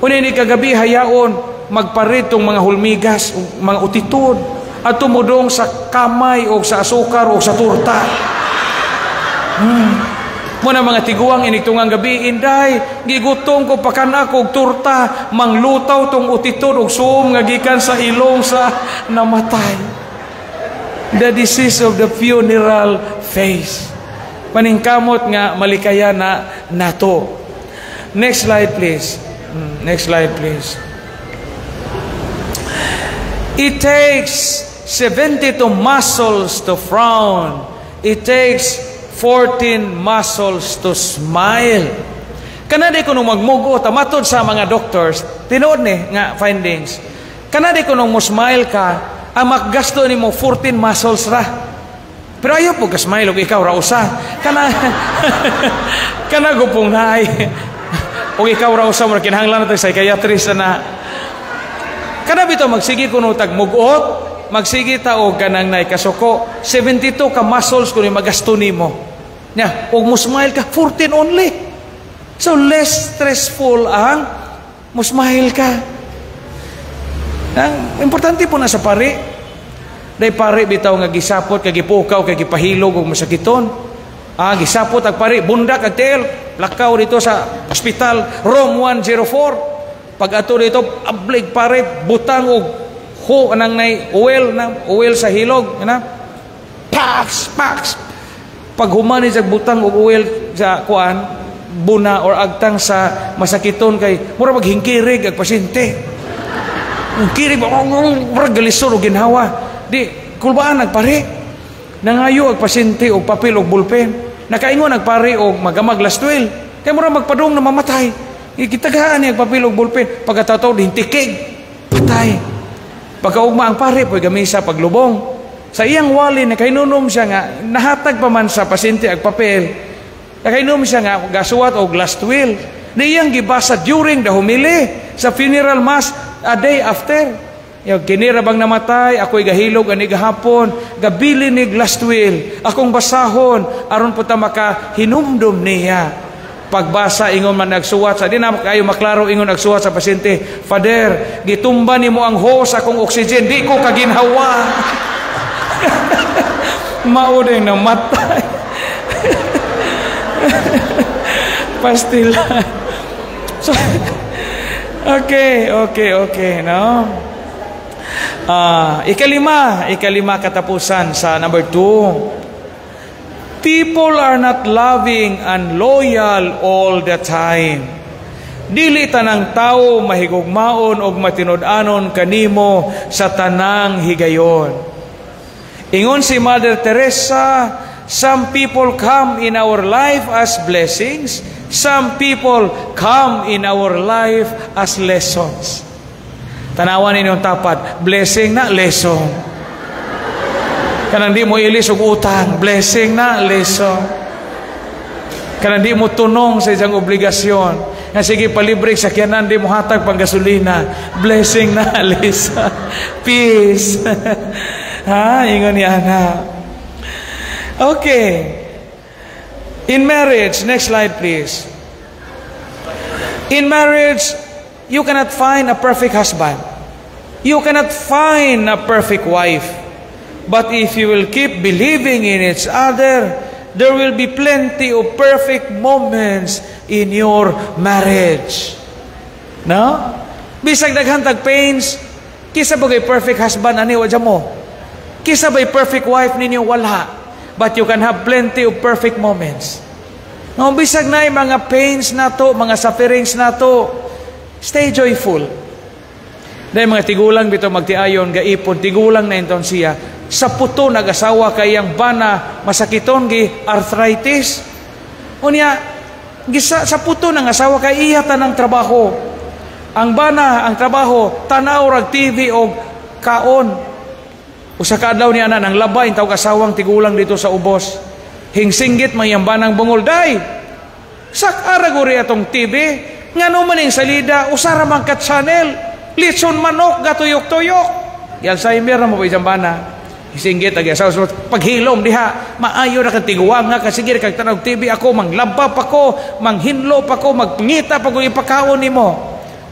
Unya ni kagabi hayaon magparitong mga hulmigas, mga utitod at tumudong sa kamay o sa asukar o sa turta. Hmm. Muna mga tiguang inigtungang gabi, inday, gigutong ko pakan ako turta, manglutaw tong utitod og suom nga gikan sa ilong sa namatay. The disease of the funeral face. Paningkamot nga malikaya na nato. Next slide please. Hmm, next slide please. It takes 72 muscles to frown. It takes 14 muscles to smile. Kanadi ko nung magmugo, tamatod sa mga doctors, tinood ni nga findings. Kanadi ko nung mo smile ka, ang makgasto ni mo 14 muscles ra. Pero ayaw po ka smile og ikaw ra usa. Kana kana gupong naay. og ikaw ra usa mo kinahanglan nato sa psychiatrist na Kada bito magsige kuno tag mugot, magsige ta og kanang nay kasuko, 72 ka muscles kuno magasto nimo. Nya, og mo smile ka 14 only. So less stressful ang mo smile ka. Ang importante po na sa pare. Dahil pare bitaw nga gisapot, kag gipukaw, kag gipahilog og masakiton. Ah, gisapot ag pare, bundak ag tel, lakaw dito sa hospital, room 104. Pag ato dito, ablig pare, butang og ho anang nay oil na oil sa hilog, na pax pax. Pag humani sa butang og oil sa kuan, buna or agtang sa masakiton kay mura maghingkirig ag pasyente. Ang kirig ba mura galisod og ginhawa. Di kulbaan nagpare. Nangayo ag pasyente og papel og bulpen. Nakaingon nagpare og magamag last will. Kay mura magpadung na mamatay. Ikitagaan niya papilog bulpen. Pagkatataw din tikig. Patay. Pagkaugma ang pare, po'y gamisa paglubong. Sa iyang wali, nakainunom siya nga, nahatag pa man sa pasyente ang papel. Nakainunom siya nga, gasuwat o last will. Na iyang gibasa during the humili sa funeral mass a day after. Yung kinira bang namatay, ako'y gahilog ani gahapon, gabili ni last will, akong basahon, aron po ta maka hinumdum niya pagbasa ingon man nagsuwat sa di na kayo maklaro ingon nagsuwat sa pasyente Father gitumba nimo ang hose akong oxygen di ko kaginhawa mao din namatay pastilan so okay okay okay no ah ikalima ikalima katapusan sa number two People are not loving and loyal all the time. Dili tanang tao mahigugmaon og matinud-anon kanimo sa tanang higayon. Ingon si Mother Teresa, some people come in our life as blessings, some people come in our life as lessons. Tanawan ninyong tapat, blessing na lesson. Kanang di mo ilis og utang, blessing na lesson. Kanang di mo tunong sa isang obligasyon. Nga sige palibre sa kiyanan, di mo hatag pang gasolina. Blessing na lesson. Peace. ha? Ingon ni Ana. Okay. In marriage, next slide please. In marriage, you cannot find a perfect husband. You cannot find a perfect wife. But if you will keep believing in each other, there will be plenty of perfect moments in your marriage. No? Bisag daghantag pains, kisa ba perfect husband ani wadya mo? Kisa ba perfect wife ninyo wala? But you can have plenty of perfect moments. No, bisag na mga pains na to, mga sufferings na to, stay joyful. Dahil mga tigulang bito magtiayon, gaipon, tigulang na inton siya, sa puto nagasawa kayang bana masakiton gi arthritis unya gisa sa puto nang asawa kay iya tanang trabaho ang bana ang trabaho tanaw rag TV og kaon usa ka adlaw ni ana nang labay tawag asawang tigulang dito sa ubos. Hingsinggit mayang banang bungol day sak araguri atong TV ngano man ing salida usara man kat channel. Litson manok gatuyok-tuyok. Alzheimer na mo ba bana Isinggit agi asawa so, paghilom diha maayo ra kag tiguwang nga kasi kag tanog TV ako manglaba pa ko manghinlo pa ko magpangita pa ko ipakaon nimo.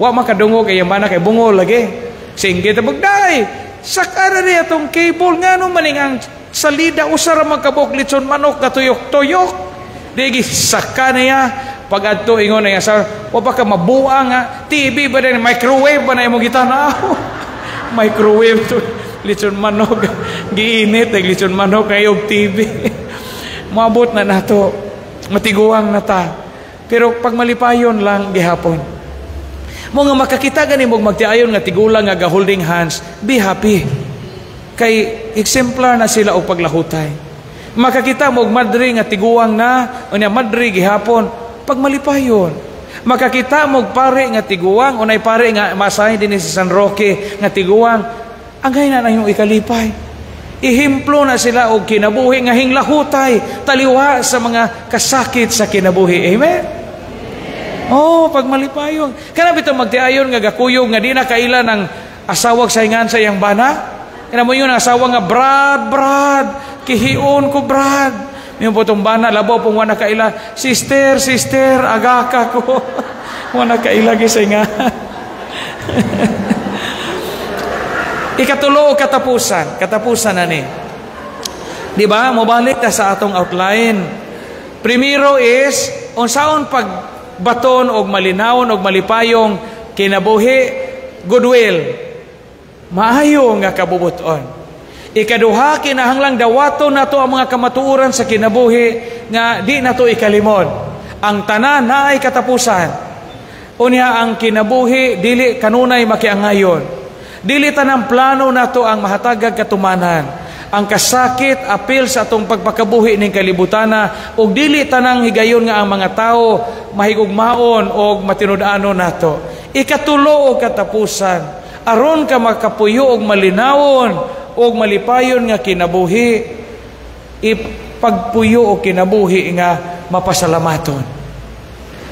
Wa makadungog kay mana kay bungol lagi. Singgit bagday sakara ri atong cable ngano maning ang salida? Usara magkabok litson manok katuyok-tuyok digi saka niya pag adto ingon na asawa wa pa ka mabuang nga? TV ba na microwave ba na imong gitanaw? Microwave to lechon manok. Giinit ag lechon manok kay og TV maabot na nato. Matiguang na ta. Pero pag malipayon lang gihapon mo nga makakita gani mo magtiayon nga tigulang nga holding hands be happy. Kay exemplar na sila og paglahutay. Makakita mo madri nga tiguang na unya madri gihapon pag malipayon makakita mo pare nga tiguang unay pare nga masahin din sa San Roque nga tiguang angay na yung ikalipay. Ihimplo na sila og kinabuhi nga hinglahutay taliwa sa mga kasakit sa kinabuhi. Amen Oh, pag malipayon. Kana bitaw magtiayon nga gakuyog nga di na kaila ng asawag saingan sa iyang bana. Kana mo yun asawa nga Brad, Brad, kihion ko Brad. Yung potong bana, labaw pong wana kaila, sister, sister, agaka ko. wana kaila gisay nga. Ikatulo o katapusan, katapusan na ni. Di ba? Mobalik ta sa atong outline. Primero is, unsaon pag baton og malinawon og malipayong kinabuhi, goodwill. Maayo nga kabubuton. Ikaduha, kinahanglang dawato nato ang mga kamatuuran sa kinabuhi nga di nato ikalimod. Ang tanan na ay katapusan. Unya ang kinabuhi, dili kanunay makiangayon. Dili tanang plano nato ang mahatagag katumanan. Ang kasakit, apil sa atong pagpakabuhi ning kalibutana, ug dili tanang higayon nga ang mga tao mahigugmaon o matinud-ano nato. Ikatulo og katapusan, aron ka makapuyo og malinawon o malipayon nga kinabuhi. Ipagpuyo o kinabuhi nga mapasalamaton.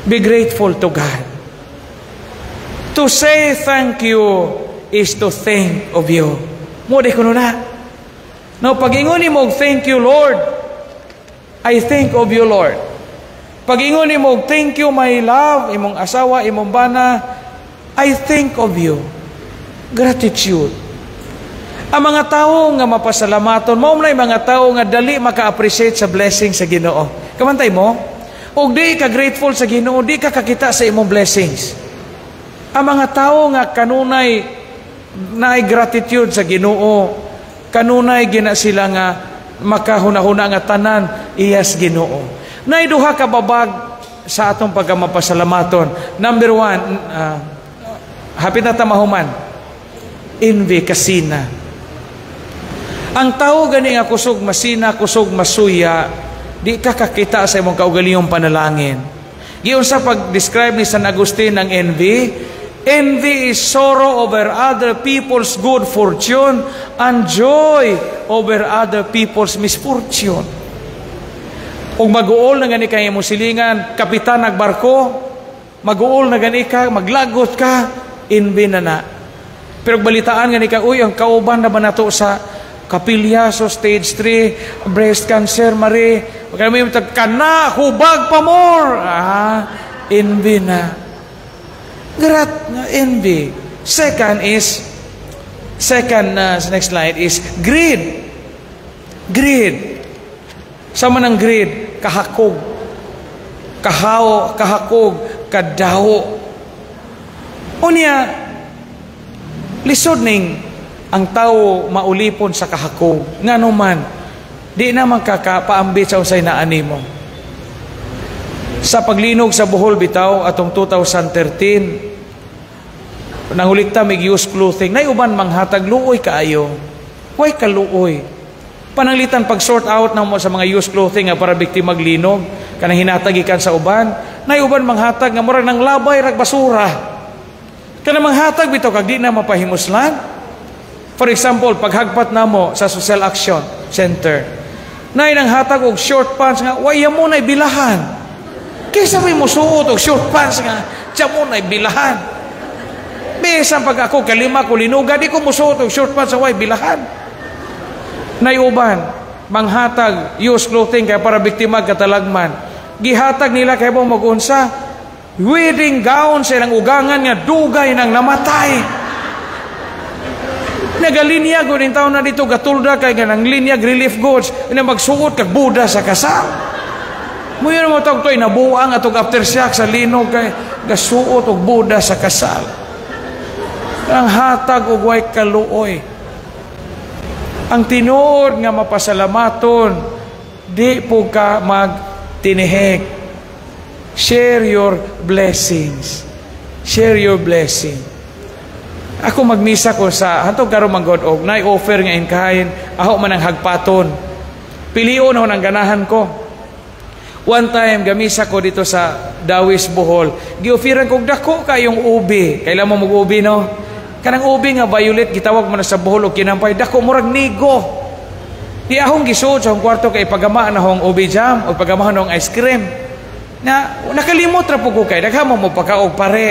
Be grateful to God. To say thank you is to think of you. Mo di kuno na no pagingon mo thank you Lord I think of you Lord pagingon mo thank you my love imong asawa imong bana I think of you gratitude ang mga tao nga mapasalamaton, mao na mga tao nga dali maka-appreciate sa blessing sa Ginoo. Kamantay mo? Og di ka grateful sa Ginoo, di ka kakita sa imong blessings. Ang mga tao nga kanunay naay gratitude sa Ginoo, kanunay gina sila nga makahuna-huna nga tanan iyas Ginoo. Nay duha ka babag sa atong pagkamapasalamaton. Number one, uh, hapit na tamahuman, envy, kasina. Ang tao gani nga kusog masina, kusog masuya, di ka kakita sa imong kaugalingong panalangin. Giyon sa pag-describe ni San Agustin ng envy, envy is sorrow over other people's good fortune and joy over other people's misfortune. Kung mag-uol na gani kayo mong silingan, kapitan nagbarko, mag-uol na gani ka, maglagot ka, envy na na. Pero balitaan gani ka, uy, ang kauban na ba sa kapilyaso stage 3, breast cancer, mari, kami yung kana, hubag pa more. Ah, envy na. Grat na envy. Second is, second uh, next slide is greed. Greed. Sama ng greed, kahakog. Kahaw, kahakog, kadaho. Unya, lisod ning ang tao maulipon sa kahakog. Nga naman, di na magkakapaambit sa usay na animo. Sa paglinog sa Bohol bitaw atong 2013, nangulikta mig use clothing, nay uban manghatag luoy kaayo. Way kaluoy. Pananglitan pag sort out na mo sa mga used clothing nga para biktima maglinog, kanang hinatag ikan sa uban, nay uban manghatag nga murag nang labay rag basura. Kanang manghatag bitaw kag di na mapahimuslan. For example, paghagpat na mo sa Social Action Center, na nang hatag og short pants nga, waya mo na bilahan. Kaysa may musuot og short pants nga, siya mo na bilahan. Bisan pag ako kalima ko linuga, di ko musuot og short pants nga, way bilahan. Nayuban, manghatag, use clothing kaya para biktima katalagman. Gihatag nila kay mo magunsa, wedding gown sa ilang ugangan nga dugay nang namatay. Nagalinya ko din taon na dito gatulda kay ganang linyag relief goods ina magsuot kag buda sa kasal. Yun mo tawag to'y nabuang atong aftershock sa linog kay gasuot og buda sa kasal. Ang hatag og way kaluoy. Ang tinuod nga mapasalamaton, di po ka magtinihik. Share your blessings. Share your blessing. Ako magmisa ko sa hantong karon man God og nay offer nga in kain, aho man ang hagpaton. Pilion ako ng ganahan ko. One time, gamisa ko dito sa Dawis, Bohol. Giofiran kong dako kayong ubi. Kailan mo mag-ubi, no? Kanang ubi nga violet, gitawag mo na sa Bohol o kinampay. Dako, murag nigo. Di ahong gisuod sa akong kwarto kay pagamaan na akong ubi jam o pagamaan na ice cream. Na, nakalimot ra po ko kay. Dagha mo pagkaog pare.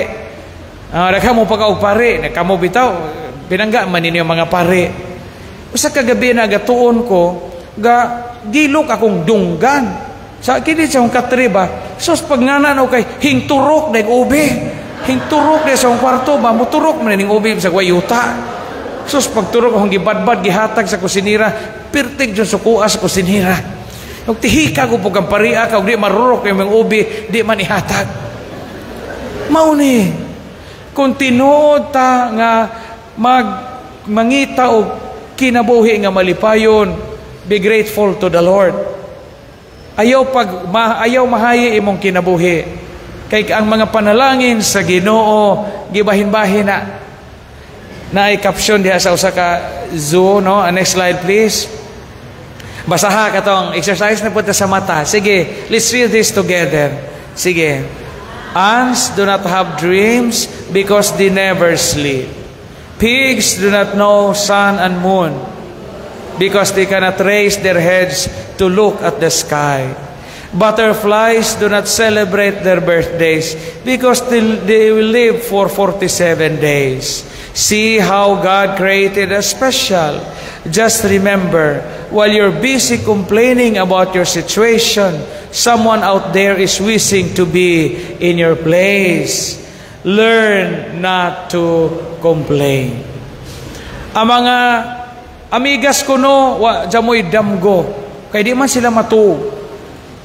Uh, dagha mo pagkaog pare. Nakamo bitaw, pinangga man ninyo mga pare. Usa kagabi na gatuon ko, ga gilok akong dunggan. Sa kini sa akong katriba, sus pag ngana kay hingturok na ubi. Hingturok na sa akong kwarto ba, muturok man ning ubi sa wayuta. Sus pagturok akong gibadbad gihatag sa kusinira, pirtig jud sukuha sa kusinira. Ug tihika ko pug paria ka di marurok yung mga ubi, di man ihatag. Mao ni kung tinuod ta nga mag mangita og kinabuhi nga malipayon, be grateful to the Lord. Ayaw pag ma, ayaw mahayi imong kinabuhi. Kay ang mga panalangin sa Ginoo gibahin-bahin na. Na ay caption diha sa usa ka zoo no. Uh, next slide please. Basaha katong exercise na punta sa mata. Sige, let's read this together. Sige. Ants do not have dreams because they never sleep. Pigs do not know sun and moon because they cannot raise their heads to look at the sky. Butterflies do not celebrate their birthdays because they, will live for 47 days. See how God created us special. Just remember, while you're busy complaining about your situation, someone out there is wishing to be in your place. Learn not to complain. Ang mga amigas ko no, wa jamoy damgo. Kay di man sila matuog.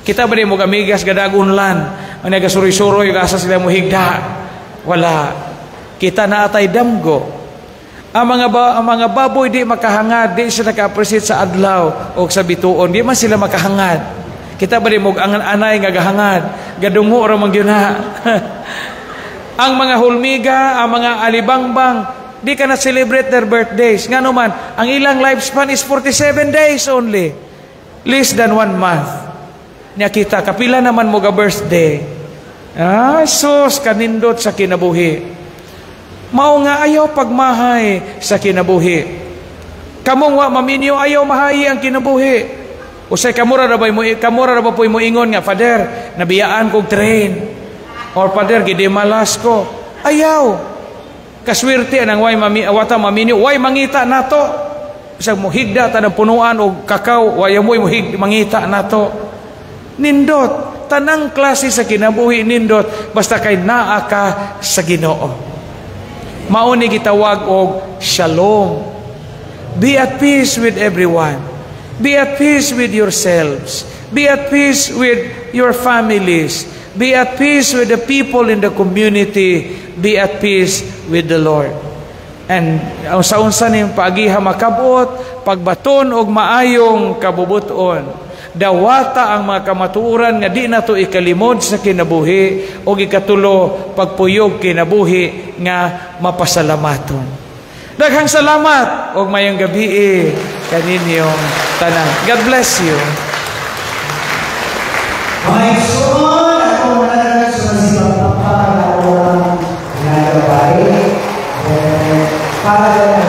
Kita ba mo amigas gadagunlan, ang nagasuri-suroy, asa sila mo higda. Wala. Kita na atay damgo. Ang mga, ba, ang mga baboy di makahangad, di sila naka-appreciate sa adlaw o sa bituon, di man sila makahangad. Kita ba mo ang anay nga gahangad, gadungo ra man gyud ang mga hulmiga, ang mga alibangbang, di ka na celebrate their birthdays. Nga naman, ang ilang lifespan is 47 days only. Less than one month. Niya kita kapila naman mo ga birthday. Ah sus kanindot sa kinabuhi. Mao nga ayaw pagmahay sa kinabuhi. Kamong wa maminyo ayaw mahayi ang kinabuhi. Usay kamura ra ba mo kamura ra ba po mo ingon nga father nabiyaan kog train. Or father gidi malas ko. Ayaw. Kaswerte anang way mami wata maminyo way mangita nato sa mo higda ta punuan og kakao way mo hig mangita nato Nindot. Tanang klase sa kinabuhi nindot basta kay naa ka sa Ginoo. Mauni gitawag og shalom. Be at peace with everyone. Be at peace with yourselves. Be at peace with your families. Be at peace with the people in the community. Be at peace with the Lord. And sa unsa ning paagiha makabot, pagbaton og maayong kabubuton dawata ang mga kamatuoran nga di na to ikalimod sa kinabuhi o ikatulo pagpuyog kinabuhi nga mapasalamaton. Daghang salamat og mayong gabi eh, kaninyong tanan. God bless you. Mga Para